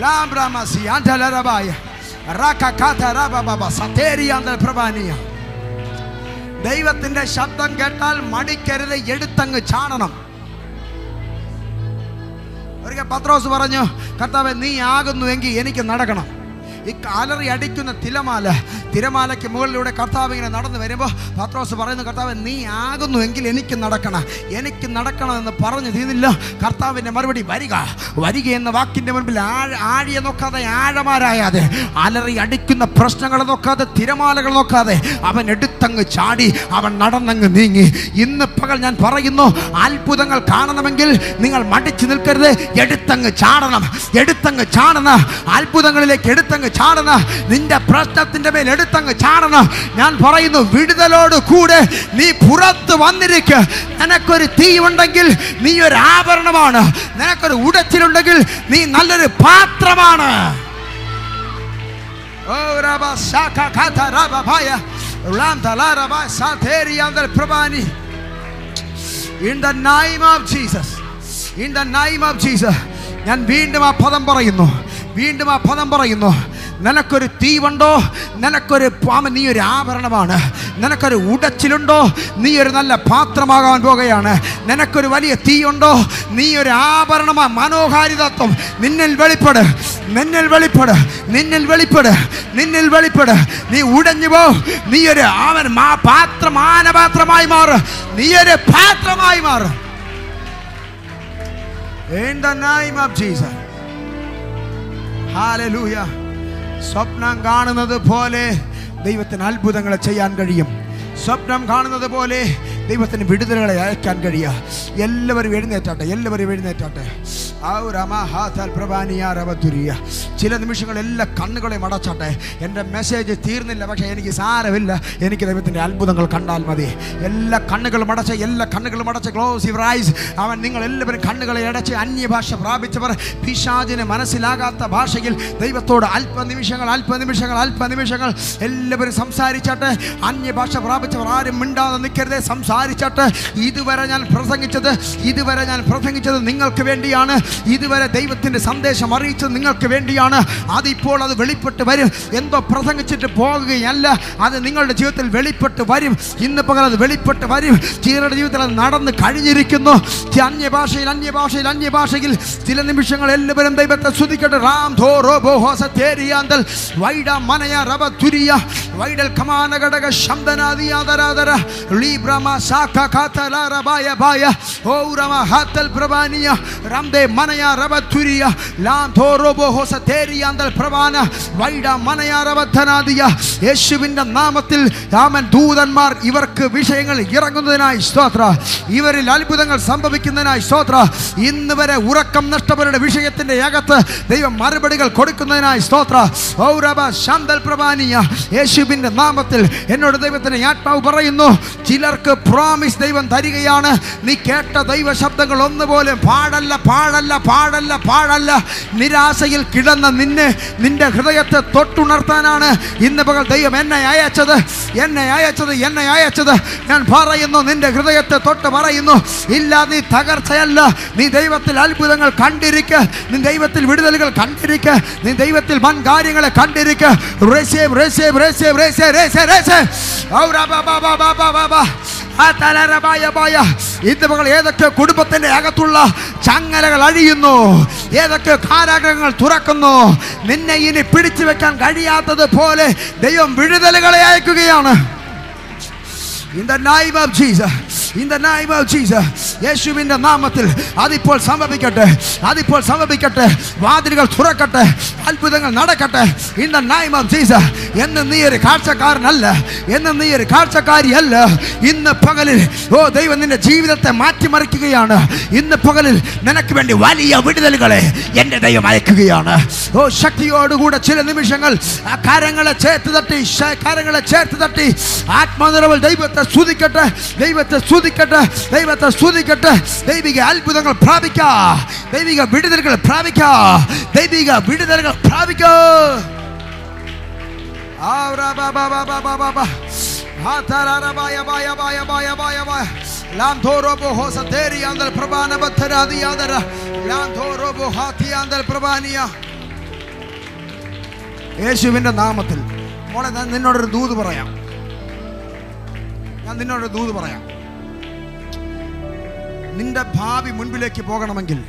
ലാംബ്രാമസി അന്തലരബായ റകകതരബബബ സതേരിയാന്തൽ പ്രഭാനിയ ദൈവത്തിന്റെ ശബ്ദം കേട്ടാൽ മടിക്കരുത് എടുത്തങ്ങ് ചാടണം. ഒരിക്കൽ പത്രോസ് പറഞ്ഞു കർത്താവ് നീ ആകുന്നുവെങ്കിൽ എനിക്ക് നടക്കണം. ഈ കാലറി അടിക്കുന്ന തിരമാല തിരമാലയ്ക്ക് മുകളിലൂടെ കർത്താവ് ഇങ്ങനെ നടന്നു വരുമ്പോൾ പത്രോസ് പറയുന്നു കർത്താവ് നീ ആകുന്നു എങ്കിൽ എനിക്ക് നടക്കണം എനിക്ക് നടക്കണം എന്ന് പറഞ്ഞു തീർന്നില്ല കർത്താവിന്റെ മറുപടി വരിക വരിക എന്ന വാക്കിന്റെ മുൻപിൽ ആഴ ആഴിയെ നോക്കാതെ ആഴമാരായാതെ അലറി അടിക്കുന്ന പ്രശ്നങ്ങൾ നോക്കാതെ തിരമാലകൾ നോക്കാതെ അവൻ എടുത്തങ്ങ് ചാടി അവൻ നടന്നങ്ങ് നീങ്ങി. ഇന്ന് പകൽ ഞാൻ പറയുന്നു അത്ഭുതങ്ങൾ കാണണമെങ്കിൽ നിങ്ങൾ മടിച്ചു നിൽക്കരുത്. എടുത്തങ്ങ് ചാടണം എടുത്തങ്ങ് ചാടണം. അത്ഭുതങ്ങളിലേക്ക് എടുത്തങ്ങ് ചാടണ. നിന്റെ പ്രശ്നത്തിന്റെ മേൽ എടുത്തങ്ങ് ചാടണ. ഞാൻ പറയുന്നു വിടുതലോട് കൂടെ നീ പുറത്ത് വന്നിരിക്ക. നിനക്കൊരു തീ ഉണ്ടെങ്കിൽ നീ ഒരു ആഭരണമാണ്. നിനക്കൊരു ഉടച്ചിലുണ്ടെങ്കിൽ നീ നല്ലൊരു പാത്രമാണ്. ഓ of Jesus. In the name of ഞാൻ വീണ്ടും ആ പദം പറയുന്നു. വീണ്ടും ആ പദം പറയുന്നു. നിനക്കൊരു തീവുണ്ടോ? നിനക്കൊരു പാമ നീ ഒരു ആഭരണമാണ്. നിനക്കൊരു ഉടച്ചിലുണ്ടോ? നീ ഒരു നല്ല പാത്രമാകാൻ പോകുകയാണ്. നിനക്കൊരു വലിയ തീയുണ്ടോ? നീ ഒരു ആഭരണമാ മനോഹാരിതത്വം. നിന്നിൽ വെളിപ്പെട് നിന്നിൽ വെളിപ്പെട് നിന്നിൽ വെളിപ്പെട് നിന്നിൽ വെളിപ്പെട്. നീ ഉടഞ്ഞു പോ. നീ ഒരു അവൻ മാ പാത്രം ആനപാത്രമായി മാറ്. നീ ഒരു പാത്രമായി മാറ്. Hallelujah. സ്വപ്നം കാണുന്നത് പോലെ ദൈവത്തിന് അത്ഭുതങ്ങളെ ചെയ്യാൻ കഴിയും. സ്വപ്നം കാണുന്നത് പോലെ ദൈവത്തിന് വിടുതലുകളെ അയക്കാൻ കഴിയുക എല്ലാവരും എഴുന്നേറ്റാട്ടെ എല്ലാവരും എഴുന്നേറ്റാട്ടെ. ആ ഒരു അമാഹാത്താൽ പ്രഭാനിയാരവതുരിയ ചില നിമിഷങ്ങൾ എല്ലാ കണ്ണുകളെയും അടച്ചാട്ടെ എന്റെ മെസ്സേജ് തീർന്നില്ല പക്ഷേ എനിക്ക് സാരമില്ല. എനിക്ക് ദൈവത്തിന്റെ അത്ഭുതങ്ങൾ കണ്ടാൽ മതി. എല്ലാ കണ്ണുകളും അടച്ച എല്ലാ കണ്ണുകളും അടച്ച ക്ലോസ് യുവർ ഐസ് അവൻ നിങ്ങൾ എല്ലാവരും കണ്ണുകളെ അടച്ച് അന്യഭാഷ പ്രാപിച്ചവർ. പിശാചിന് മനസ്സിലാകാത്ത ഭാഷയിൽ ദൈവത്തോട് അല്പനിമിഷങ്ങൾ അല്പനിമിഷങ്ങൾ അല്പനിമിഷങ്ങൾ എല്ലാവരും സംസാരിച്ചാട്ടെ. അന്യഭാഷ പ്രാപിച്ചവർ ആരും മിണ്ടാതെ നിൽക്കരുതേ. സംസാരിച്ചാട്ടെ ഇതുവരെ ഞാൻ പ്രസംഗിച്ചത് ഇതുവരെ ഞാൻ പ്രസംഗിച്ചത് നിങ്ങൾക്ക് വേണ്ടിയാണ്. ഇതുവരെ ദൈവത്തിന്റെ സന്ദേശം അറിയിച്ചത് നിങ്ങൾക്ക് വേണ്ടിയാണ്. അതിപ്പോൾ അത് വെളിപ്പെട്ട് വരും. എന്തോ പ്രസംഗിച്ചിട്ട് പോകുകയല്ല. അത് നിങ്ങളുടെ ജീവിതത്തിൽ വെളിപ്പെട്ട് വരും. ഇന്ന് പകൽ അത് വെളിപ്പെട്ട് വരും. ചിലരുടെ ജീവിതത്തിൽ അത് നടന്ന് കഴിഞ്ഞിരിക്കുന്നു. അന്യഭാഷയിൽ അന്യഭാഷയിൽ അന്യഭാഷയിൽ ചില നിമിഷങ്ങൾ എല്ലാവരും ദൈവത്തെ സ്തുതിക്കട്ടെ. റാം ധോ റോ ഹോസ തേരിയാന്തൽ വൈഡ മനയ റവ തുരിയ വൈഡൽ കമാന ശബ്ദനാദിയാതരാതര. ശബ്ദനാദിയാദരാദര ലീബ്രമ ശാഖ കാതല റബായ ബായ ഓ റമ ഹാത്തൽ പ്രഭാനിയ റംദേ മനയ റബ ലാം ധോ റോ ബോ പ്രഭാന വൈഡ മനയ റബ യേശുവിന്റെ നാമത്തിൽ രാമൻ ദൂതന്മാർ ഇവർക്ക് വിഷയങ്ങൾ ഇറങ്ങുന്നതിനായി സ്തോത്ര ഇവരിൽ അത്ഭുതങ്ങൾ സംഭവിക്കുന്നതിനായി സ്തോത്ര ഇന്ന് വരെ ഉറക്കം നഷ്ടവരുടെ വിഷയത്തിന്റെ അകത്ത് ദൈവം മറുപടികൾ കൊടുക്കുന്നതിനായി സ്തോത്ര ഔരവ ശാന്തൽ പ്രഭാനിയ യേശുവിന്റെ നാമത്തിൽ എന്നോട് ദൈവത്തിന് ആത്മാവ് പറയുന്നു ചിലർക്ക് പ്രോമിസ് ദൈവം തരികയാണ്. നീ കേട്ട ദൈവ ശബ്ദങ്ങൾ ഒന്നുപോലും പാടല്ല പാടല്ല പാടല്ല പാടല്ല. നിരാശയിൽ കിടന്ന നിന്നെ നിന്റെ ഹൃദയത്തെ തൊട്ടുണർത്താനാണ് ഇന്ന് പകൽ ദൈവം എന്നെ അയച്ചത്. എന്നെ അയച്ചത് എന്നെ അയച്ചത്. ഞാൻ പറയുന്നു നിന്റെ ഹൃദയത്തെ തൊട്ട് പറയുന്നു ഇല്ല നീ തകർച്ചയല്ല. നീ ദൈവത്തിൽ അത്ഭുതങ്ങൾ കണ്ടിരിക്ക. നീ ദൈവത്തിൽ വിടുതലുകൾ കണ്ടിരിക്ക. നീ ദൈവത്തിൽ വൻ കാര്യങ്ങളെ കണ്ടിരിക്ക റേസേ റേസേ റേസേ റേസേ റേസേ റേസേ ഔരാ ബാബാ ബാബാ ബാ. ഇന്ന് മകൾ ഏതൊക്കെ കുടുംബത്തിന്റെ അകത്തുള്ള ചങ്ങലകൾ അഴിയുന്നു? ഏതൊക്കെ കാരാഗ്രഹങ്ങൾ തുറക്കുന്നു? നിന്നെ ഇനി പിടിച്ചു വെക്കാൻ കഴിയാത്തത് പോലെ ദൈവം വിടുതലുകളെ അയക്കുകയാണ്. In the name of Jesus. In the name of Jesus യേശുവിന്റെ നാമത്തിൽ അതിപ്പോൾ സംഭവിക്കട്ടെ അതിപ്പോൾ സംഭവിക്കട്ടെ വാതിലുകൾ തുറക്കട്ടെ അത്ഭുതങ്ങൾ നടക്കട്ടെ. In the name of Jesus എന്ന് നീ ഒരു കാഴ്ചക്കാരനല്ല എന്ന് നീ ഒരു കാഴ്ചക്കാരിയല്ല. ഇന്ന് പകലിൽ ഓ ദൈവം നിന്റെ ജീവിതത്തെ മാറ്റിമറിക്കുകയാണ്. ഇന്ന് പകലിൽ നിനക്ക് വേണ്ടി വലിയ വിടുതലുകളെ എന്റെ ദൈവം അയക്കുകയാണ്. ഓ ശക്തിയോടുകൂടെ ചില നിമിഷങ്ങൾ ആ കരങ്ങളെ ചേർത്ത് തട്ടി കാര്യങ്ങളെ ചേർത്ത് തട്ടി. ആത്മനിറവൽ ദൈവത്തെ സ്തുതിക്കട്ടെ ദൈവത്തെ സ്തുതിക്കട്ടെ. ദൈവത്തെ സ്തുതിക്കട്ടെ. ദൈവിക അത്ഭുതങ്ങൾ പ്രാപിക്ക. ദൈവിക വിടുതലുകൾ പ്രാപിക്ക. ദൈവിക വിടുതലുകൾ പ്രാപിക്ക. യേശുവിന്റെ നാമത്തിൽ. മോളെ നിന്നോടൊരു ദൂത് പറയാം. ഞാൻ നിന്നോടൊരു ദൂത് പറയാം. നിന്റെ ഭാവി മുൻപിലേക്ക് പോകണമെങ്കിൽ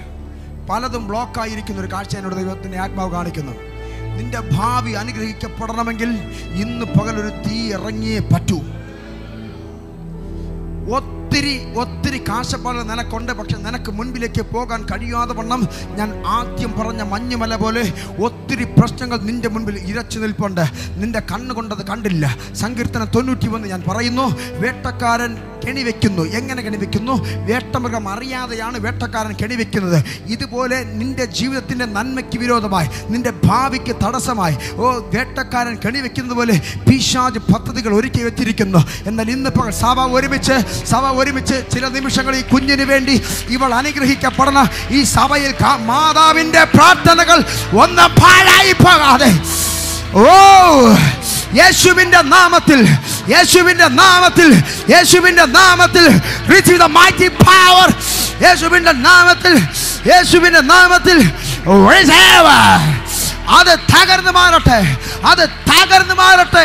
പലതും ബ്ലോക്കായിരിക്കുന്ന ഒരു കാഴ്ച എന്നോട് ദൈവത്തിന്റെ ആത്മാവ് കാണിക്കുന്നു. നിന്റെ ഭാവി അനുഗ്രഹിക്കപ്പെടണമെങ്കിൽ ഇന്ന് പകലൊരു തീ ഇറങ്ങിയേ പറ്റൂ. ഒത്തിരി ഒത്തിരി കാശപ്പാട് നിനക്കുണ്ട്. പക്ഷെ നിനക്ക് മുൻപിലേക്ക് പോകാൻ കഴിയാതെ വണ്ണം ഞാൻ ആദ്യം പറഞ്ഞ മഞ്ഞുമല പോലെ ഒത്തിരി പ്രശ്നങ്ങൾ നിന്റെ മുൻപിൽ ഇരച്ചു നിൽപ്പുണ്ട്. നിന്റെ കണ്ണുകൊണ്ടത് കണ്ടില്ല. സങ്കീർത്തനം തൊണ്ണൂറ്റി ഒന്ന് ഞാൻ പറയുന്നു. വേട്ടക്കാരൻ കെണിവെക്കുന്നു. എങ്ങനെ കെണിവെക്കുന്നു? വേട്ടമൃഗം അറിയാതെയാണ് വേട്ടക്കാരൻ കെണിവെക്കുന്നത്. ഇതുപോലെ നിന്റെ ജീവിതത്തിന്റെ നന്മയ്ക്ക് വിരോധമായി നിന്റെ ഭാവിക്ക് തടസ്സമായി ഓ വേട്ടക്കാരൻ കെണിവെക്കുന്നത് പോലെ പിശാജ് പദ്ധതികൾ ഒരുക്കി വെച്ചിരിക്കുന്നു. എന്നാൽ ഇന്ന് സഭ ഒരുമിച്ച് സഭ ഒരുമിച്ച് ചില നിമിഷങ്ങൾ ഈ കുഞ്ഞിന് വേണ്ടി ഇവൾ അനുഗ്രഹിക്കപ്പെടുന്ന ഈ സഭയിൽ മാതാവിന്റെ പ്രാർത്ഥനകൾ ഒന്ന് പാഴായി പോകാതെ ഓ യേശുവിന്റെ നാമത്തിൽ യേശുവിന്റെ നാമത്തിൽ യേശുവിന്റെ നാമത്തിൽ the mighty power യേശുവിന്റെ നാമത്തിൽ യേശുവിന്റെ നാമത്തിൽ. അത് തകർന്നു മാറട്ടെ അത് തകർന്നു മാറട്ടെ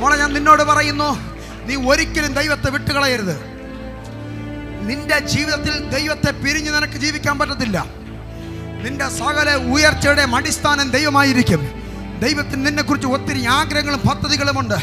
മോളെ ഞാൻ നിന്നോട് പറയുന്നു നീ ഒരിക്കലും ദൈവത്തെ വിട്ടുകളയരുത്. നിന്റെ ജീവിതത്തിൽ ദൈവത്തെ പിരിഞ്ഞ് നിനക്ക് ജീവിക്കാൻ പറ്റത്തില്ല. നിന്റെ സകല ഉയർച്ചയുടെ അടിസ്ഥാനം ദൈവമായിരിക്കും. ദൈവത്തിന് നിന്നെക്കുറിച്ച് ഒത്തിരി ആഗ്രഹങ്ങളും പദ്ധതികളുമുണ്ട്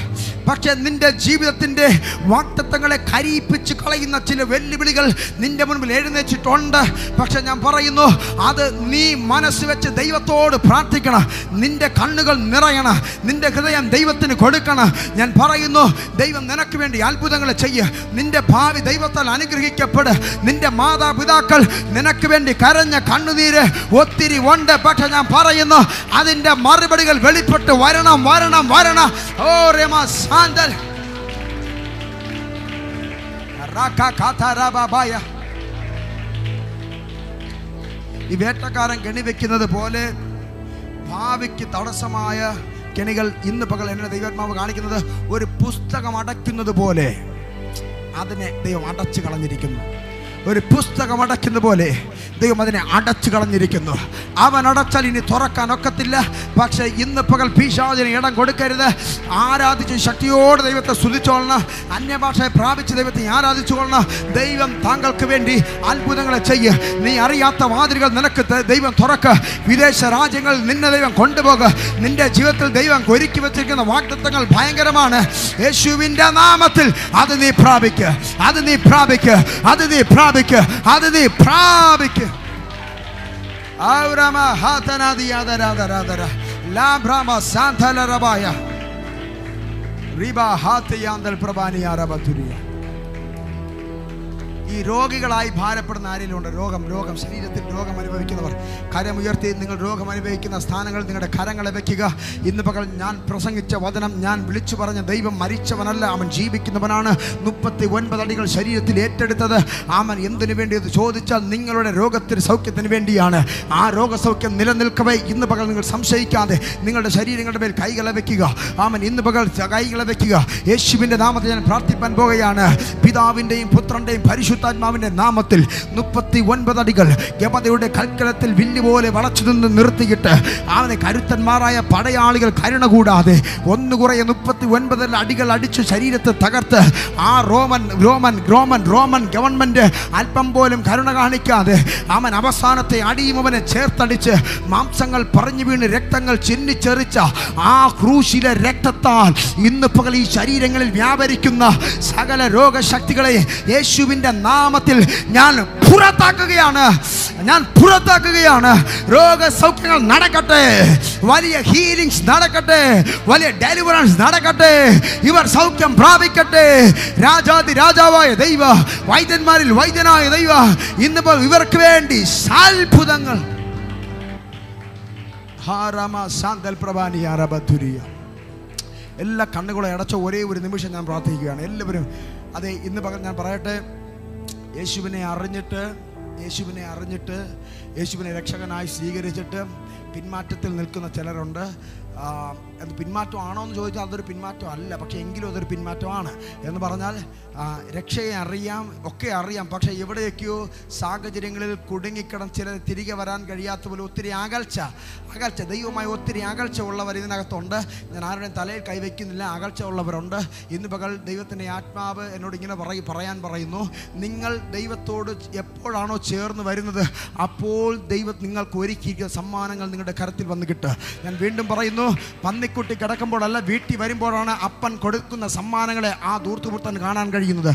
പക്ഷെ നിന്റെ ജീവിതത്തിന്റെ വാക്തത്വങ്ങളെ കരിയിപ്പിച്ച് കളയുന്ന ചില വെല്ലുവിളികൾ നിന്റെ മുൻപിൽ എഴുന്നേച്ചിട്ടുണ്ട് പക്ഷെ ഞാൻ പറയുന്നു അത് നീ മനസ്സ് വെച്ച് ദൈവത്തോട് പ്രാർത്ഥിക്കണം. നിന്റെ കണ്ണുകൾ നിറയണം. നിന്റെ ഹൃദയം ദൈവത്തിന് കൊടുക്കണം. ഞാൻ പറയുന്നു ദൈവം നിനക്ക് വേണ്ടി അത്ഭുതങ്ങൾ ചെയ്യ. നിന്റെ ഭാവി ദൈവത്താൽ അനുഗ്രഹിക്കപ്പെട്. നിന്റെ മാതാപിതാക്കൾ നിനക്ക് വേണ്ടി കരഞ്ഞ കണ്ണുനീര് ഒത്തിരി ഉണ്ട്. പക്ഷെ ഞാൻ പറയുന്നു അതിന്റെ മറുപടികൾ വെളിപ്പെട്ട് വരണം വരണം വരണം. ഓ സാന്തൽ. ഈ വേട്ടക്കാരൻ കെണി വെക്കുന്നത് പോലെ ഭാവിക്ക് തടസ്സമായ കെണികൾ ഇന്ന് പകൽ എന്നെ ദൈവാത്മാവ് കാണിക്കുന്നത് ഒരു പുസ്തകം അടയ്ക്കുന്നത് പോലെ അതിനെ ദൈവം അടച്ചു കളഞ്ഞിരിക്കുന്നു. ഒരു പുസ്തകം അടയ്ക്കുന്ന പോലെ ദൈവം അതിനെ അടച്ചു കളഞ്ഞിരിക്കുന്നു. അവൻ അടച്ചാൽ ഇനി തുറക്കാൻ ഒക്കത്തില്ല. പക്ഷെ ഇന്ന് പകൽ ഭീഷാദിന് ഇടം കൊടുക്കരുത്. ആരാധിച്ച് ശക്തിയോട് ദൈവത്തെ സ്തുതിച്ചോളണം. അന്യഭാഷയെ പ്രാപിച്ച് ദൈവത്തെ ആരാധിച്ചുകൊള്ളണം. ദൈവം താങ്കൾക്ക് വേണ്ടി അത്ഭുതങ്ങളെ ചെയ്യ്. നീ അറിയാത്ത വാതിലുകൾ നിനക്ക് ദൈവം തുറക്ക്. വിദേശ രാജ്യങ്ങളിൽ നിന്നെ ദൈവം കൊണ്ടുപോകുക നിന്റെ ജീവിതത്തിൽ ദൈവം ഒരുക്കി വെച്ചിരിക്കുന്ന വാഗ്ദത്തങ്ങൾ ഭയങ്കരമാണ്. യേശുവിന്റെ നാമത്തിൽ അത് നീ പ്രാപിക്കുക അത് നീ പ്രാപിക്കുക അത് നീ പ്രാപിക്ക് അത് നീ പ്രാപിക്ക് ആവരമ ഹാതനാദി യാതരാതരാതര ലാഭ്രാമ സാന്തലറബായ റിബ ഹാത്ത് യാന്തൽ പ്രഭാനിയാരബ തുരിയ ഈ രോഗികളായി ഭാരപ്പെടുന്ന ആരെങ്കിലും ഉണ്ട്? രോഗം രോഗം ശരീരത്തിൽ രോഗം അനുഭവിക്കുന്നവർ. കരമുയർത്തി നിങ്ങൾ രോഗം അനുഭവിക്കുന്ന സ്ഥാനങ്ങൾ നിങ്ങളുടെ കരങ്ങളെ വയ്ക്കുക ഇന്ന് പകൽ ഞാൻ പ്രസംഗിച്ച വചനം ഞാൻ വിളിച്ചു പറഞ്ഞ ദൈവം മരിച്ചവനല്ല അവൻ ജീവിക്കുന്നവനാണ്. മുപ്പത്തി ഒൻപത് അടികൾ ശരീരത്തിൽ ഏറ്റെടുത്തത്. അവൻ എന്തിനു വേണ്ടി ചോദിച്ചാൽ നിങ്ങളുടെ രോഗത്തിന് സൗഖ്യത്തിന് വേണ്ടിയാണ്. ആ രോഗസൗഖ്യം നിലനിൽക്കവേ. ഇന്ന് പകൽ നിങ്ങൾ സംശയിക്കാതെ നിങ്ങളുടെ ശരീരങ്ങളുടെ മേൽ കൈകളെ വയ്ക്കുക അവൻ ഇന്ന് പകൽ കൈകളെ വയ്ക്കുക യേശുവിന്റെ നാമത്തെ ഞാൻ പ്രാർത്ഥിപ്പാൻ പോകുകയാണ് പിതാവിന്റെയും പുത്രന്റെയും പരിശുദ്ധാത്മാവിന്റെ നാമത്തിൽ മുപ്പത്തി ഒൻപത് അടികൾ ഗപതയുടെ കൽക്കലത്തിൽ വില്ലു പോലെ വളച്ചു നിന്ന് നിർത്തിയിട്ട് അവനെ കരുത്തന്മാരായ പടയാളികൾ കരുണ കൂടാതെ ഒന്ന് കുറേ മുപ്പത്തി ഒൻപത് അടികൾ അടിച്ച് ശരീരത്തെ തകർത്ത് ആ Roman Roman Roman Roman government അല്പം പോലും കരുണ കാണിക്കാതെ അവൻ അവസാനത്തെ അടിയും അവനെ ചേർത്തടിച്ച് മാംസങ്ങൾ പറഞ്ഞു വീണ് രക്തങ്ങൾ ചിന്നിച്ചെറിച്ച ആ ക്രൂശിലെ രക്തത്താൽ ഇന്ന് പകൽ ഈ ശരീരങ്ങളിൽ വ്യാപരിക്കുന്ന സകല രോഗശക്തികളെ യേശുവിന്റെ നാമത്തിൽ ഞാൻ പുറത്താക്കുകയാണ്. ഞാൻ പുറത്താക്കുകയാണ്. രോഗസൗഖ്യങ്ങൾ നടക്കട്ടെ. വലിയ ഹീലിങ്സ് നടക്കട്ടെ. വലിയ ഡെലിവറൻസ് നടക്കട്ടെ. ഇവർ സൗഖ്യം പ്രാപിക്കട്ടെ. രാജാതി രാജാവായ ദൈവ വൈദ്യന്മാരിൽ വൈദ്യനായ ദൈവ ഇന്നിപ്പോൾ ഇവർക്ക് വേണ്ടി സാത്ഭുതങ്ങൾ. എല്ലാ കണ്ണുകളും അടച്ച ഒരേ ഒരു നിമിഷം ഞാൻ പ്രാർത്ഥിക്കുകയാണ്. എല്ലാവരും അതെ ഇന്ന് പകരം ഞാൻ പറയട്ടെ. യേശുവിനെ അറിഞ്ഞിട്ട് യേശുവിനെ അറിഞ്ഞിട്ട് യേശുവിനെ രക്ഷകനായി സ്വീകരിച്ചിട്ട് പിന്മാറ്റത്തിൽ നിൽക്കുന്ന ചിലരുണ്ട്. അത് പിന്മാറ്റമാണോ എന്ന് ചോദിച്ചാൽ അതൊരു പിന്മാറ്റം അല്ല പക്ഷേ എങ്കിലും അതൊരു പിന്മാറ്റമാണ് എന്ന് പറഞ്ഞാൽ രക്ഷയെ അറിയാം ഒക്കെ അറിയാം. പക്ഷേ എവിടെയൊക്കെയോ സാഹചര്യങ്ങളിൽ കുടുങ്ങിക്കിടന്ന് ചിലർ തിരികെ വരാൻ കഴിയാത്ത പോലെ ഒത്തിരി അകൽച്ച. അകൽച്ച ദൈവമായി ഒത്തിരി അകൽച്ച ഉള്ളവർ ഇതിനകത്തുണ്ട്. ഞാൻ ആരുടെയും തലയിൽ കൈവയ്ക്കുന്നില്ല അകൽച്ച ഉള്ളവരുണ്ട്. ഇന്ന് പകൽ ദൈവത്തിന്റെ ആത്മാവ് എന്നോട് ഇങ്ങനെ പറയും പറയാൻ പറയുന്നു നിങ്ങൾ ദൈവത്തോട് എപ്പോഴാണോ ചേർന്ന് വരുന്നത് അപ്പോൾ ദൈവം നിങ്ങൾക്ക് ഒരുക്കിയിരിക്കുന്ന സമ്മാനങ്ങൾ നിങ്ങളുടെ കരത്തിൽ വന്ന് കിട്ടുക. ഞാൻ വീണ്ടും പറയുന്നു പന്നിക്കുട്ടി കിടക്കുമ്പോഴല്ല വീട്ടിൽ വരുമ്പോഴാണ് അപ്പൻ കൊടുക്കുന്ന സമ്മാനങ്ങളെ ആ ദൂർത്തുപുത്തൻ കാണാൻ കഴിയുന്നത്.